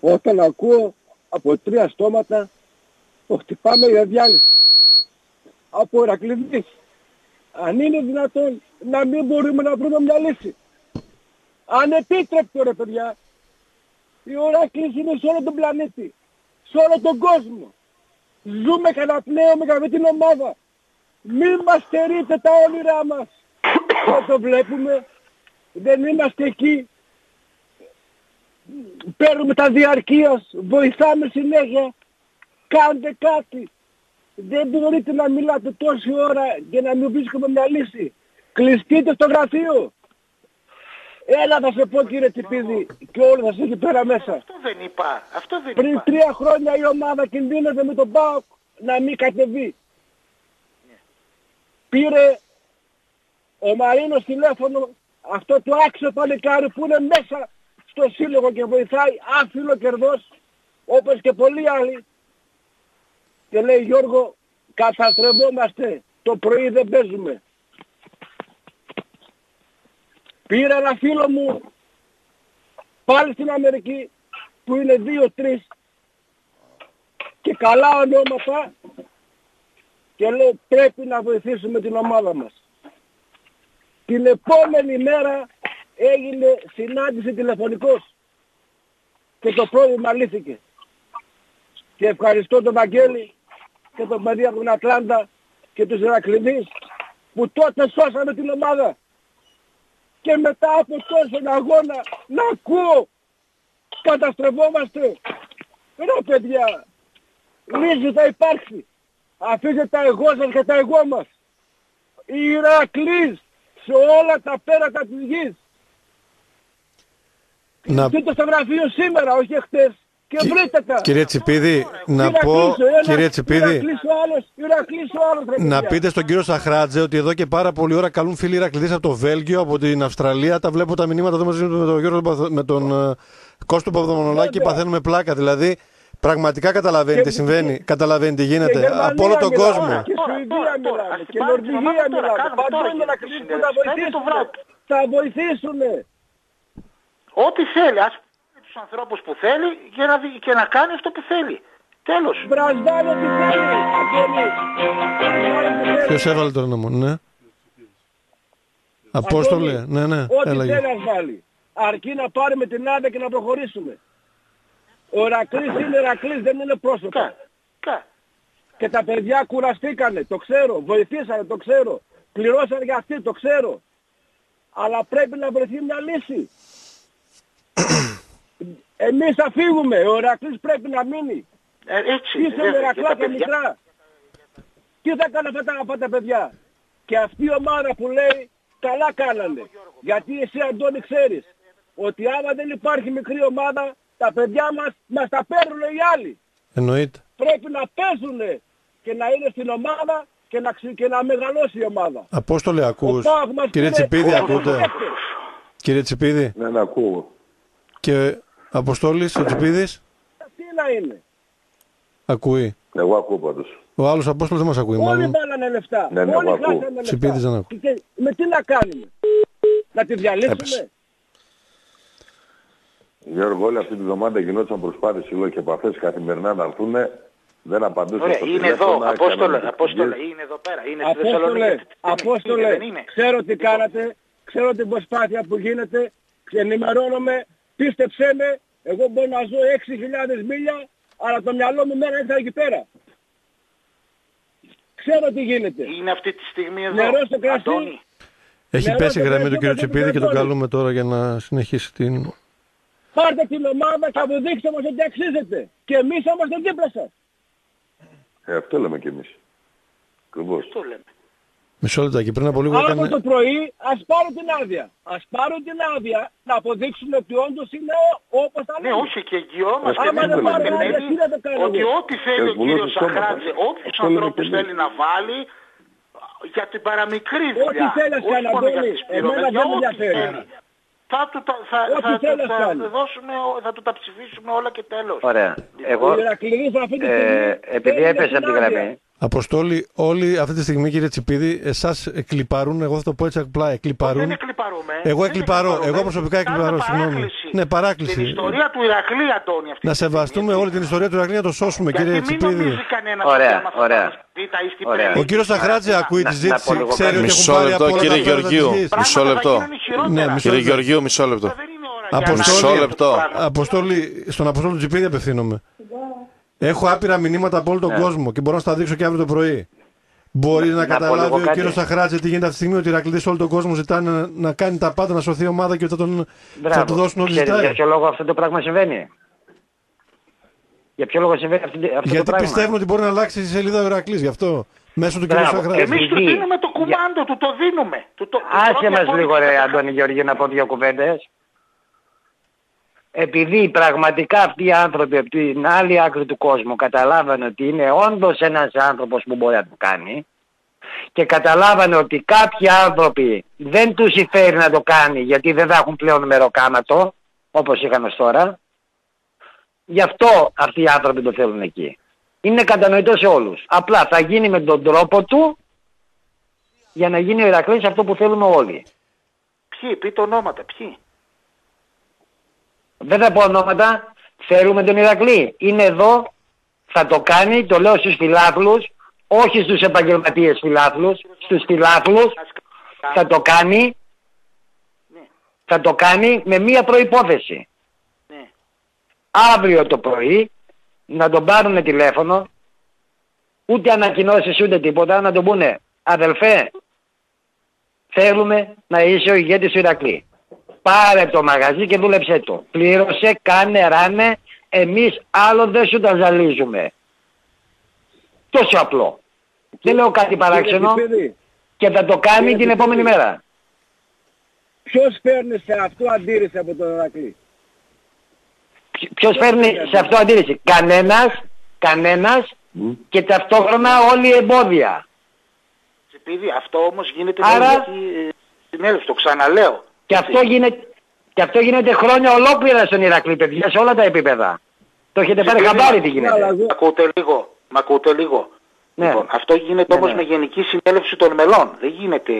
Όταν ακούω από τρία στόματα το χτυπάμε για διάλυση. Από Ηρακλειδείς. Αν είναι δυνατόν να μην μπορούμε να βρούμε μια λύση. Ανεπίτρεπτο ρε παιδιά. Η Ηράκλης είναι σε όλο τον πλανήτη. Σε όλο τον κόσμο. Ζούμε καταπνέουμε με αυτή την ομάδα. Μην μας στερείτε τα όνειρά μας. <coughs> Δεν το βλέπουμε. Δεν είμαστε εκεί. Παίρνουμε τα διαρκείας. Βοηθάμε συνέχεια. Κάντε κάτι. Δεν μπορείτε να μιλάτε τόση ώρα και να μην βρίσκουμε μια λύση. Κλειστείτε στο γραφείο. Έλα θα σε πω κύριε Τσιπίδη και όλοι θα εκεί πέρα μέσα. Αυτό δεν είπα. Αυτό δεν Πριν είπα. τρία χρόνια η ομάδα κινδύνευε με τον ΠΑΟΚ να μην κατεβεί. Πήρε ο Μαρίνος τηλέφωνο αυτό το άξιο παλικάρι που είναι μέσα στο σύλλογο και βοηθάει άφιλο κερδός όπως και πολλοί άλλοι και λέει Γιώργο καταστρεβόμαστε το πρωί δεν παίζουμε πήρα ένα φίλο μου πάλι στην Αμερική που είναι 2-3 και καλά ονόματα. Και λέει πρέπει να βοηθήσουμε την ομάδα μας. Την επόμενη μέρα έγινε συνάντηση τηλεφωνικός. Και το πρόβλημα λύθηκε. Και ευχαριστώ τον Βαγγέλη και τον παιδί από την Ατλάντα και τους Ηρακλειδείς που τότε σώσαμε την ομάδα. Και μετά από τόσο αγώνα να ακούω καταστρεβόμαστε. Ρε παιδιά, λύση θα υπάρξει. Αφήστε τα εγώ σας και τα εγώ μας. Η Ηρακλής σε όλα τα πέρατα της γης. Να... Δείτε στο γραφείο σήμερα, όχι χτες. Και Κυ- βρείτε τα. Κύριε Τσιπίδη, να Ηρακλής πω, ο ένας, κύριε Τσιπίδη, Ηρακλής ο άλλος, Ηρακλής ο άλλος, ρε να παιδιά. πείτε στον κύριο Σαχράτζε ότι εδώ και πάρα πολλή ώρα καλούν φίλοι Ηρακλήδες από το Βέλγιο, από την Αυστραλία. Τα βλέπω τα μηνύματα εδώ μαζί με τον Γιώργο Παθ- με τον ε, Κώστο Παπαδομονολάκη και Βέβαια. παθαίνουμε πλάκα. Δηλαδή, πραγματικά καταλαβαίνει τι Και- συμβαίνει, καταλαβαίνει τι Και γίνεται Γερμανία από όλο τον μιλάμε, κόσμο. Και Τώρα, Σουηδία τώρα, τώρα. μιλάμε. Ας Και πάρουμε την Νορβηγία ομάδα τώρα, μιλάμε. κάνουμε Παντού τώρα είναι να τη κλείσουν που θα συνέντευξη. Πέντε το βοηθήσουν. βράδυ. Θα βοηθήσουν. Ό,τι θέλει. Ας πει τους ανθρώπους που θέλει και να, δει- και να κάνει αυτό που θέλει. Τέλος. Βραζδάνε τι θέλει. Αγγέλης. Βραζδάνε τι θέλει. Ποιος έβαλε το όνομα μου, ναι. Απόστολε, Αντώνη, ναι, ναι, Ό,τι έλεγε. θέλει ας βάλει. Αρκεί να πάρουμε την άδεια και να προχωρήσουμε. Ο Ρακλής είναι Ρακλής, δεν είναι πρόσωπος. Κα. Κα. Και τα παιδιά κουραστήκανε, το ξέρω. Βοηθήσανε, το ξέρω. Πληρώσανε για αυτή, το ξέρω. Αλλά πρέπει να βρεθεί μια λύση. Εμείς θα φύγουμε. Ο Ρακλής πρέπει να μείνει. Ε, έτσι. Τι σε βέβαια, και τα μερακλάκια παιδιά- μικρά; Τι θα κάνουν αυτά, τα- αυτά τα παιδιά; Και αυτή η ομάδα που λέει καλά κάνανε. Γιατί εσύ Αντώνη ξέρεις ότι άμα δεν υπάρχει μικρή ομάδα τα παιδιά μας μας τα παίρνουν οι άλλοι. Εννοείται. Πρέπει να παίζουν και να είναι στην ομάδα και να, ξε- και να μεγαλώσει η ομάδα. Απόστολε, ακούς. Ο Πάοκ μας Κύριε πήρε Τσιπίδη, όλους ακούτε. τους παίκτες. Κύριε Τσιπίδη. Ναι, να ακούω. Και Αποστόλης, ο Τσιπίδης, Τι να είναι. ακούει. Εγώ ακούω πάντως. Ο άλλος Απόστολος δεν μας ακούει Όλοι μάλλον. βάλανε λεφτά. Ναι, ναι, Όλοι εγώ ακούω. χάσανε λεφτά. Τσιπίδης δεν ακούω. Και με τι να κάνουμε. Να τη διαλύσουμε. Έπεσε. Γιώργο, όλη αυτή τη βδομάδα γινόταν προσπάθειες συλλόγου και επαφές καθημερινά να έρθουν. Δεν απαντούσαν Ωραία, στο είναι τηλέφωνο, εδώ, Απόστολε, έκαναν Απόστολε, επιλογές. είναι εδώ πέρα, είναι στη Απόστολε, Θεσσαλονίκη. Δεν- Απόστολε, είναι, δεν είναι. ξέρω τι Λοιπόν, κάνατε, ξέρω την προσπάθεια που γίνεται, ενημερώνομαι, πίστεψέ με, εγώ μπορώ να ζω 6.000 μίλια, αλλά το μυαλό μου μέρα ήρθα εκεί πέρα. Ξέρω τι γίνεται. Είναι αυτή τη στιγμή εδώ. Νερό στο κρασί. Αντώνη. Έχει Ναι, πέσει η ναι, γραμμή ναι, του κύριου ναι, Τσιπίδη ναι, και τον ναι. καλούμε τώρα για να συνεχίσει την... Πάρτε την ομάδα και αποδείξτε μας ότι αξίζετε. Και εμείς είμαστε δίπλα σας. Ε, αυτό λέμε κι εμείς. Ακριβώς. Το λέμε. Μισό λεπτάκι, πριν από λίγο Αύριο έκανε... το πρωί ας πάρουν την άδεια. Ας πάρουν την άδεια να αποδείξουν ότι όντως είναι ό- όπως τα Ναι, λέμε. όχι και εγγυόμαστε Άμα εμείς δεν είμαστε πάρουν άδεια, πεισμένοι τι να το κάνουμε. ότι ό,τι θέλει Ε, ο βουλός κύριος του σώματος. Σαχράτζε, όποιους Αυτό λέμε ανθρώπους και εμείς. θέλει να βάλει για την παραμικρή Ό,τι δουλειά, θέλεις όχι κάνει, μόνο για Αντώνη, τις πληρωμές, εμένα για δεν με ό,τι ενδιαφέρει. θέλει. Θα του τα, θα, Ό,τι θα, του θέλεις τα κάνει. δώσουμε, θα του τα ψηφίσουμε όλα και τέλος. Ωραία. Εγώ, Ο Ηρακλήδης αυτή τη στιγμή ε, επειδή θέλει έπεσε από τη την άδεια. γραμμή, Αποστόλη, όλοι αυτή τη στιγμή κύριε Τσιπίδη, εσάς εκλυπαρούν, εγώ θα το πω έτσι απλά, Δεν εκλυπαρούν. εκλυπαρούμε. Εγώ δεν εκλυπαρώ, εκλυπαρούμε. εγώ προσωπικά Κάνουμε εκλυπαρώ, συγγνώμη. παράκληση Ναι, παράκληση. Στην ιστορία του Ηρακλή, Αντώνη, αυτή Να τη στιγμή, σεβαστούμε έτσι. όλη την ιστορία του Ηρακλή να το σώσουμε, Γιατί κύριε μην Τσιπίδη. νομίζει κανένας Ωραία, ωραία. Ωραία. Ο κύριος Σαχράτζη ακούει Να- τη να ζήτηση, πω λίγο ξέρει κάτι. ότι Μισό έχουν πάρει λεπτό, από όλα κύριε τα πράγματα Γεωργίου. της γης. Μισό λεπτό. Ναι, μισό Κύριε λεπτό. Γεωργίου, μισό λεπτό. Αποστόλη, Μισό λεπτό. Αποστόλη, στον Αποστόλη του Τσιπίδη απευθύνομαι. Έχω άπειρα μηνύματα από όλο τον κόσμο και μπορώ να στα δείξω και αύριο το πρωί. Μπορεί να, να πω καταλάβει λίγο ο κάτι. κύριος Σαχράτζη τι γίνεται αυτή τη στιγμή ότι οι Ηρακλήδε όλο τον κόσμο ζητάνε να, να κάνει τα πάντα, να σωθεί η ομάδα και ότι θα, τον, θα του δώσουν ό,τι Ξέρεις ζητάει. για ποιο λόγο αυτό το πράγμα συμβαίνει; Για ποιο λόγο συμβαίνει αυτή- αυτό το Γιατί πράγμα; πιστεύουν ότι μπορεί να αλλάξει η σελίδα ο Ηρακλής, γι' αυτό. Μέσω του κ. Μπράβο. Σαχράτζη. Εμείς Εμείς του Επειδή- δίνουμε το κουμάντο, του το δίνουμε. Του το, Άσε πρώτη μας απόδειξη λίγο θα ρε το Αντώνη Γεωργίου να πω δύο κουβέντες. Επειδή πραγματικά αυτοί οι άνθρωποι από την άλλη άκρη του κόσμου καταλάβανε ότι είναι όντως ένας άνθρωπος που μπορεί να το κάνει και καταλάβανε ότι κάποιοι άνθρωποι δεν τους συμφέρει να το κάνει γιατί δεν θα έχουν πλέον μεροκάματο όπως είχαν ως τώρα γι' αυτό αυτοί οι άνθρωποι το θέλουν εκεί. Είναι κατανοητό σε όλους. Απλά θα γίνει με τον τρόπο του για να γίνει ο Ηρακλής αυτό που θέλουμε όλοι. Ποιοι, πείτε ονόματα, ποιοι; Δεν θα πω ονόματα. Θέλουμε τον Ηρακλή. Είναι εδώ. Θα το κάνει. Το λέω στους φιλάθλους. Όχι στους επαγγελματίες φιλάθλους. Στους φιλάθλους. Θα το κάνει. Ναι, Θα το κάνει με μία προϋπόθεση. ναι. Αύριο το πρωί να τον πάρουν τηλέφωνο. Ούτε ανακοινώσεις ούτε τίποτα. Να τον πούνε. Αδελφέ. Θέλουμε να είσαι ο ηγέτης του Ηρακλή. Πάρε το μαγαζί και δούλεψέ το. Πλήρωσε, κάνε, ράνε. Εμείς άλλο δεν σου τα ζαλίζουμε. Τόσο απλό. Δεν λέω κάτι παράξενο Κύριε Τσιπίδη, και θα το κάνει Κύριε την επόμενη Τσιπίδη. μέρα. Ποιος παίρνει σε αυτό αντίρρηση από τον Ερακλή. Ποιο- Ποιος φέρνει σε αυτό αντίρρηση; Κανένας, κανένας και ταυτόχρονα όλοι οι εμπόδια. Επειδή αυτό όμως γίνεται Άρα- με ειδική, ε, συνέλευση, το ξαναλέω. Και αυτό, γίνεται, και αυτό γίνεται χρόνια ολόκληρα στον Ηρακλή, παιδιά, σε όλα τα επίπεδα. Το έχετε πάρει Επειδή- χαμπάρι τι Αλλά γίνεται. εγώ- Μ' ακούτε λίγο, μ' ακούτε λίγο. Ναι. Λοιπόν, αυτό γίνεται Ναι, όμως ναι. με γενική συνέλευση των μελών. Δεν γίνεται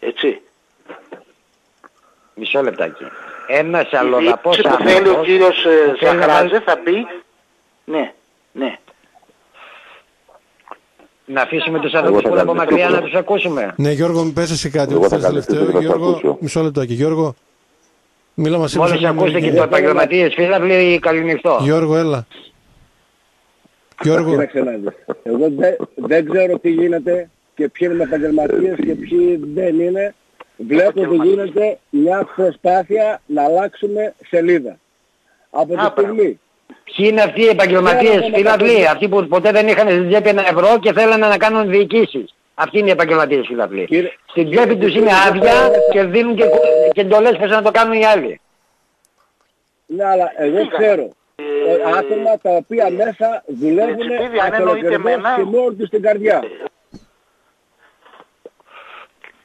έτσι. Μισό λεπτάκι. Ένας Η αλλοδαπός διοίκηση που θέλει ο άνθρωπος κύριος ε, που θέλει να Σαχράτζε βάλει- θα πει ναι, ναι. Να αφήσουμε τους ανθρώπους θα που είναι από κάνω μακριά αυτό. να τους ακούσουμε. Ναι, Γιώργο, μην πες εσύ κάτι. Εγώ που θα θες καλυφθήσω τελευταίο. και θα Γιώργο, ακούσω. μισό λεπτάκι. Γιώργο, μίλα μας Μόλις σήμερα. ακούστε και Γιώργο. το επαγγελματίες φίλαβλοι, καληνυχτό. Γιώργο, έλα. Γιώργο, Κοίταξε να δεις. Εγώ δεν, δεν ξέρω τι γίνεται και ποιοι είναι επαγγελματίες και ποιοι δεν είναι. Βλέπω ότι γίνεται μια προσπάθεια να αλλάξουμε σελίδα. Από τη Α, στιγμή Ποιοι είναι αυτοί οι επαγγελματίες Ναι, ναι, ναι, φίλαβλοι, ναι. αυτοί που ποτέ δεν είχαν στην τσέπη ένα ευρώ και θέλανε να κάνουν διοικήσεις. Αυτοί είναι οι επαγγελματίες φίλαβλοι. Κύριε- Στην τσέπη τους είναι κύριε- άδεια και δίνουν και, και εντολές πώς να το κάνουν οι άλλοι. Ναι, αλλά εγώ ξέρω ε, άτομα τα οποία μέσα δουλεύουν Τσιπίδη, αν εννοείται εμένα- και μόνο τους στην καρδιά.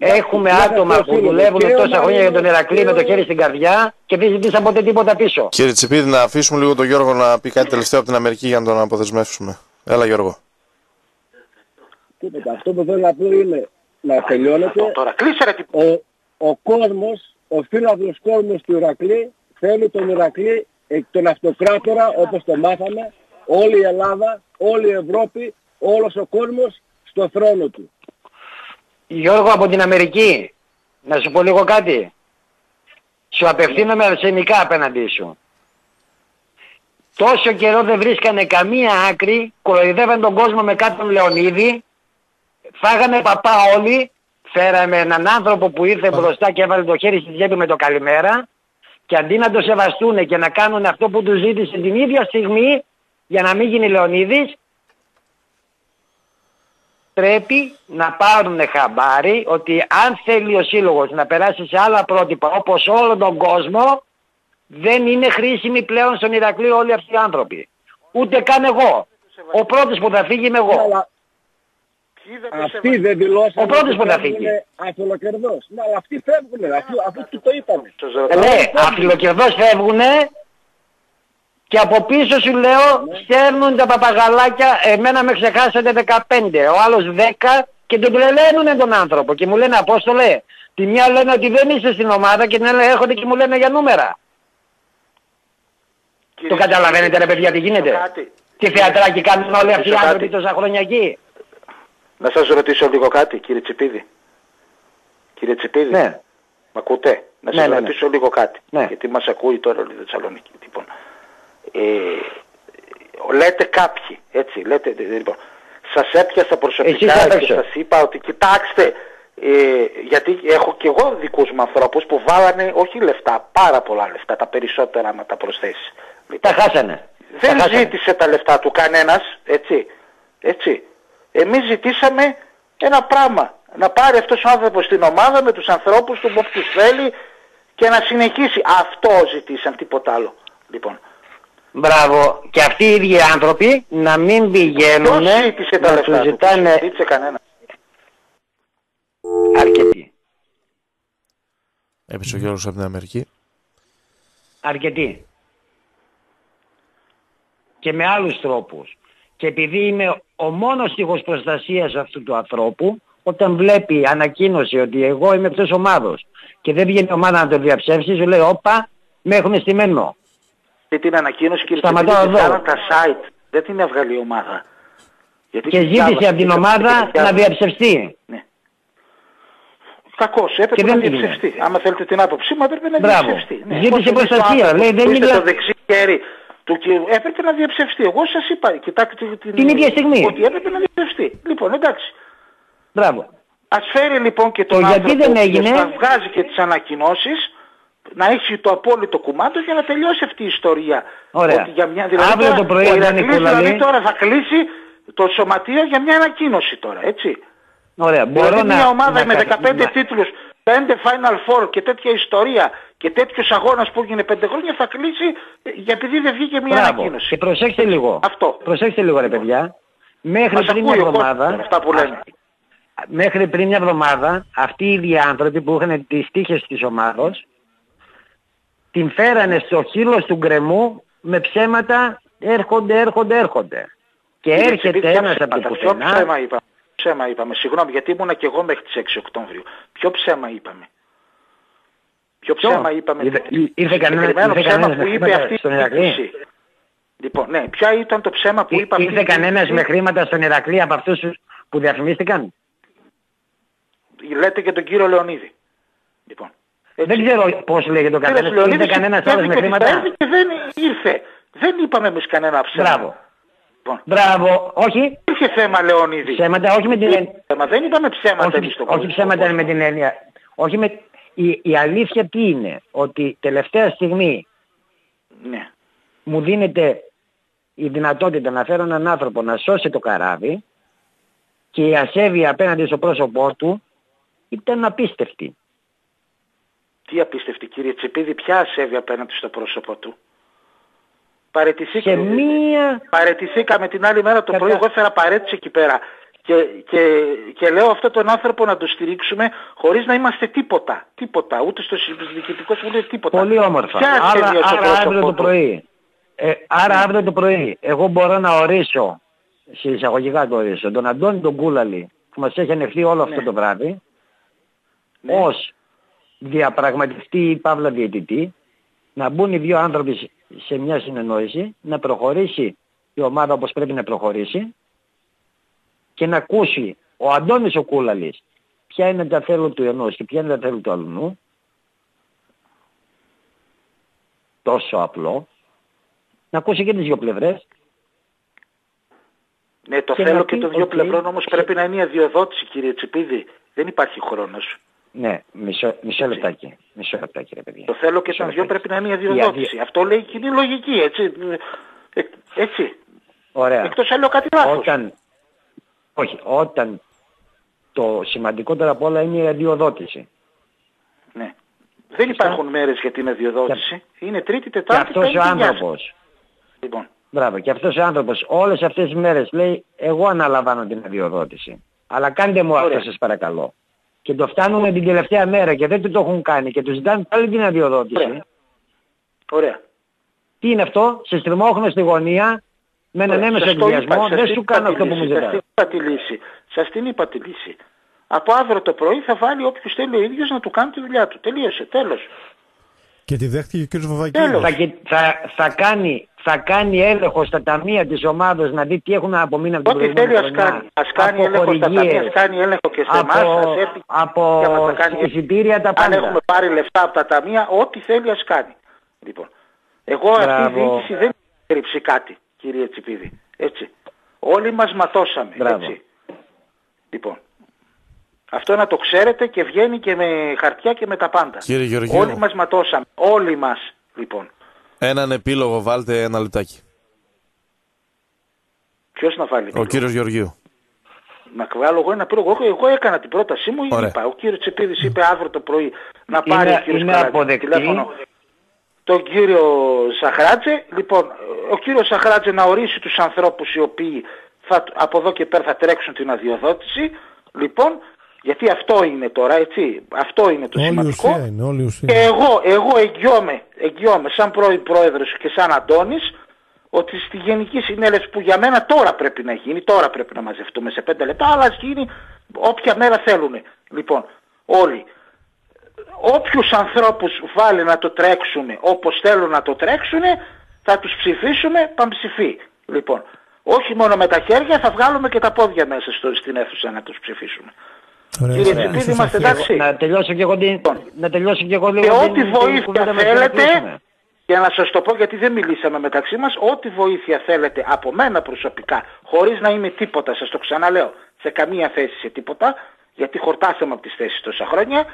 Έχουμε Ναι, άτομα ναι, που φίλε, δουλεύουν και ο τόσα χρόνια για τον Μαρίνος, Ηρακλή και με το ο- χέρι στην καρδιά και δεν ζητήσαν ποτέ τίποτα πίσω. Κύριε Τσιπίδη, να αφήσουμε λίγο τον Γιώργο να πει κάτι τελευταίο από την Αμερική για να τον αποδεσμεύσουμε. Έλα Γιώργο. Τίποτα. Αυτό που θέλω να πω είναι να τελειώνεται. Τώρα κλείσε ρε τι Ο, ο κόσμος, ο φίλαθλος κόσμος του Ηρακλή θέλει τον Ηρακλή, ε, τον αυτοκράτορα όπως το μάθαμε, όλη η Ελλάδα, όλη η Ευρώπη, όλος ο κόσμος στο θρόνο του. Γιώργο από την Αμερική, να σου πω λίγο κάτι. Σου απευθύνομαι αρσενικά απέναντί σου. Τόσο καιρό δεν βρίσκανε καμία άκρη, κοροϊδεύαν τον κόσμο με κάποιον Λεωνίδη, φάγανε παπά όλοι, φέραμε έναν άνθρωπο που ήρθε μπροστά και έβαλε το χέρι στη τσέπη με το καλημέρα και αντί να το σεβαστούν και να κάνουν αυτό που τους ζήτησε την ίδια στιγμή για να μην γίνει Λεωνίδης, πρέπει να πάρουν χαμπάρι ότι αν θέλει ο σύλλογος να περάσει σε άλλα πρότυπα όπως όλο τον κόσμο δεν είναι χρήσιμοι πλέον στον Ηρακλή όλοι αυτοί οι άνθρωποι. Ούτε καν εγώ. Ο πρώτος που θα φύγει είμαι εγώ. Αλλά Ποιοι δεν το αυτοί δεν δηλώσαν Ο πρώτος ότι που θα φεύγουν φύγει. αφιλοκερδός. Ναι, αλλά αυτοί φεύγουν, αφού, αφού του το είπαμε. Σας Ε, ρωτάω. Ναι, αφιλοκερδός φεύγουνε και από πίσω σου λέω στέλνουν τα παπαγαλάκια, εμένα με ξεχάσατε 15, ο άλλος 10 και τον τρελαίνουνε τον άνθρωπο και μου λένε Απόστολε, τη μια λένε ότι δεν είσαι στην ομάδα και την άλλη έρχονται και μου λένε για νούμερα. Κύριε Το καταλαβαίνετε ρε παιδιά τι γίνεται. Κάτι. Τι θεατράκι κάνουν όλοι αυτοί οι Ρωτήσω άνθρωποι κάτι. τόσα χρόνια εκεί; Να σας ρωτήσω λίγο κάτι, κύριε Τσιπίδη. Κύριε Τσιπίδη, Ναι. μ' ακούτε; Να Ναι, σας ναι, ναι. ρωτήσω λίγο κάτι. Ναι. Γιατί μας ακούει τώρα όλη η Θεσσαλονίκη. Λοιπόν, ε, λέτε κάποιοι, έτσι, λέτε, ε, λοιπόν, σας έπιασα προσωπικά Εσείς απ' και έξω. σας είπα ότι κοιτάξτε, ε, γιατί έχω και εγώ δικούς μου ανθρώπους που βάλανε όχι λεφτά, πάρα πολλά λεφτά, τα περισσότερα με τα προσθέσει. Τα χάσανε. Δεν Τα χάσανε. ζήτησε τα λεφτά του κανένας, έτσι. Έτσι. Εμείς ζητήσαμε ένα πράγμα. Να πάρει αυτός ο άνθρωπος την ομάδα με τους ανθρώπους του, όποιους θέλει και να συνεχίσει. Αυτό ζητήσαν, τίποτα άλλο. Λοιπόν. Μπράβο. Και αυτοί οι ίδιοι άνθρωποι να μην πηγαίνουν Ποιος ζήτησε τα να τους λεφτά τους. ζητάνε Δεν ζήτησε κανένας. αρκετοί. Έπεισε ο Γιώργος από την Αμερική. Αρκετοί. Και με άλλους τρόπους. Και επειδή είμαι ο μόνος στίχος προστασίας αυτού του ανθρώπου, όταν βλέπει ανακοίνωση ότι εγώ είμαι εκτός ομάδος και δεν βγαίνει η ομάδα να το διαψεύσει, σου λέει όπα, με έχουν στημένο. Και την ανακοίνωση κύριε Σταματάω Τσιπίδη, εδώ. κάναν τα site. Δεν την έβγαλε η ομάδα. Γιατί Και την ζήτησε διάβασα από την και ομάδα την να διάβασα. διαψευστεί. Ναι. Κακώς, έπρεπε Και να δεν έγινε. διαψευστεί. Άμα θέλετε την άποψή μου, έπρεπε να Μπράβο. διαψευστεί. Ναι, Ζήτησε πώς είναι προστασία, στο λέει, δεν που είστε μιλά- το δεξί χέρι του κύριου. Έπρεπε να διαψευστεί. Εγώ σας είπα, κοιτάξτε την, Την ίδια στιγμή. Ότι έπρεπε να διαψευστεί. Λοιπόν, εντάξει. Μπράβο. Ας φέρει λοιπόν και τον Το γιατί άνθρωπο δεν ο οποίος έγινε; θα βγάζει και τις ανακοινώσεις να έχει το απόλυτο κουμάντο για να τελειώσει αυτή η ιστορία. Ωραία. Ότι για μια, δηλαδή, Αύριο τώρα, το πρωί, ο Αντώνη Ηρακλής Κουλαλή- δηλαδή τώρα θα κλείσει το σωματείο για μια ανακοίνωση τώρα, έτσι. Ωραία. Μπορώ Δηλαδή να... μια ομάδα να με κα- 15 να- τίτλους, 5 Final Four και τέτοια ιστορία και τέτοιος αγώνας που έγινε 5 χρόνια θα κλείσει ε, για επειδή δεν βγήκε μια Μπράβο. ανακοίνωση. Και προσέξτε λίγο. Αυτό. Προσέξτε λίγο ρε παιδιά. Μέχρι Μας πριν μια ακούει ο κόσμος εβδομάδα... αυτά που λένε. Μέχρι πριν μια εβδομάδα αυτοί οι ίδιοι άνθρωποι που είχαν τις τύχες της ομάδος την φέρανε στο χείλος του γκρεμού με ψέματα έρχονται, έρχονται, έρχονται. Και Κύριε έρχεται Τσιπίδη, ένας ποια από το ψέματα, Ποιο πουθενά ψέμα είπαμε. Ψέμα είπαμε. Συγγνώμη γιατί ήμουνα και εγώ μέχρι τις 6 Οκτώβριου. Ποιο ψέμα είπαμε; Ποιο Ποιο; ψέμα είπαμε; Ήρθε- ήρθε κανένα- Συγκεκριμένο ήρθε ψέμα κανένας που με είπε χρήματα αυτή στον η Ηρακλή; είδηση. Λοιπόν, ναι, ποια ήταν το ψέμα που είπε αυτή Ήρθε η κανένας είδηση; με χρήματα στον Ηρακλή από αυτούς τους που διαφημίστηκαν; Λέτε και τον κύριο Λεωνίδη. Λοιπόν. Έτσι. Δεν ξέρω πώς λέγεται ο Κύριος καθένας. Λεωνίδης Ήρθε κανένας άλλος με είπε ότι θα χρήματα. έρθει και δεν ήρθε. Δεν είπαμε εμείς κανένα ψέμα. Μπράβο. Λοιπόν, Μπράβο. Όχι. Υπήρχε θέμα Λεωνίδη. Ψέματα, όχι με την έννοια. Θέμα. Δεν είπαμε ψέματα εμείς όχι, στον όχι κόσμο. ψέματα με την έννοια. Όχι με... η, η αλήθεια τι είναι; Ότι τελευταία στιγμή Ναι. μου δίνεται η δυνατότητα να φέρω έναν άνθρωπο να σώσει το καράβι και η ασέβεια απέναντι στο πρόσωπό του ήταν απίστευτη. Τι απίστευτη κύριε Τσεπίδη, ποια ασέβεια απέναντι στο πρόσωπο του. Σε Παρετηθήκαμε. μία... Παρετηθήκαμε την άλλη μέρα το Κατά- πρωί, εγώ έφερα παρέτηση εκεί πέρα. Και, και, και λέω αυτόν τον άνθρωπο να τον στηρίξουμε χωρίς να είμαστε τίποτα. Τίποτα. Ούτε στο διοικητικό συμβούλιο τίποτα. Πολύ όμορφα. Ποια Άρα, ασέβεια στο άρα πρόσωπο αύριο το του. πρωί. Ε, άρα αύριο το πρωί εγώ μπορώ να ορίσω, σε εισαγωγικά το ορίσω, τον Αντώνη τον Κούλαλη που μας έχει ανεχθεί όλο αυτό Ναι. το βράδυ Ναι. ως διαπραγματευτή ή παύλα διαιτητή να μπουν οι δύο άνθρωποι σε- σε μια συνεννόηση, να προχωρήσει η ομάδα όπως πρέπει να προχωρήσει και να ακούσει ο Αντώνης ο Κούλαλης ποια είναι τα θέλω του ενός και ποια είναι τα θέλω του αλλού τόσο απλό να ακούσει και τις δύο πλευρές Ναι, το και θέλω να και πει, των δύο οκ, πλευρών όμως σε- πρέπει να είναι η αδειοδότηση κύριε Τσεπίδη. Δεν υπάρχει χρόνος. Ναι μισό, μισό λεπτάκι μισό λεπτάκι ρε παιδιά Το θέλω και Μισό των δύο λεπτάκι. πρέπει να είναι η Η αδειοδότηση. αδειο- Αυτό λέει η κοινή λογική, έτσι. Ε, έτσι. ωραία Εκτός αν λέω κάτι λάθος. όταν όχι όταν το σημαντικότερο από όλα είναι η αδειοδότηση Ναι. Δεν υπάρχουν μέρες για την αδειοδότηση. Είναι Τρίτη, και Τετάρτη, αυτός ο Πέμπτη, Γεια σας. άνθρωπος Λοιπόν, Μπράβο. Και αυτός ο άνθρωπος όλες αυτές τις μέρες λέει εγώ αναλαμβάνω την αδειοδότηση. Αλλά κάντε μου αυτό Ωραία. σας παρακαλώ. Και το φτάνουν την τελευταία μέρα και δεν του το έχουν κάνει και τους ζητάνε πάλι την αδειοδότηση. Ωραία. ωραία. Τι είναι αυτό, σε στριμώχνω στη γωνία με έναν Ωραία. έμεσο Σας το είπα, εκβιασμό, σας δεν την σου είπα κάνω τη αυτό που λύση, μου Σας ζητάς. την είπα τη λύση. Σας την είπα τη λύση. Από αύριο το πρωί θα βάλει όποιος θέλει ο ίδιος να του κάνει τη δουλειά του. Τελείωσε. Τέλος. Και τη δέχτηκε ο κ. Τέλος. Βαβακίου. Θα, και- θα, θα κάνει θα κάνει έλεγχο στα ταμεία της ομάδας να δει τι έχουν απομείνει από την Ό,τι προηγούμενη θέλει ας χρονιά. κάνει. Ας κάνει Από έλεγχο στα χορηγίες, ταμεία, ας κάνει έλεγχο και σε εμάς, από, ας έρθει από και άμα θα κάνει- εισιτήρια τα Αν πάντα. έχουμε πάρει λεφτά από τα ταμεία, ό,τι θέλει ας κάνει. Λοιπόν, εγώ αυτή η Μπράβο. διοίκηση δεν κρύψει κάτι, κύριε Τσιπίδη. Έτσι. Όλοι μας ματώσαμε. Μπράβο. Έτσι. Λοιπόν, αυτό να το ξέρετε και βγαίνει και με χαρτιά και με τα πάντα. Κύριε Γεωργίου. Όλοι μας ματώσαμε. Όλοι μας, λοιπόν. Έναν επίλογο βάλτε ένα λεπτάκι. Ποιος να βάλει. Ο επίλογο; κύριος Γεωργίου. Να βγάλω εγώ ένα επίλογο. Εγώ, εγώ έκανα την πρότασή μου, Ωραία. είπα. Ο κύριος Τσεπίδης είπε αύριο το πρωί να Είναι- πάρει ο κύριος είναι Καράτζης αποδεκτή. τηλέφωνο τον κύριο Σαχράτζε. Λοιπόν, ο κύριος Σαχράτζε να ορίσει τους ανθρώπους οι οποίοι θα, από εδώ και πέρα θα τρέξουν την αδειοδότηση. Λοιπόν, γιατί αυτό είναι τώρα, έτσι. Αυτό είναι το Όλη η σημαντικό. ουσία είναι, όλη η ουσία. Και εγώ, εγώ εγγυώμαι, εγγυώμαι σαν πρώην πρόεδρος και σαν Αντώνης ότι στη Γενική Συνέλευση που για μένα τώρα πρέπει να γίνει, τώρα πρέπει να μαζευτούμε σε πέντε λεπτά, αλλά ας γίνει όποια μέρα θέλουν. Λοιπόν, όλοι. Όποιους ανθρώπους βάλει να το τρέξουν όπως θέλουν να το τρέξουν, θα τους ψηφίσουμε πανψηφί. Λοιπόν, όχι μόνο με τα χέρια, θα βγάλουμε και τα πόδια μέσα στο, στην αίθουσα να τους ψηφίσουμε. Ωραία, Κύριε ίσως Τσιπίδη, αυτό. είμαστε εντάξει. Να τελειώσω και εγώ, την, να τελειώσω και εγώ λίγο Και την- ό,τι την βοήθεια κουβέντα μας και να θέλετε, κλείσουμε. για να σας το πω γιατί δεν μιλήσαμε μεταξύ μας, ό,τι βοήθεια θέλετε από μένα προσωπικά, χωρίς να είμαι τίποτα, σας το ξαναλέω, σε καμία θέση σε τίποτα, γιατί χορτάσαμε από τις θέσεις τόσα χρόνια,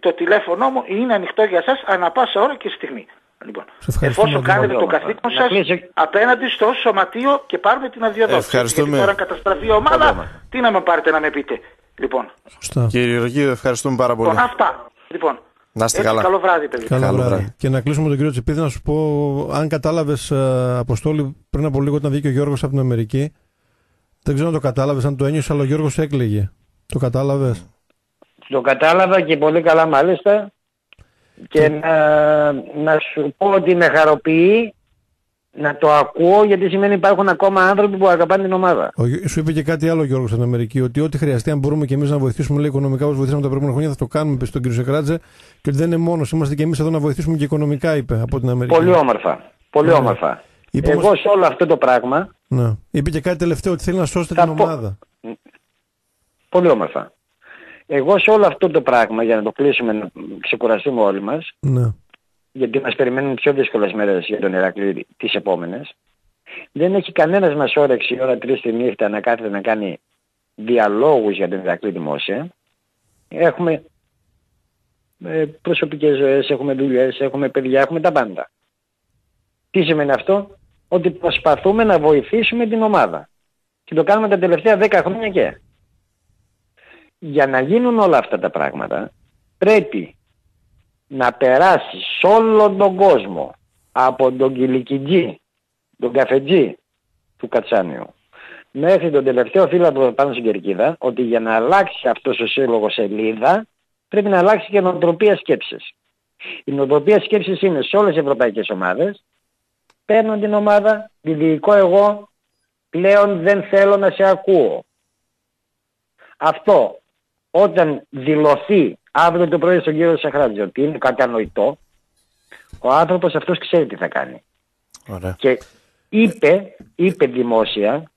το τηλέφωνο μου είναι ανοιχτό για σας ανά πάσα ώρα και στιγμή. Λοιπόν, Σε ευχαριστούμε, εφόσον Αντώνη. κάνετε το καθήκον Να σας κλείσω- απέναντι στο σωματείο και πάρουμε την αδειοδότηση. Ευχαριστούμε. Γιατί τώρα αν καταστραφεί η ομάδα, τι να με πάρετε να με πείτε. Λοιπόν, Σωστά. Κύριε Γεωργίου, ευχαριστούμε πάρα πολύ. λοιπόν αυτά. Λοιπόν, Να είστε έτσι, καλά. καλό βράδυ παιδιά. Καλά Καλό βράδυ. βράδυ. Και να κλείσουμε με τον κύριο Τσιπίδη να σου πω, αν κατάλαβες, Αποστόλη, πριν από λίγο όταν βγήκε ο Γιώργος από την Αμερική, δεν ξέρω αν το κατάλαβες, αν το ένιωσε, αλλά ο Γιώργος έκλαιγε. Το κατάλαβες; Το κατάλαβα και πολύ καλά μάλιστα και να, να σου πω ότι με χαροποιεί να το ακούω γιατί σημαίνει υπάρχουν ακόμα άνθρωποι που αγαπάνε την ομάδα. Ο, Γιώ- σου είπε και κάτι άλλο ο Γιώργος στην Αμερική, ότι ό,τι χρειαστεί, αν μπορούμε και εμείς να βοηθήσουμε λέει, οικονομικά όπως βοηθήσαμε τα προηγούμενα χρόνια, θα το κάνουμε, είπε στον κύριο Σεκράτζε, και ότι δεν είναι μόνος. Είμαστε και εμείς εδώ να βοηθήσουμε και οικονομικά, είπε από την Αμερική. Πολύ όμορφα. Πολύ Ωραία. όμορφα. Είπε Εγώ όμως- σε όλο αυτό το πράγμα, Ναι. Είπε και κάτι τελευταίο, ότι θέλει να σώσετε Θα την πω- ομάδα. πολύ όμορφα. Εγώ σε όλο αυτό το πράγμα, για να το κλείσουμε, να ξεκουραστούμε όλοι μας, Ναι. Γιατί μας περιμένουν πιο δύσκολες μέρες για τον Ηρακλή τις επόμενες, δεν έχει κανένας μας όρεξη η ώρα τρεις τη νύχτα να κάθεται να κάνει διαλόγους για τον Ηρακλή δημόσια. Έχουμε ε, προσωπικές ζωές, έχουμε δουλειές, έχουμε παιδιά, έχουμε τα πάντα. Τι σημαίνει αυτό; Ότι προσπαθούμε να βοηθήσουμε την ομάδα. Και το κάνουμε τα τελευταία 10 χρόνια και. Για να γίνουν όλα αυτά τα πράγματα πρέπει να περάσει σε όλο τον κόσμο από τον κυλικιτζή, τον καφετζή του Κατσάνιου μέχρι τον τελευταίο φίλο πάνω στην Κερκίδα ότι για να αλλάξει αυτός ο σύλλογος σελίδα πρέπει να αλλάξει και νοοτροπία σκέψης. Η νοοτροπία σκέψης είναι σε όλες τις ευρωπαϊκές ομάδες παίρνω την ομάδα, τη διοικώ εγώ, πλέον δεν θέλω να σε ακούω. Αυτό όταν δηλωθεί αύριο το πρωί στον κύριο Σαχράτζη ότι είναι κατανοητό, ο άνθρωπος αυτός ξέρει τι θα κάνει. Ωραία. Και είπε, είπε δημόσια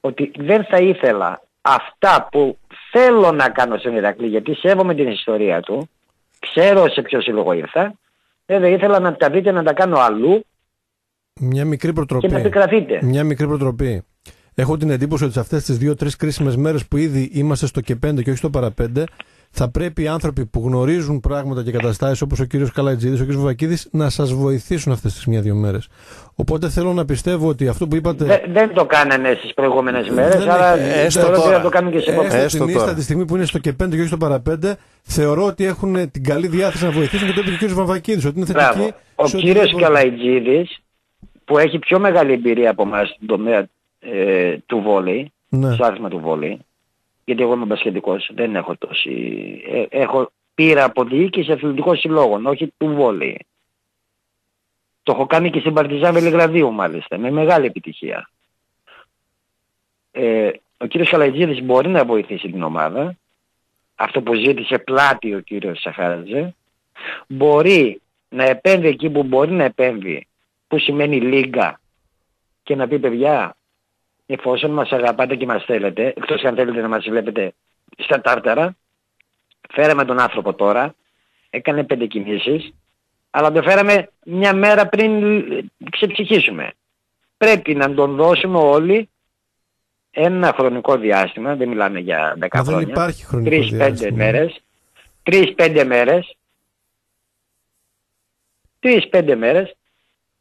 ότι δεν θα ήθελα αυτά που θέλω να κάνω στον Ηρακλή γιατί σέβομαι την ιστορία του, ξέρω σε ποιο σύλλογο ήρθα, δεν θα ήθελα να τα δείτε να τα κάνω αλλού Μια μικρή προτροπή. και να επικραθείτε. Μια μικρή προτροπή. Έχω την εντύπωση ότι σε αυτές τις δύο-τρει κρίσιμες μέρες που ήδη είμαστε στο και πέντε και όχι στο παραπέντε, θα πρέπει οι άνθρωποι που γνωρίζουν πράγματα και καταστάσεις όπως ο κύριος Καλατζίδης, ο κύριος Βουβακίδης, να σας βοηθήσουν αυτές τις μία-δύο μέρες. Οπότε θέλω να πιστεύω ότι αυτό που είπατε. Δε- δεν το κάνανε στις προηγούμενες μέρες, Δεν αλλά έχει- έστω θεωρώ ότι τώρα. θα το κάνουν και σε επόμενες. Έστω Έστω την ίστα τώρα. τη στιγμή που είναι στο και πέντε και όχι στο παραπέντε, θεωρώ ότι έχουν την καλή διάθεση να βοηθήσουν και το είπε και ο κύριος Βαμβακίδη, ότι είναι θετική. Μπράβο. Ο σε κύριος οτιδήποτε. Καλαϊτζίδης που έχει πιο μεγάλη εμπειρία από εμάς στον τομέα ε, του βόλεϊ, Ναι. στο άθλημα του βόλεϊ, γιατί εγώ είμαι μπασχετικός, δεν έχω τόση... Ε, έχω πείρα από διοίκηση αθλητικών συλλόγων, όχι του βόλεϊ. Το έχω κάνει και στην Παρτιζάν Βελιγραδίου μάλιστα, με μεγάλη επιτυχία. Ε, ο κύριος Καλαϊτζίδης μπορεί να βοηθήσει την ομάδα, αυτό που ζήτησε πλάτη ο κύριος Σαχάραζε, μπορεί να επέμβει εκεί που μπορεί να επέμβει που σημαίνει λίγκα και να πει παιδιά εφόσον μας αγαπάτε και μας θέλετε, εκτός αν θέλετε να μας βλέπετε στα τάρταρα, φέραμε τον άνθρωπο τώρα, έκανε πέντε κινήσεις, αλλά το φέραμε μια μέρα πριν ξεψυχήσουμε. Πρέπει να τον δώσουμε όλοι ένα χρονικό διάστημα, δεν μιλάμε για 10 Μα χρόνια, δεν υπάρχει χρονικό 3-5 διάστημα. μέρες, 3-5 μέρες, 3-5 μέρες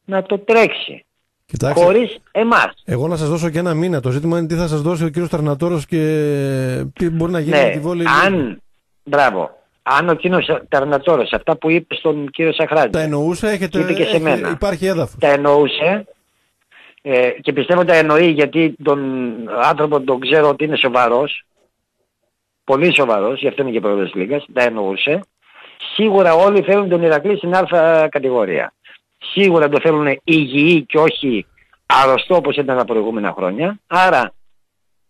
να το τρέξει. Κοιτάξτε, Χωρίς εμάς. εγώ να σας δώσω και ένα μήνα. Το ζήτημα είναι τι θα σας δώσει ο κύριος Ταρνατόρος και τι μπορεί να γίνει με Ναι, τη βόλη. αν, μπράβο, αν ο κύριος Ταρνατόρος, αυτά που είπε στον κύριο Σαχράτζη, Τα εννοούσε, έχετε, είπε και σε έχει- μένα. υπάρχει έδαφος. τα εννοούσε ε, και πιστεύω τα εννοεί γιατί τον άνθρωπο τον ξέρω ότι είναι σοβαρός, πολύ σοβαρός, γι' αυτό είναι και πρόεδρος της Λίγας, τα εννοούσε. Σίγουρα όλοι θέλουν τον Ηρακλή στην α κατηγορία. Σίγουρα το θέλουν υγιή και όχι αρρωστό όπως ήταν τα προηγούμενα χρόνια. Άρα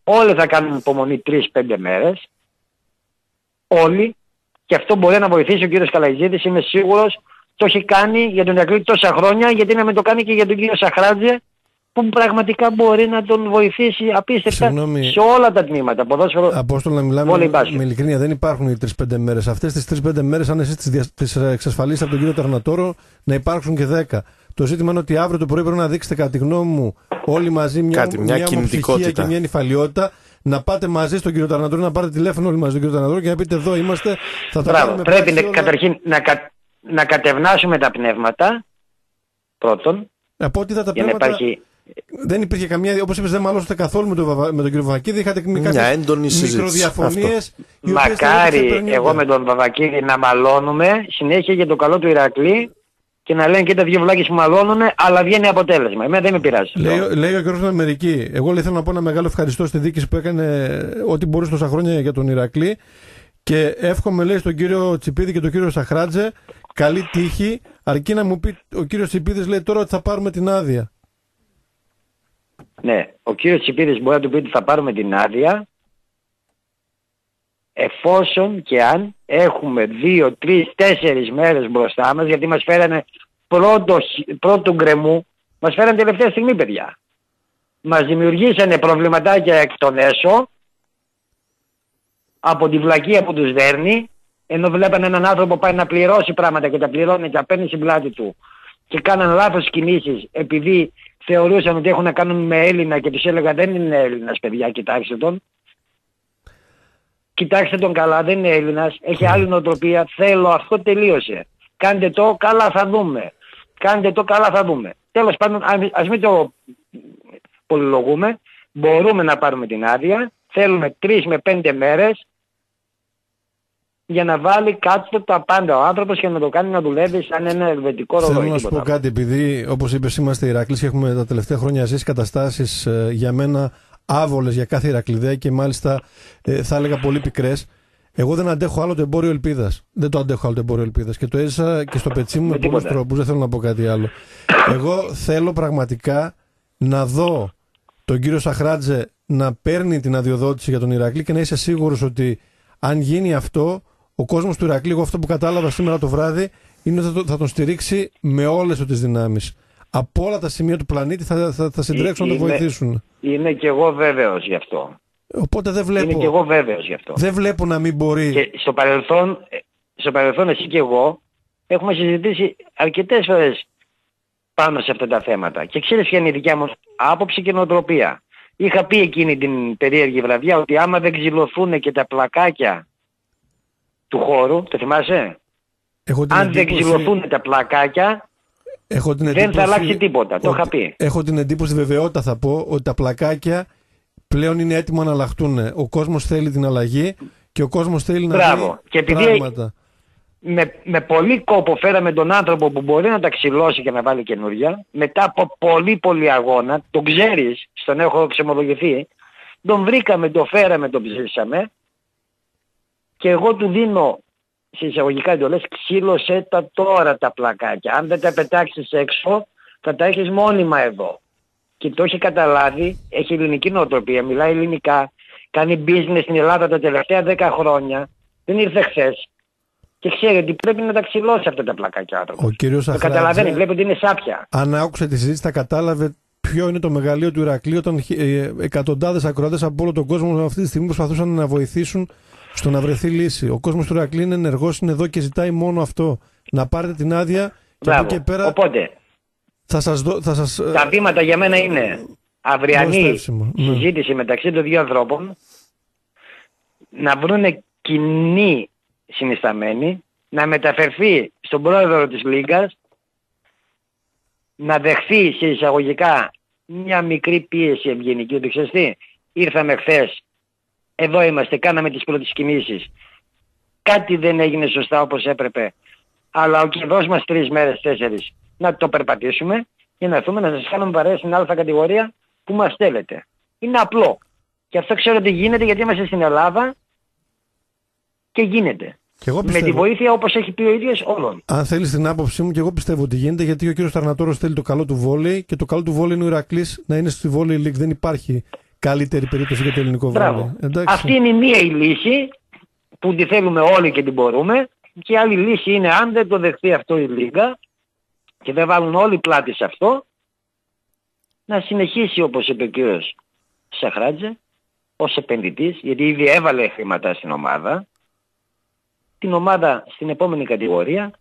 όλοι θα κάνουν υπομονή 3-5 μέρες. Όλοι. Και αυτό μπορεί να βοηθήσει ο κύριος Καλαϊζίδης, είμαι σίγουρος, το έχει κάνει για τον Ηρακλή τόσα χρόνια, γιατί να μην το κάνει και για τον κύριο Σαχράτζε, που πραγματικά μπορεί να τον βοηθήσει απίστευτα Συγγνώμη. σε όλα τα τμήματα. Ποδόσφαιρο, Απόστολο να μιλάμε Βόλεϊ με, μπάσκετ. με ειλικρίνεια, δεν υπάρχουν οι 3-5 μέρες. Αυτές τις 3-5 μέρες, αν εσείς τις εξασφαλίσετε από τον κύριο Τερνατόρο, να υπάρξουν και 10. Το ζήτημα είναι ότι αύριο το πρωί πρέπει να δείξετε, κατά τη γνώμη μου, όλοι μαζί μια, Κάτι, μια ομοψυχία κινητικότητα. και μια νυφαλιότητα. Να πάτε μαζί στον κύριο Τερνατόρο, να πάρετε τηλέφωνο όλοι μαζί στον κύριο Τερνατόρο και να πείτε εδώ είμαστε. Θα τα Μπράβο. κάνουμε Πρέπει πράξη να, όλα. καταρχήν να, κα, να κατευνάσουμε τα πνεύματα, πρώτον, Από ό,τι είδα τα για να πράγματα, υπάρχει... δεν υπήρχε καμία. Όπως είπες, δεν μαλώσατε καθόλου με τον, Βαβα- με τον κύριο Βακίδη. Είχατε κάποιες έντονη συζήτηση. μικροδιαφωνίες. Μακάρι εγώ με τον Βαβακίδη να μαλώνουμε συνέχεια για το καλό του Ηρακλή και να λένε και τα δύο βλάκες που μαλώνουν, αλλά βγαίνει αποτέλεσμα. Εμένα δεν με πειράζει. Λέει, λέει ο κ. στην Αμερική. Εγώ λέει, θέλω να πω ένα μεγάλο ευχαριστώ στη διοίκηση που έκανε ό,τι μπορούσε τόσα χρόνια για τον Ηρακλή. Και εύχομαι, λέει, στον κύριο Τσιπίδη και τον κύριο Σαχράτζε καλή τύχη. Αρκεί να μου πει ο κύριος Τσιπίδης, λέει τώρα ότι θα πάρουμε την άδεια. Ναι, ο κύριος Τσιπίδης μπορεί να του πει ότι θα πάρουμε την άδεια εφόσον και αν έχουμε δύο, τρεις, τέσσερις μέρες μπροστά μας γιατί μας φέρανε πρώτο, χ- πρώτου γκρεμού, μας φέρανε τελευταία στιγμή παιδιά. Μας δημιουργήσανε προβληματάκια εκ των έσω από τη βλακεία που τους δέρνει ενώ βλέπανε έναν άνθρωπο πάει να πληρώσει πράγματα και τα πληρώνει και τα παίρνει στην πλάτη του και κάναν λάθος κινήσεις επειδή θεωρούσαν ότι έχουν να κάνουν με Έλληνα και τους έλεγα δεν είναι Έλληνας παιδιά κοιτάξτε τον κοιτάξτε τον καλά δεν είναι Έλληνας έχει άλλη νοοτροπία θέλω αυτό τελείωσε κάντε το καλά θα δούμε κάντε το καλά θα δούμε τέλος πάντων ας- ας μην το πολυλογούμε μπορούμε να πάρουμε την άδεια θέλουμε τρεις με πέντε μέρες για να βάλει κάτω τα πάντα ο άνθρωπος και να το κάνει να δουλεύει σαν ένα ελβετικό ρολόι. Θέλω να σου τίποτα πω άλλο. κάτι, επειδή όπως είπες, είμαστε Ηρακλής και έχουμε τα τελευταία χρόνια ζήσει καταστάσεις για μένα άβολες για κάθε Ηρακλειδέα και μάλιστα ε, θα έλεγα πολύ πικρές. Εγώ δεν αντέχω άλλο το εμπόριο ελπίδας. Δεν το αντέχω άλλο το εμπόριο ελπίδας. Και το έζησα και στο πετσί μου με, Με πολλούς τίποτα. τρόπους. Δεν θέλω να πω κάτι άλλο. Εγώ θέλω πραγματικά να δω τον κύριο Σαχράτζε να παίρνει την αδειοδότηση για τον Ηρακλή και να είσαι σίγουρος ότι αν γίνει αυτό, ο κόσμος του Ηρακλή, εγώ αυτό που κατάλαβα σήμερα το βράδυ, είναι ότι θα, το- θα τον στηρίξει με όλες τις δυνάμεις. Από όλα τα σημεία του πλανήτη θα, θα, θα συντρέξουν να τον Είναι- βοηθήσουν. Είμαι και εγώ βέβαιος γι' αυτό. Οπότε δεν Είμαι και βλέπω, εγώ βέβαιος γι' αυτό. δεν βλέπω να μην μπορεί. Και στο παρελθόν, ε, στο παρελθόν εσύ και εγώ έχουμε συζητήσει αρκετές φορές πάνω σε αυτά τα θέματα. Και ξέρεις ποια είναι η δικιά μου άποψη και νοοτροπία. Είχα πει εκείνη την περίεργη βραδιά ότι άμα δεν ξυλωθούν και τα πλακάκια του χώρου, το θυμάσαι, Έχω την αν δεν εντύπωση- ξυλωθούν τα πλακάκια έχω την δεν θα εντύπωση αλλάξει τίποτα. Το ότι- είχα πει. Έχω την εντύπωση, βεβαιότητα θα πω, ότι τα πλακάκια πλέον είναι έτοιμα να αλλάχτούν. Ο κόσμος θέλει την αλλαγή και ο κόσμος θέλει να Μπράβο. δει Και επειδή- πράγματα. με, με πολύ κόπο φέραμε τον άνθρωπο που μπορεί να τα ξυλώσει και να βάλει καινούρια. Μετά από πολύ πολύ αγώνα, τον ξέρεις, στον έχω ξεμολογηθεί, τον βρήκαμε, τον φέραμε, τον ψήσαμε και εγώ του δίνω σε εισαγωγικά εντολές ξύλωσέ τα τώρα τα πλακάκια. Αν δεν τα πετάξεις έξω θα τα έχεις μόνιμα εδώ. Και το έχει καταλάβει, έχει ελληνική νοοτροπία, μιλάει ελληνικά, κάνει business στην Ελλάδα τα τελευταία 10 χρόνια. Δεν ήρθε χθες. Και ξέρει ότι πρέπει να τα ξυλώσει αυτά τα πλακάκια ο άνθρωπος. Ο κύριος Το Αχράτζε, καταλαβαίνει, βλέπει ότι είναι σάπια. αν άκουσε τη συζήτηση, θα κατάλαβε ποιο είναι το μεγαλείο του Ηρακλείου όταν ε, εκατοντάδες ακροατές από όλο τον κόσμο αυτή τη στιγμή προσπαθούσαν να βοηθήσουν στο να βρεθεί λύση. Ο κόσμος του Ηρακλείου είναι ενεργός, είναι εδώ και ζητάει μόνο αυτό. Να πάρετε την άδεια και από Μπράβο. εκεί και πέρα Οπότε, θα σας δω. Θα σας, ε, τα βήματα για μένα είναι αυριανή Νοστεύσιμο, ναι. συζήτηση μεταξύ των δύο ανθρώπων, να βρουν κοινή συνισταμένη, να μεταφερθεί στον πρόεδρο της Λίγκας, να δεχθεί σε εισαγωγικά μια μικρή πίεση ευγενική, ότι ξέρεις τι, ήρθαμε χθες, εδώ είμαστε, κάναμε τις πρώτες κινήσεις, κάτι δεν έγινε σωστά όπως έπρεπε, αλλά ο κερδός μας τρεις μέρες, τέσσερις, να το περπατήσουμε και να έρθουμε να σας κάνουμε παρέα στην α κατηγορία που μας θέλετε. Είναι απλό. Και αυτό ξέρω ότι γίνεται γιατί είμαστε στην Ελλάδα και γίνεται. και εγώ Με τη πιστεύω, βοήθεια όπως έχει πει ο ίδιος όλων. αν θέλεις την άποψή μου, και εγώ πιστεύω ότι γίνεται γιατί ο κύριος Ταρνατόρο θέλει το καλό του βόλεϊ και το καλό του βόλεϊ είναι ο Ηρακλής να είναι στη βόλεϊ League. Δεν υπάρχει καλύτερη περίπτωση για το ελληνικό βόλεϊ. Μπράβο. Εντάξει. Αυτή είναι η μία η λύση που τη θέλουμε όλοι και την μπορούμε και η άλλη λύση είναι αν δεν το δεχθεί αυτό η Λίγκα και δεν βάλουν όλοι πλάτη σε αυτό να συνεχίσει όπως είπε ο κύριος Σαχράτζε ως επενδυτής γιατί ήδη έβαλε χρήματα στην ομάδα την ομάδα στην επόμενη κατηγορία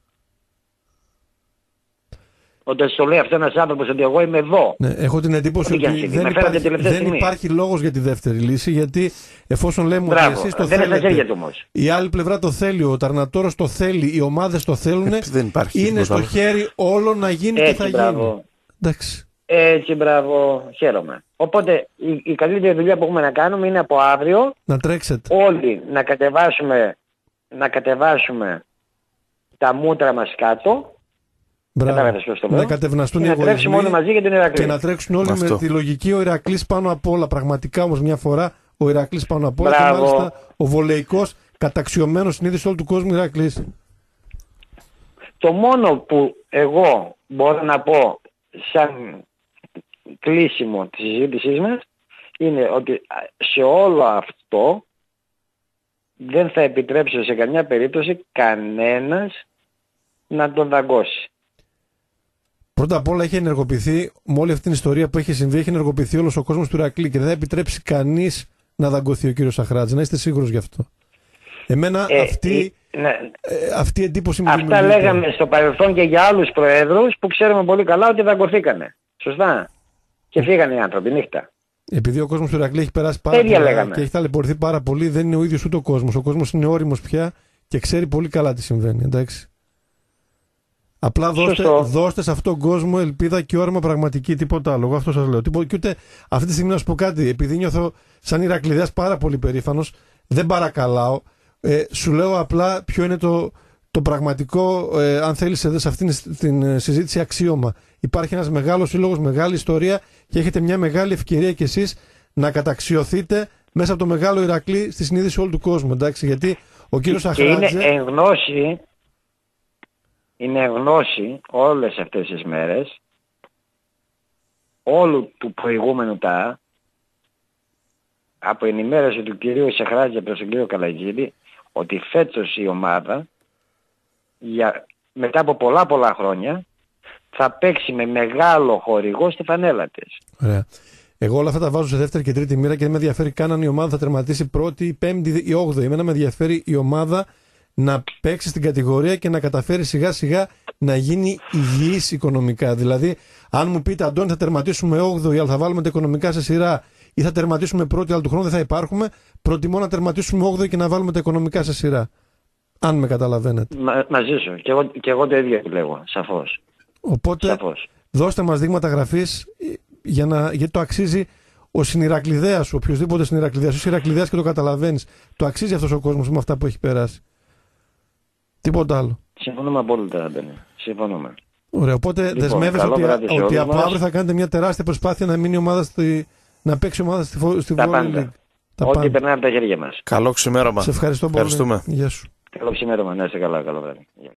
όταν στο λέει αυτός ένας άνθρωπος ότι εγώ είμαι εδώ Ναι, έχω την εντύπωση Ό,τι και αν ότι συμβεί. δεν Με φέρατε υπάρχει, τελευταία δεν στιγμή. υπάρχει λόγος για τη δεύτερη λύση γιατί εφόσον λέμε ότι Μπράβο. εσείς το Δεν είναι στα χέρια θέλετε, του όμως. η άλλη πλευρά το θέλει, ο Ταρνατόρος το θέλει, οι ομάδες το θέλουν, Ε, δεν υπάρχει είναι χειρικός στο άλλος. χέρι όλων να γίνει και θα έτσι μπράβο γίνει. Εντάξει. Έτσι, μπράβο, χαίρομαι. Οπότε η, η καλύτερη δουλειά που έχουμε να κάνουμε είναι από αύριο Να τρέξετε. όλοι να κατεβάσουμε, να κατεβάσουμε τα μούτρα μας κάτω Κατάλαβες ποιος το λέω. Να κατευναστούν και οι να τρέξουμε όλοι εγωισμοί μαζί για την Ηρακλή. και να τρέξουν όλοι Αυτό. με τη λογική ο Ηρακλής πάνω απ' όλα. Πραγματικά όμως μια φορά ο Ηρακλής πάνω απ' όλα και Μπράβο. μάλιστα ο βολεϊκός καταξιωμένος συνείδηση όλου του κόσμου Ηρακλής. Το μόνο που εγώ μπορώ να πω σαν κλείσιμο της συζήτησής μας είναι ότι σε όλο αυτό δεν θα επιτρέψω σε καμιά περίπτωση κανένας να τον δαγκώσει. Πρώτα απ' όλα έχει ενεργοποιηθεί, με όλη αυτή την ιστορία που έχει συμβεί, έχει ενεργοποιηθεί όλος ο κόσμος του Ηρακλή και δεν θα επιτρέψει κανείς να δαγκωθεί ο κύριος Σαχράτζη. Να είστε σίγουρος γι' αυτό. Εμένα Ε, αυτή, ε, ναι, ε, αυτή η εντύπωση μου Αυτά δημιουργείται. λέγαμε στο παρελθόν και για άλλους προέδρους που ξέρουμε πολύ καλά ότι δαγκωθήκανε. Σωστά. Και φύγανε οι άνθρωποι νύχτα. Επειδή ο κόσμος του Ηρακλή έχει περάσει πάρα Τέτοια πολύ λέγαμε. και έχει ταλαιπωρηθεί πάρα πολύ, δεν είναι ο ίδιος ούτε ο κόσμος. Ο κόσμος είναι όριμος πια και ξέρει πολύ καλά τι συμβαίνει. Εντάξει. Απλά δώστε, Σωστό. δώστε σε αυτόν τον κόσμο ελπίδα και όρμα πραγματική, τίποτα άλλο. Εγώ αυτό σας λέω. Τίποτα, και ούτε αυτή τη στιγμή να σου πω κάτι, επειδή νιώθω σαν Ηρακλειδέα πάρα πολύ περήφανος, δεν παρακαλάω. Ε, σου λέω απλά ποιο είναι το, το πραγματικό, ε, αν θέλεις, σε αυτήν την ε, συζήτηση αξίωμα. Υπάρχει ένας μεγάλος σύλλογος, μεγάλη ιστορία και έχετε μια μεγάλη ευκαιρία κι εσείς να καταξιωθείτε μέσα από το μεγάλο Ηρακλή στη συνείδηση όλου του κόσμου. Εντάξει, γιατί ο κύριος Και είναι Αχράτζε. εν γνώση, είναι εν γνώση όλες αυτές τις μέρες όλου του προηγούμενου τα από ενημέρωση του κυρίου Σαχράτζα προς τον κύριο Καλαγίδη ότι φέτος η ομάδα για, μετά από πολλά πολλά χρόνια θα παίξει με μεγάλο χορηγό στη φανέλα της. Ωραία. Εγώ όλα αυτά τα βάζω σε δεύτερη και τρίτη μοίρα και δεν με ενδιαφέρει καν αν η ομάδα θα τερματίσει πρώτη, πέμπτη ή όγδοη. Εμένα με ενδιαφέρει η ομάδα να παίξει στην κατηγορία και να καταφέρει σιγά σιγά να γίνει υγιής οικονομικά. Δηλαδή, αν μου πείτε, Αντώνη, θα τερματίσουμε 8η, αλλά θα βάλουμε τα οικονομικά σε σειρά, ή θα τερματίσουμε πρώτη, αλλά του χρόνου δεν θα υπάρχουμε, προτιμώ να τερματίσουμε 8η και να βάλουμε τα οικονομικά σε σειρά. Αν με καταλαβαίνετε. Μα, μαζί σου. Και εγώ, και εγώ το ίδιο επιλέγω. Σαφώς. Οπότε, Σαφώς. δώστε μας δείγματα γραφής ε, για να, γιατί το αξίζει ο συνειρακλιδέας σου, οποιοδήποτε συνειρακλιδέας, ο συνειρακλιδέας και το καταλαβαίνεις. Το αξίζει αυτός ο κόσμος με αυτά που έχει περάσει. Τίποτα άλλο. Συμφωνούμε απόλυτα, Αντώνη. Συμφωνούμε. Ωραία, οπότε Λοιπόν, δεσμεύεσαι καλό ότι, βράδυ σε ότι όλους από μας. αύριο θα κάνετε μια τεράστια προσπάθεια να μείνει η ομάδα στη, να παίξει η ομάδα στη, φο- στη Τα Volley πάντα. League. Τα Ό,τι πάντα. περνάει από τα χέρια μας. Καλό ξημέρωμα. Σε ευχαριστώ πολύ. Ευχαριστούμε. Γεια σου. Καλό ξημέρωμα. Να είστε καλά. Καλό βράδυ. Γεια.